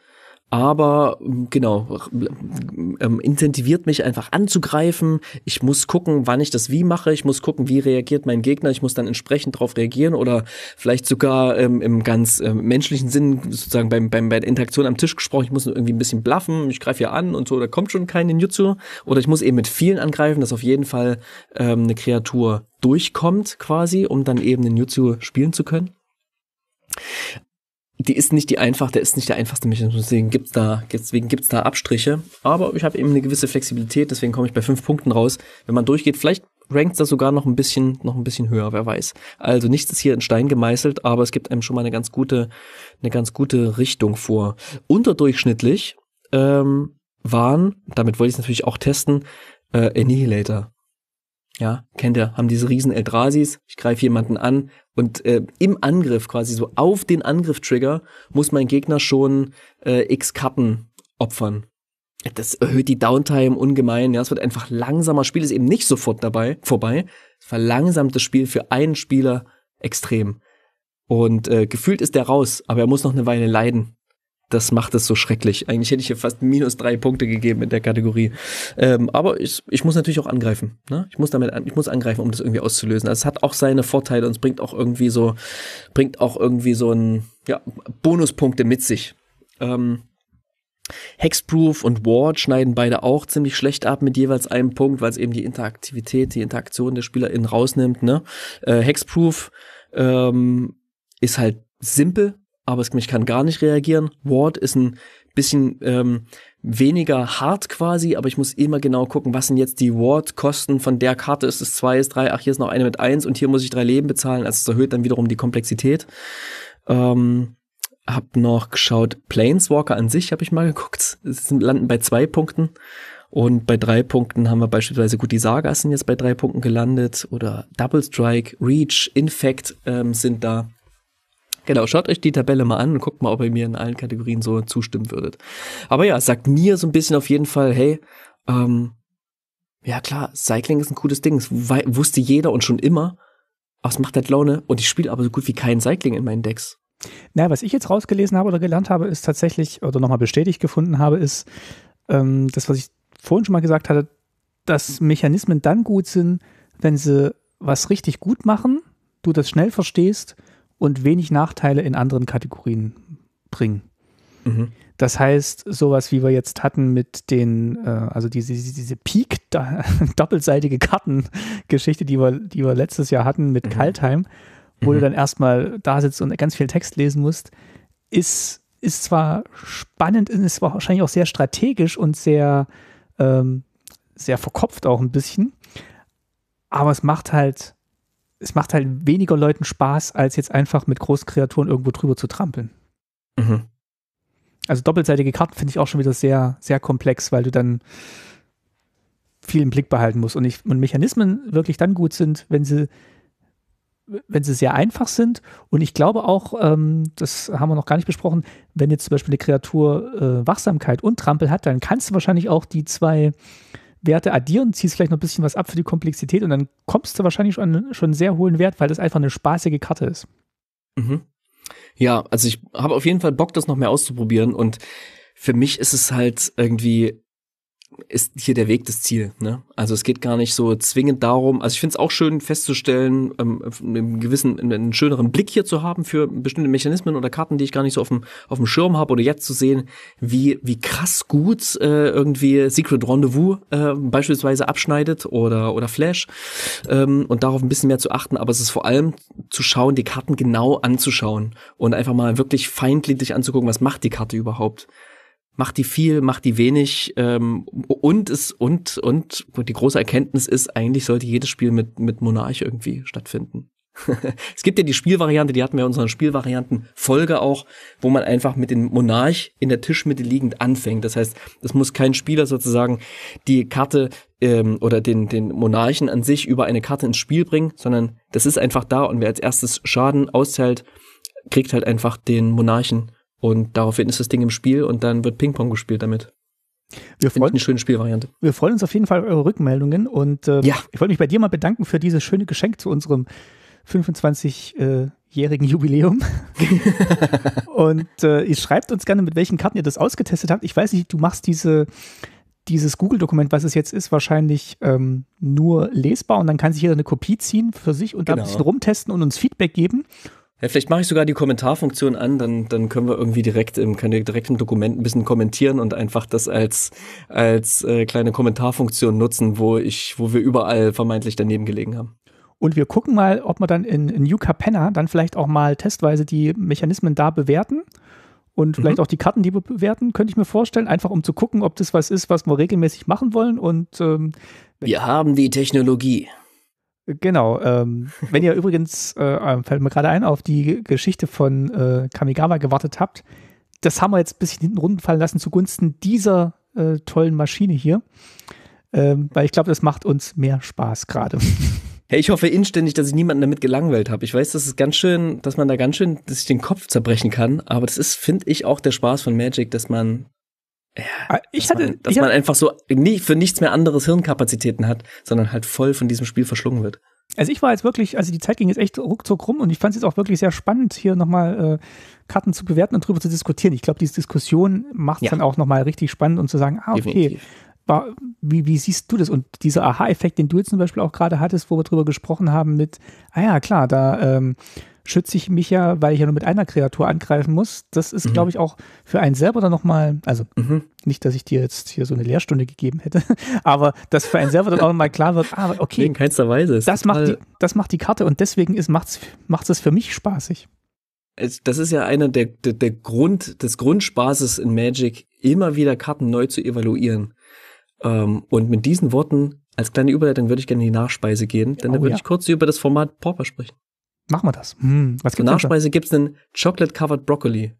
aber ähm, genau, ähm, incentiviert mich einfach anzugreifen. Ich muss gucken, wann ich das wie mache. Ich muss gucken, wie reagiert mein Gegner. Ich muss dann entsprechend darauf reagieren oder vielleicht sogar ähm, im ganz ähm, menschlichen Sinn, sozusagen beim, beim, bei der Interaktion am Tisch gesprochen, ich muss irgendwie ein bisschen bluffen. Ich greife hier an und so, da kommt schon kein Ninjutsu. Oder ich muss eben mit vielen angreifen, dass auf jeden Fall ähm, eine Kreatur durchkommt quasi, um dann eben den Jutsu spielen zu können die ist nicht die einfach, der ist nicht der einfachste Mechanismus, deswegen gibt's da, deswegen gibt's da Abstriche. Aber ich habe eben eine gewisse Flexibilität, deswegen komme ich bei fünf Punkten raus. Wenn man durchgeht, vielleicht rankt das sogar noch ein bisschen, noch ein bisschen höher, wer weiß. Also nichts ist hier in Stein gemeißelt, aber es gibt einem schon mal eine ganz gute, eine ganz gute Richtung vor. Unterdurchschnittlich ähm, waren, damit wollte ich es natürlich auch testen, äh, Annihilator. ja, kennt ihr, haben diese riesen Eldrasis, ich greife jemanden an und äh, im Angriff quasi so auf den Angriff-Trigger muss mein Gegner schon äh, x Karten opfern. Das erhöht die Downtime ungemein, ja, es wird einfach langsamer, Spiel ist eben nicht sofort dabei, vorbei, es verlangsamt das Spiel für einen Spieler extrem. Und äh, gefühlt ist der raus, aber er muss noch eine Weile leiden das macht es so schrecklich. Eigentlich hätte ich hier fast minus drei Punkte gegeben in der Kategorie. Ähm, aber ich, ich muss natürlich auch angreifen. Ne? Ich muss damit, ich muss angreifen, um das irgendwie auszulösen. Also es hat auch seine Vorteile und es bringt auch irgendwie so, bringt auch irgendwie so ein, ja, Bonuspunkte mit sich. Ähm, Hexproof und Ward schneiden beide auch ziemlich schlecht ab mit jeweils einem Punkt, weil es eben die Interaktivität, die Interaktion der SpielerInnen rausnimmt. Ne? Äh, Hexproof ähm, ist halt simpel, aber ich kann gar nicht reagieren. Ward ist ein bisschen ähm, weniger hart quasi, aber ich muss immer genau gucken, was sind jetzt die Ward-Kosten von der Karte. Ist es zwei, ist drei, ach, hier ist noch eine mit eins und hier muss ich drei Leben bezahlen. Also es erhöht dann wiederum die Komplexität. Ähm, hab noch geschaut, Planeswalker an sich habe ich mal geguckt. Es landen bei zwei Punkten. Und bei drei Punkten haben wir beispielsweise, gut, die Sagas sind jetzt bei drei Punkten gelandet oder Double Strike, Reach, Infect ähm, sind da. Genau, schaut euch die Tabelle mal an und guckt mal, ob ihr mir in allen Kategorien so zustimmen würdet. Aber ja, sagt mir so ein bisschen auf jeden Fall, hey, ähm, ja klar, Cycling ist ein cooles Ding. Das wusste jeder und schon immer. Aber es macht halt Laune und ich spiele aber so gut wie kein Cycling in meinen Decks. Na, was ich jetzt rausgelesen habe oder gelernt habe, ist tatsächlich, oder nochmal bestätigt gefunden habe, ist ähm, das, was ich vorhin schon mal gesagt hatte, dass Mechanismen dann gut sind, wenn sie was richtig gut machen, du das schnell verstehst und wenig Nachteile in anderen Kategorien bringen. Mhm. Das heißt, sowas wie wir jetzt hatten mit den, äh, also diese, diese Peak doppelseitige Kartengeschichte, die wir, die wir letztes Jahr hatten mit mhm. Kaltheim, wo mhm. du dann erstmal da sitzt und ganz viel Text lesen musst, ist, ist zwar spannend, ist wahrscheinlich auch sehr strategisch und sehr, ähm, sehr verkopft auch ein bisschen, aber es macht halt es macht halt weniger Leuten Spaß, als jetzt einfach mit großen Kreaturen irgendwo drüber zu trampeln. Mhm. Also doppelseitige Karten finde ich auch schon wieder sehr, sehr komplex, weil du dann viel im Blick behalten musst. Und, ich, und Mechanismen wirklich dann gut sind, wenn sie, wenn sie sehr einfach sind. Und ich glaube auch, ähm, das haben wir noch gar nicht besprochen, wenn jetzt zum Beispiel eine Kreatur äh, Wachsamkeit und Trampel hat, dann kannst du wahrscheinlich auch die zwei Werte addieren, ziehst vielleicht noch ein bisschen was ab für die Komplexität und dann kommst du wahrscheinlich schon, schon einen sehr hohen Wert, weil das einfach eine spaßige Karte ist. Mhm. Ja, also ich habe auf jeden Fall Bock, das noch mehr auszuprobieren und für mich ist es halt irgendwie ist hier der Weg das Ziel. Ne? Also es geht gar nicht so zwingend darum, also ich finde es auch schön festzustellen, ähm, einen gewissen, einen schöneren Blick hier zu haben für bestimmte Mechanismen oder Karten, die ich gar nicht so auf dem, auf dem Schirm habe oder jetzt zu sehen, wie, wie krass gut äh, irgendwie Secret Rendezvous äh, beispielsweise abschneidet oder, oder Flash ähm, und darauf ein bisschen mehr zu achten, aber es ist vor allem zu schauen, die Karten genau anzuschauen und einfach mal wirklich feindlich anzugucken, was macht die Karte überhaupt macht die viel, macht die wenig ähm, und es und und die große Erkenntnis ist, eigentlich sollte jedes Spiel mit mit Monarch irgendwie stattfinden. es gibt ja die Spielvariante, die hatten wir in unseren Spielvarianten Folge auch, wo man einfach mit dem Monarch in der Tischmitte liegend anfängt. Das heißt, es muss kein Spieler sozusagen die Karte ähm, oder den, den Monarchen an sich über eine Karte ins Spiel bringen, sondern das ist einfach da und wer als erstes Schaden austeilt, kriegt halt einfach den Monarchen und daraufhin ist das Ding im Spiel und dann wird Ping-Pong gespielt damit. Wir freuen, eine schöne Spielvariante. Wir freuen uns auf jeden Fall über eure Rückmeldungen und äh, ja. ich wollte mich bei dir mal bedanken für dieses schöne Geschenk zu unserem 25-jährigen Jubiläum. und äh, ihr schreibt uns gerne, mit welchen Karten ihr das ausgetestet habt. Ich weiß nicht, du machst diese, dieses Google-Dokument, was es jetzt ist, wahrscheinlich ähm, nur lesbar und dann kann sich jeder eine Kopie ziehen für sich und genau. da ein bisschen rumtesten und uns Feedback geben. Ja, vielleicht mache ich sogar die Kommentarfunktion an, dann, dann können wir irgendwie direkt im, können wir direkt im Dokument ein bisschen kommentieren und einfach das als, als äh, kleine Kommentarfunktion nutzen, wo ich, wo wir überall vermeintlich daneben gelegen haben. Und wir gucken mal, ob wir dann in, in New Capenna dann vielleicht auch mal testweise die Mechanismen da bewerten und vielleicht mhm. auch die Karten, die wir bewerten, könnte ich mir vorstellen, einfach um zu gucken, ob das was ist, was wir regelmäßig machen wollen. Und ähm, wir haben die Technologie. Genau. Ähm, wenn ihr übrigens, äh, äh, fällt mir gerade ein, auf die Geschichte von äh, Kamigawa gewartet habt, das haben wir jetzt ein bisschen hinten runterfallen lassen zugunsten dieser äh, tollen Maschine hier. ähm, weil ich glaube, das macht uns mehr Spaß gerade. Hey, ich hoffe inständig, dass ich niemanden damit gelangweilt habe. Ich weiß, das ist ganz schön, dass man da ganz schön sich den Kopf zerbrechen kann, aber das ist, finde ich, auch der Spaß von Magic, dass man ja, Ah, ich hatte, man, dass man hatte, einfach so nie, für nichts mehr anderes Hirnkapazitäten hat, sondern halt voll von diesem Spiel verschlungen wird. also ich war jetzt wirklich, also die Zeit ging jetzt echt ruckzuck rum und ich fand es jetzt auch wirklich sehr spannend, hier nochmal äh, Karten zu bewerten und drüber zu diskutieren. Ich glaube, diese Diskussion macht es Ja. dann auch nochmal richtig spannend und zu sagen, ah, okay, Definitiv. war, wie, wie siehst du das? Und dieser Aha-Effekt, den du jetzt zum Beispiel auch gerade hattest, wo wir drüber gesprochen haben mit, ah ja, klar, da ähm, schütze ich mich ja, weil ich ja nur mit einer Kreatur angreifen muss. Das ist, Mhm. glaube ich, auch für einen selber dann nochmal, also Mhm. nicht, dass ich dir jetzt hier so eine Lehrstunde gegeben hätte, aber dass für einen selber dann auch nochmal klar wird, ah, okay, In keinster Weise. Das macht, die, das macht die Karte und deswegen macht's es für mich spaßig. das ist ja einer der, der, der Grund, des Grundspaßes in Magic, immer wieder Karten neu zu evaluieren. Ähm, und mit diesen Worten als kleine Überleitung würde ich gerne in die Nachspeise gehen, denn Oh, da würde ja. ich kurz über das Format Pauper sprechen. Machen wir das. Hm, was Zur Nachspeise gibt's einen Chocolate Covered Broccoli.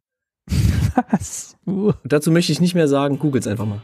Was? Uh. Dazu möchte ich nicht mehr sagen, googelt's einfach mal.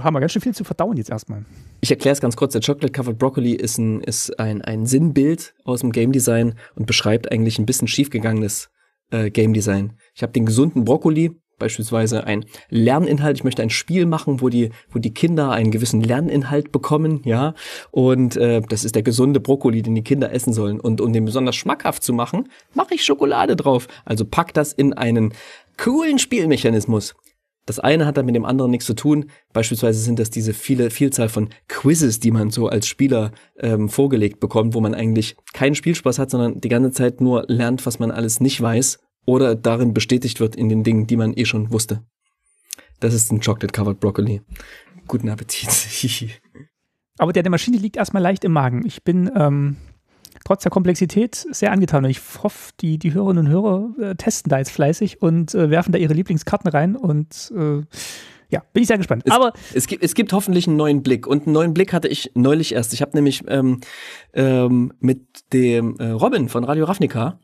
Haben wir ganz schön viel zu verdauen jetzt erstmal. Ich erkläre es ganz kurz. Der Chocolate Covered Broccoli ist ein, ist ein, ein Sinnbild aus dem Game Design und beschreibt eigentlich ein bisschen schiefgegangenes äh, Game Design. Ich habe den gesunden Brokkoli, beispielsweise ein Lerninhalt. Ich möchte ein Spiel machen, wo die, wo die Kinder einen gewissen Lerninhalt bekommen, ja. Und äh, das ist der gesunde Brokkoli, den die Kinder essen sollen. Und um den besonders schmackhaft zu machen, mache ich Schokolade drauf. Also pack das in einen coolen Spielmechanismus. Das eine hat dann mit dem anderen nichts zu tun. Beispielsweise sind das diese viele Vielzahl von Quizzes, die man so als Spieler ähm, vorgelegt bekommt, wo man eigentlich keinen Spielspaß hat, sondern die ganze Zeit nur lernt, was man alles nicht weiß oder darin bestätigt wird in den Dingen, die man eh schon wusste. Das ist ein Chocolate Covered Broccoli. Guten Appetit. Aber der der Maschine liegt erstmal leicht im Magen. Ich bin ähm, trotz der Komplexität sehr angetan und ich hoffe, die, die Hörerinnen und Hörer äh, testen da jetzt fleißig und äh, werfen da ihre Lieblingskarten rein und äh, ja, bin ich sehr gespannt. Es- Aber Es gibt, es gibt hoffentlich einen neuen Blick. Und einen neuen Blick hatte ich neulich erst. Ich habe nämlich ähm, ähm, mit dem äh, Robin von Radio Ravnica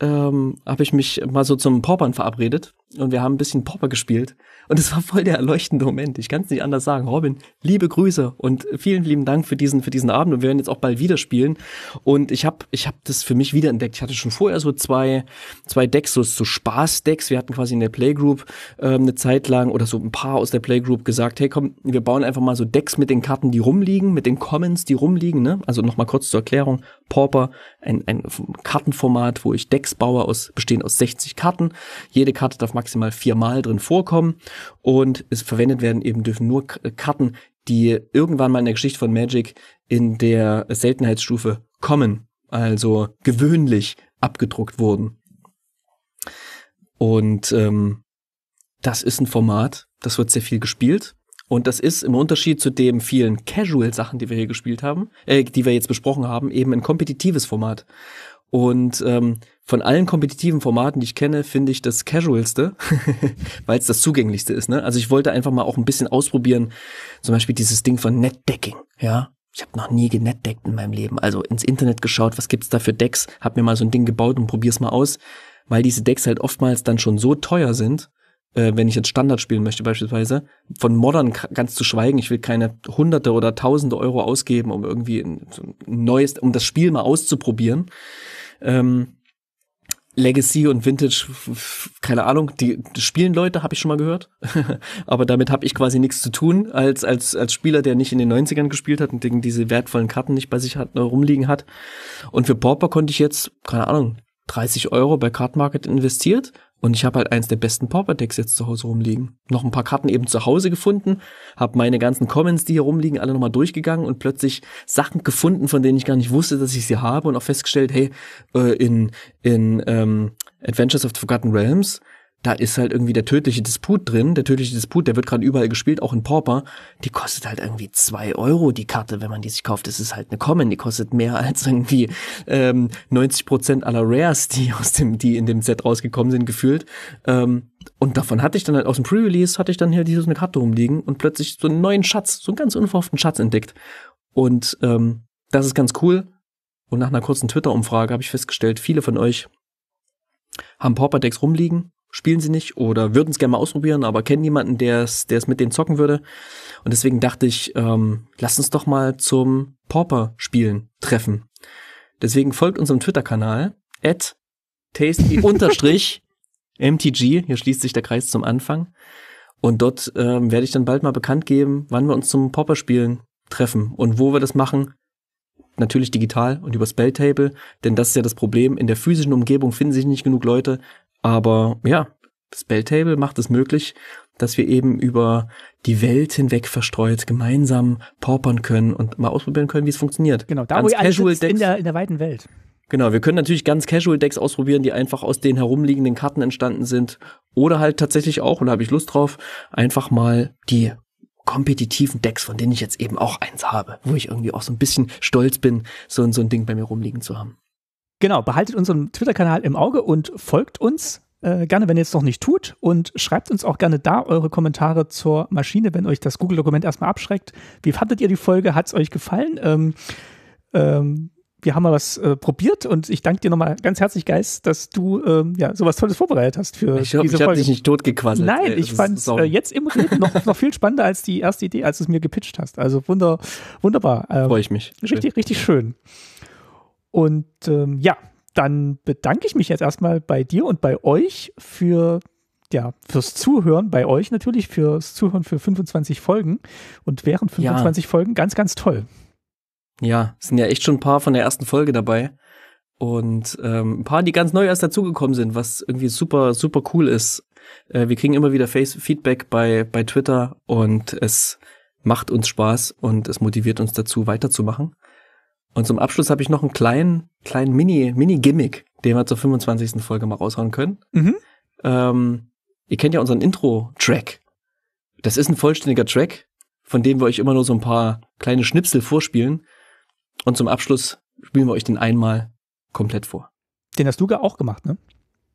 ähm, habe ich mich mal so zum Paupern verabredet und wir haben ein bisschen Pauper gespielt und es war voll der erleuchtende Moment. Ich kann es nicht anders sagen. Robin, liebe Grüße und vielen lieben Dank für diesen für diesen Abend und wir werden jetzt auch bald wieder spielen und ich habe ich habe das für mich wiederentdeckt. Ich hatte schon vorher so zwei zwei Decks so, so Spaß-Decks. Wir hatten quasi in der Playgroup ähm, eine Zeit lang oder so ein paar aus der Playgroup gesagt, hey komm, wir bauen einfach mal so Decks mit den Karten, die rumliegen, mit den Commons, die rumliegen. Ne? Also noch mal kurz zur Erklärung: Pauper, ein, ein Kartenformat, wo ich Decks baue aus bestehend aus 60 Karten. Jede Karte darf maximal viermal drin vorkommen und es verwendet werden eben dürfen nur K- Karten, die irgendwann mal in der Geschichte von Magic in der Seltenheitsstufe kommen, also gewöhnlich abgedruckt wurden. Und ähm, das ist ein Format, das wird sehr viel gespielt. Und das ist im Unterschied zu den vielen Casual-Sachen, die wir hier gespielt haben, äh, die wir jetzt besprochen haben, eben ein kompetitives Format. Und ähm, von allen kompetitiven Formaten, die ich kenne, finde ich das Casualste, weil es das zugänglichste ist. Ne? Also ich wollte einfach mal auch ein bisschen ausprobieren, zum Beispiel dieses Ding von Netdecking. Ja, ich habe noch nie genetdeckt in meinem Leben. Also ins Internet geschaut, was gibt's da für Decks, hab mir mal so ein Ding gebaut und probier's mal aus, weil diese Decks halt oftmals dann schon so teuer sind, äh, wenn ich jetzt Standard spielen möchte beispielsweise, von Modern ganz zu schweigen, ich will keine Hunderte oder Tausende Euro ausgeben, um irgendwie ein, so ein neues, um das Spiel mal auszuprobieren. Ähm, Legacy und Vintage, keine Ahnung, die, die spielen Leute, habe ich schon mal gehört. Aber damit habe ich quasi nichts zu tun, als, als, als Spieler, der nicht in den 90ern gespielt hat und diese wertvollen Karten nicht bei sich hat, äh, rumliegen hat. Und für Pauper konnte ich jetzt, keine Ahnung, 30 Euro bei Card Market investiert und ich habe halt eins der besten Pauper-Decks jetzt zu Hause rumliegen. Noch ein paar Karten eben zu Hause gefunden, habe meine ganzen Comments, die hier rumliegen, alle nochmal durchgegangen und plötzlich Sachen gefunden, von denen ich gar nicht wusste, dass ich sie habe und auch festgestellt, hey, äh, in, in ähm, Adventures of the Forgotten Realms, da ist halt irgendwie der tödliche Disput drin. Der tödliche Disput, der wird gerade überall gespielt, auch in Pauper. Die kostet halt irgendwie zwei Euro die Karte, wenn man die sich kauft. Das ist halt eine Common, die kostet mehr als irgendwie ähm, 90 Prozent aller Rares, die aus dem, die in dem Set rausgekommen sind, gefühlt. Ähm, und davon hatte ich dann halt aus dem Pre-Release hatte ich dann hier diese so eine Karte rumliegen und plötzlich so einen neuen Schatz, so einen ganz unverhofften Schatz entdeckt. Und ähm, das ist ganz cool. und nach einer kurzen Twitter-Umfrage habe ich festgestellt, viele von euch haben Pauper-Decks rumliegen, spielen sie nicht oder würden es gerne mal ausprobieren, aber kennen jemanden, der es der es mit denen zocken würde. Und deswegen dachte ich, ähm, lasst uns doch mal zum Pauper-Spielen treffen. Deswegen folgt unserem Twitter-Kanal at tasty-mtg. Hier schließt sich der Kreis zum Anfang. Und dort ähm, werde ich dann bald mal bekannt geben, wann wir uns zum Pauper-Spielen treffen und wo wir das machen. Natürlich digital und über Spelltable, denn das ist ja das Problem. In der physischen Umgebung finden sich nicht genug Leute, aber ja, Spelltable macht es möglich, dass wir eben über die Welt hinweg verstreut gemeinsam paupern können und mal ausprobieren können, wie es funktioniert. Genau, da ganz wo ihr Casual sitzt, in der, in der weiten Welt. Genau, wir können natürlich ganz Casual Decks ausprobieren, die einfach aus den herumliegenden Karten entstanden sind. Oder halt tatsächlich auch, und da habe ich Lust drauf, einfach mal die kompetitiven Decks, von denen ich jetzt eben auch eins habe, wo ich irgendwie auch so ein bisschen stolz bin, so, so ein Ding bei mir rumliegen zu haben. Genau, behaltet unseren Twitter-Kanal im Auge und folgt uns äh, gerne, wenn ihr es noch nicht tut und schreibt uns auch gerne da eure Kommentare zur Maschine, wenn euch das Google-Dokument erstmal abschreckt. Wie fandet ihr die Folge? Hat es euch gefallen? Ähm, ähm, wir haben mal was äh, probiert und ich danke dir nochmal ganz herzlich, Geist, dass du ähm, ja sowas Tolles vorbereitet hast für ich hoffe, diese ich Folge. Ich dich nicht totgequasselt. Nein, ey, ich fand es äh, jetzt im Reden noch, noch viel spannender als die erste Idee, als du es mir gepitcht hast. Also wunder, wunderbar. Ähm, Freue ich mich. Richtig, schön. richtig schön. Und ähm, ja, dann bedanke ich mich jetzt erstmal bei dir und bei euch für ja, fürs Zuhören, bei euch natürlich, fürs Zuhören für 25 Folgen und während 25 ja. Folgen ganz, ganz toll. Ja, es sind ja echt schon ein paar von der ersten Folge dabei. Und ähm, ein paar, die ganz neu erst dazugekommen sind, was irgendwie super, super cool ist. Äh, wir kriegen immer wieder Face Feedback bei, bei Twitter und es macht uns Spaß und es motiviert uns dazu, weiterzumachen. Und zum Abschluss habe ich noch einen kleinen, kleinen Mini, Mini-Gimmick, den wir zur 25. Folge mal raushauen können. Mhm. Ähm, ihr kennt ja unseren Intro-Track. Das ist ein vollständiger Track, von dem wir euch immer nur so ein paar kleine Schnipsel vorspielen. Und zum Abschluss spielen wir euch den einmal komplett vor. Den hast du auch gemacht, ne?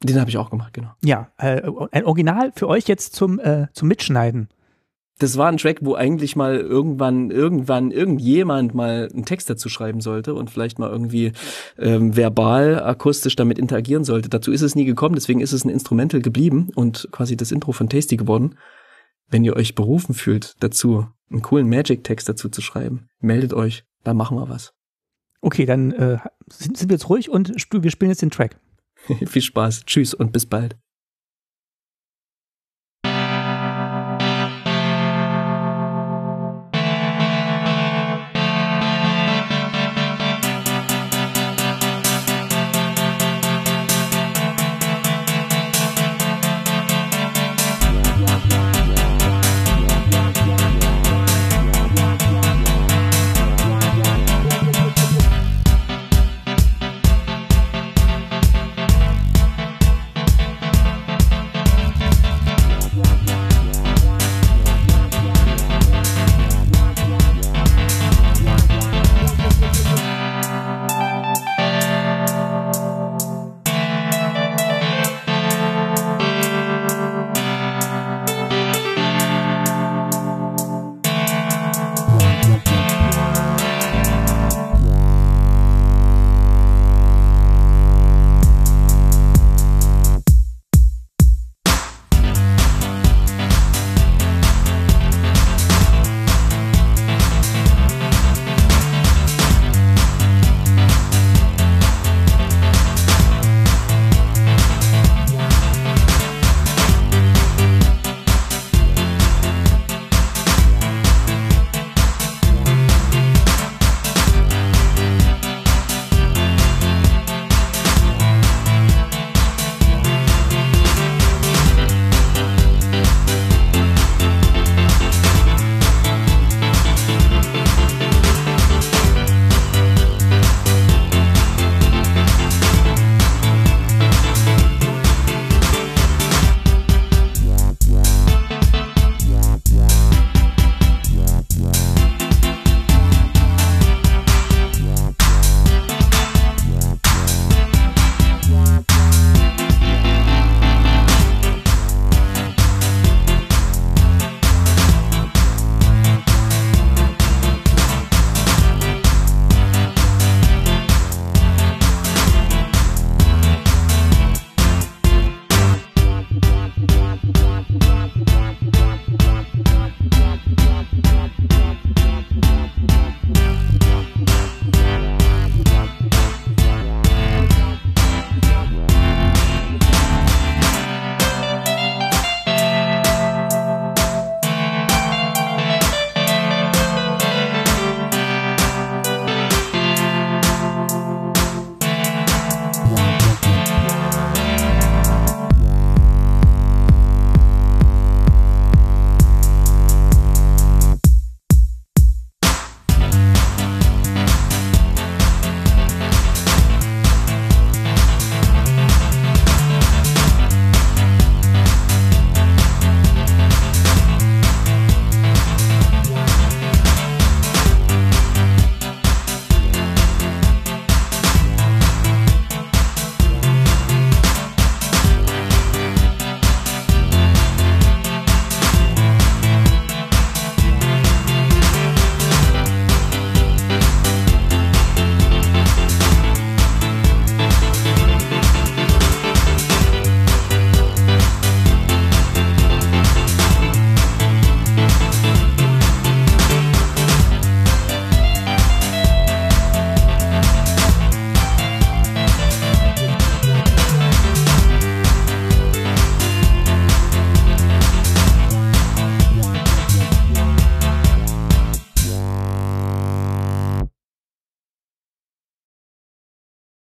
Den habe ich auch gemacht, genau. Ja, äh, ein Original für euch jetzt zum, äh, zum Mitschneiden. Das war ein Track, wo eigentlich mal irgendwann, irgendwann, irgendjemand mal einen Text dazu schreiben sollte und vielleicht mal irgendwie ähm, verbal, akustisch damit interagieren sollte. Dazu ist es nie gekommen, deswegen ist es ein Instrumental geblieben und quasi das Intro von Tasty geworden. Wenn ihr euch berufen fühlt, dazu einen coolen Magic-Text dazu zu schreiben, meldet euch, dann machen wir was. Okay, dann äh, sind, sind wir jetzt ruhig und wir spielen jetzt den Track. Viel Spaß. Tschüss und bis bald.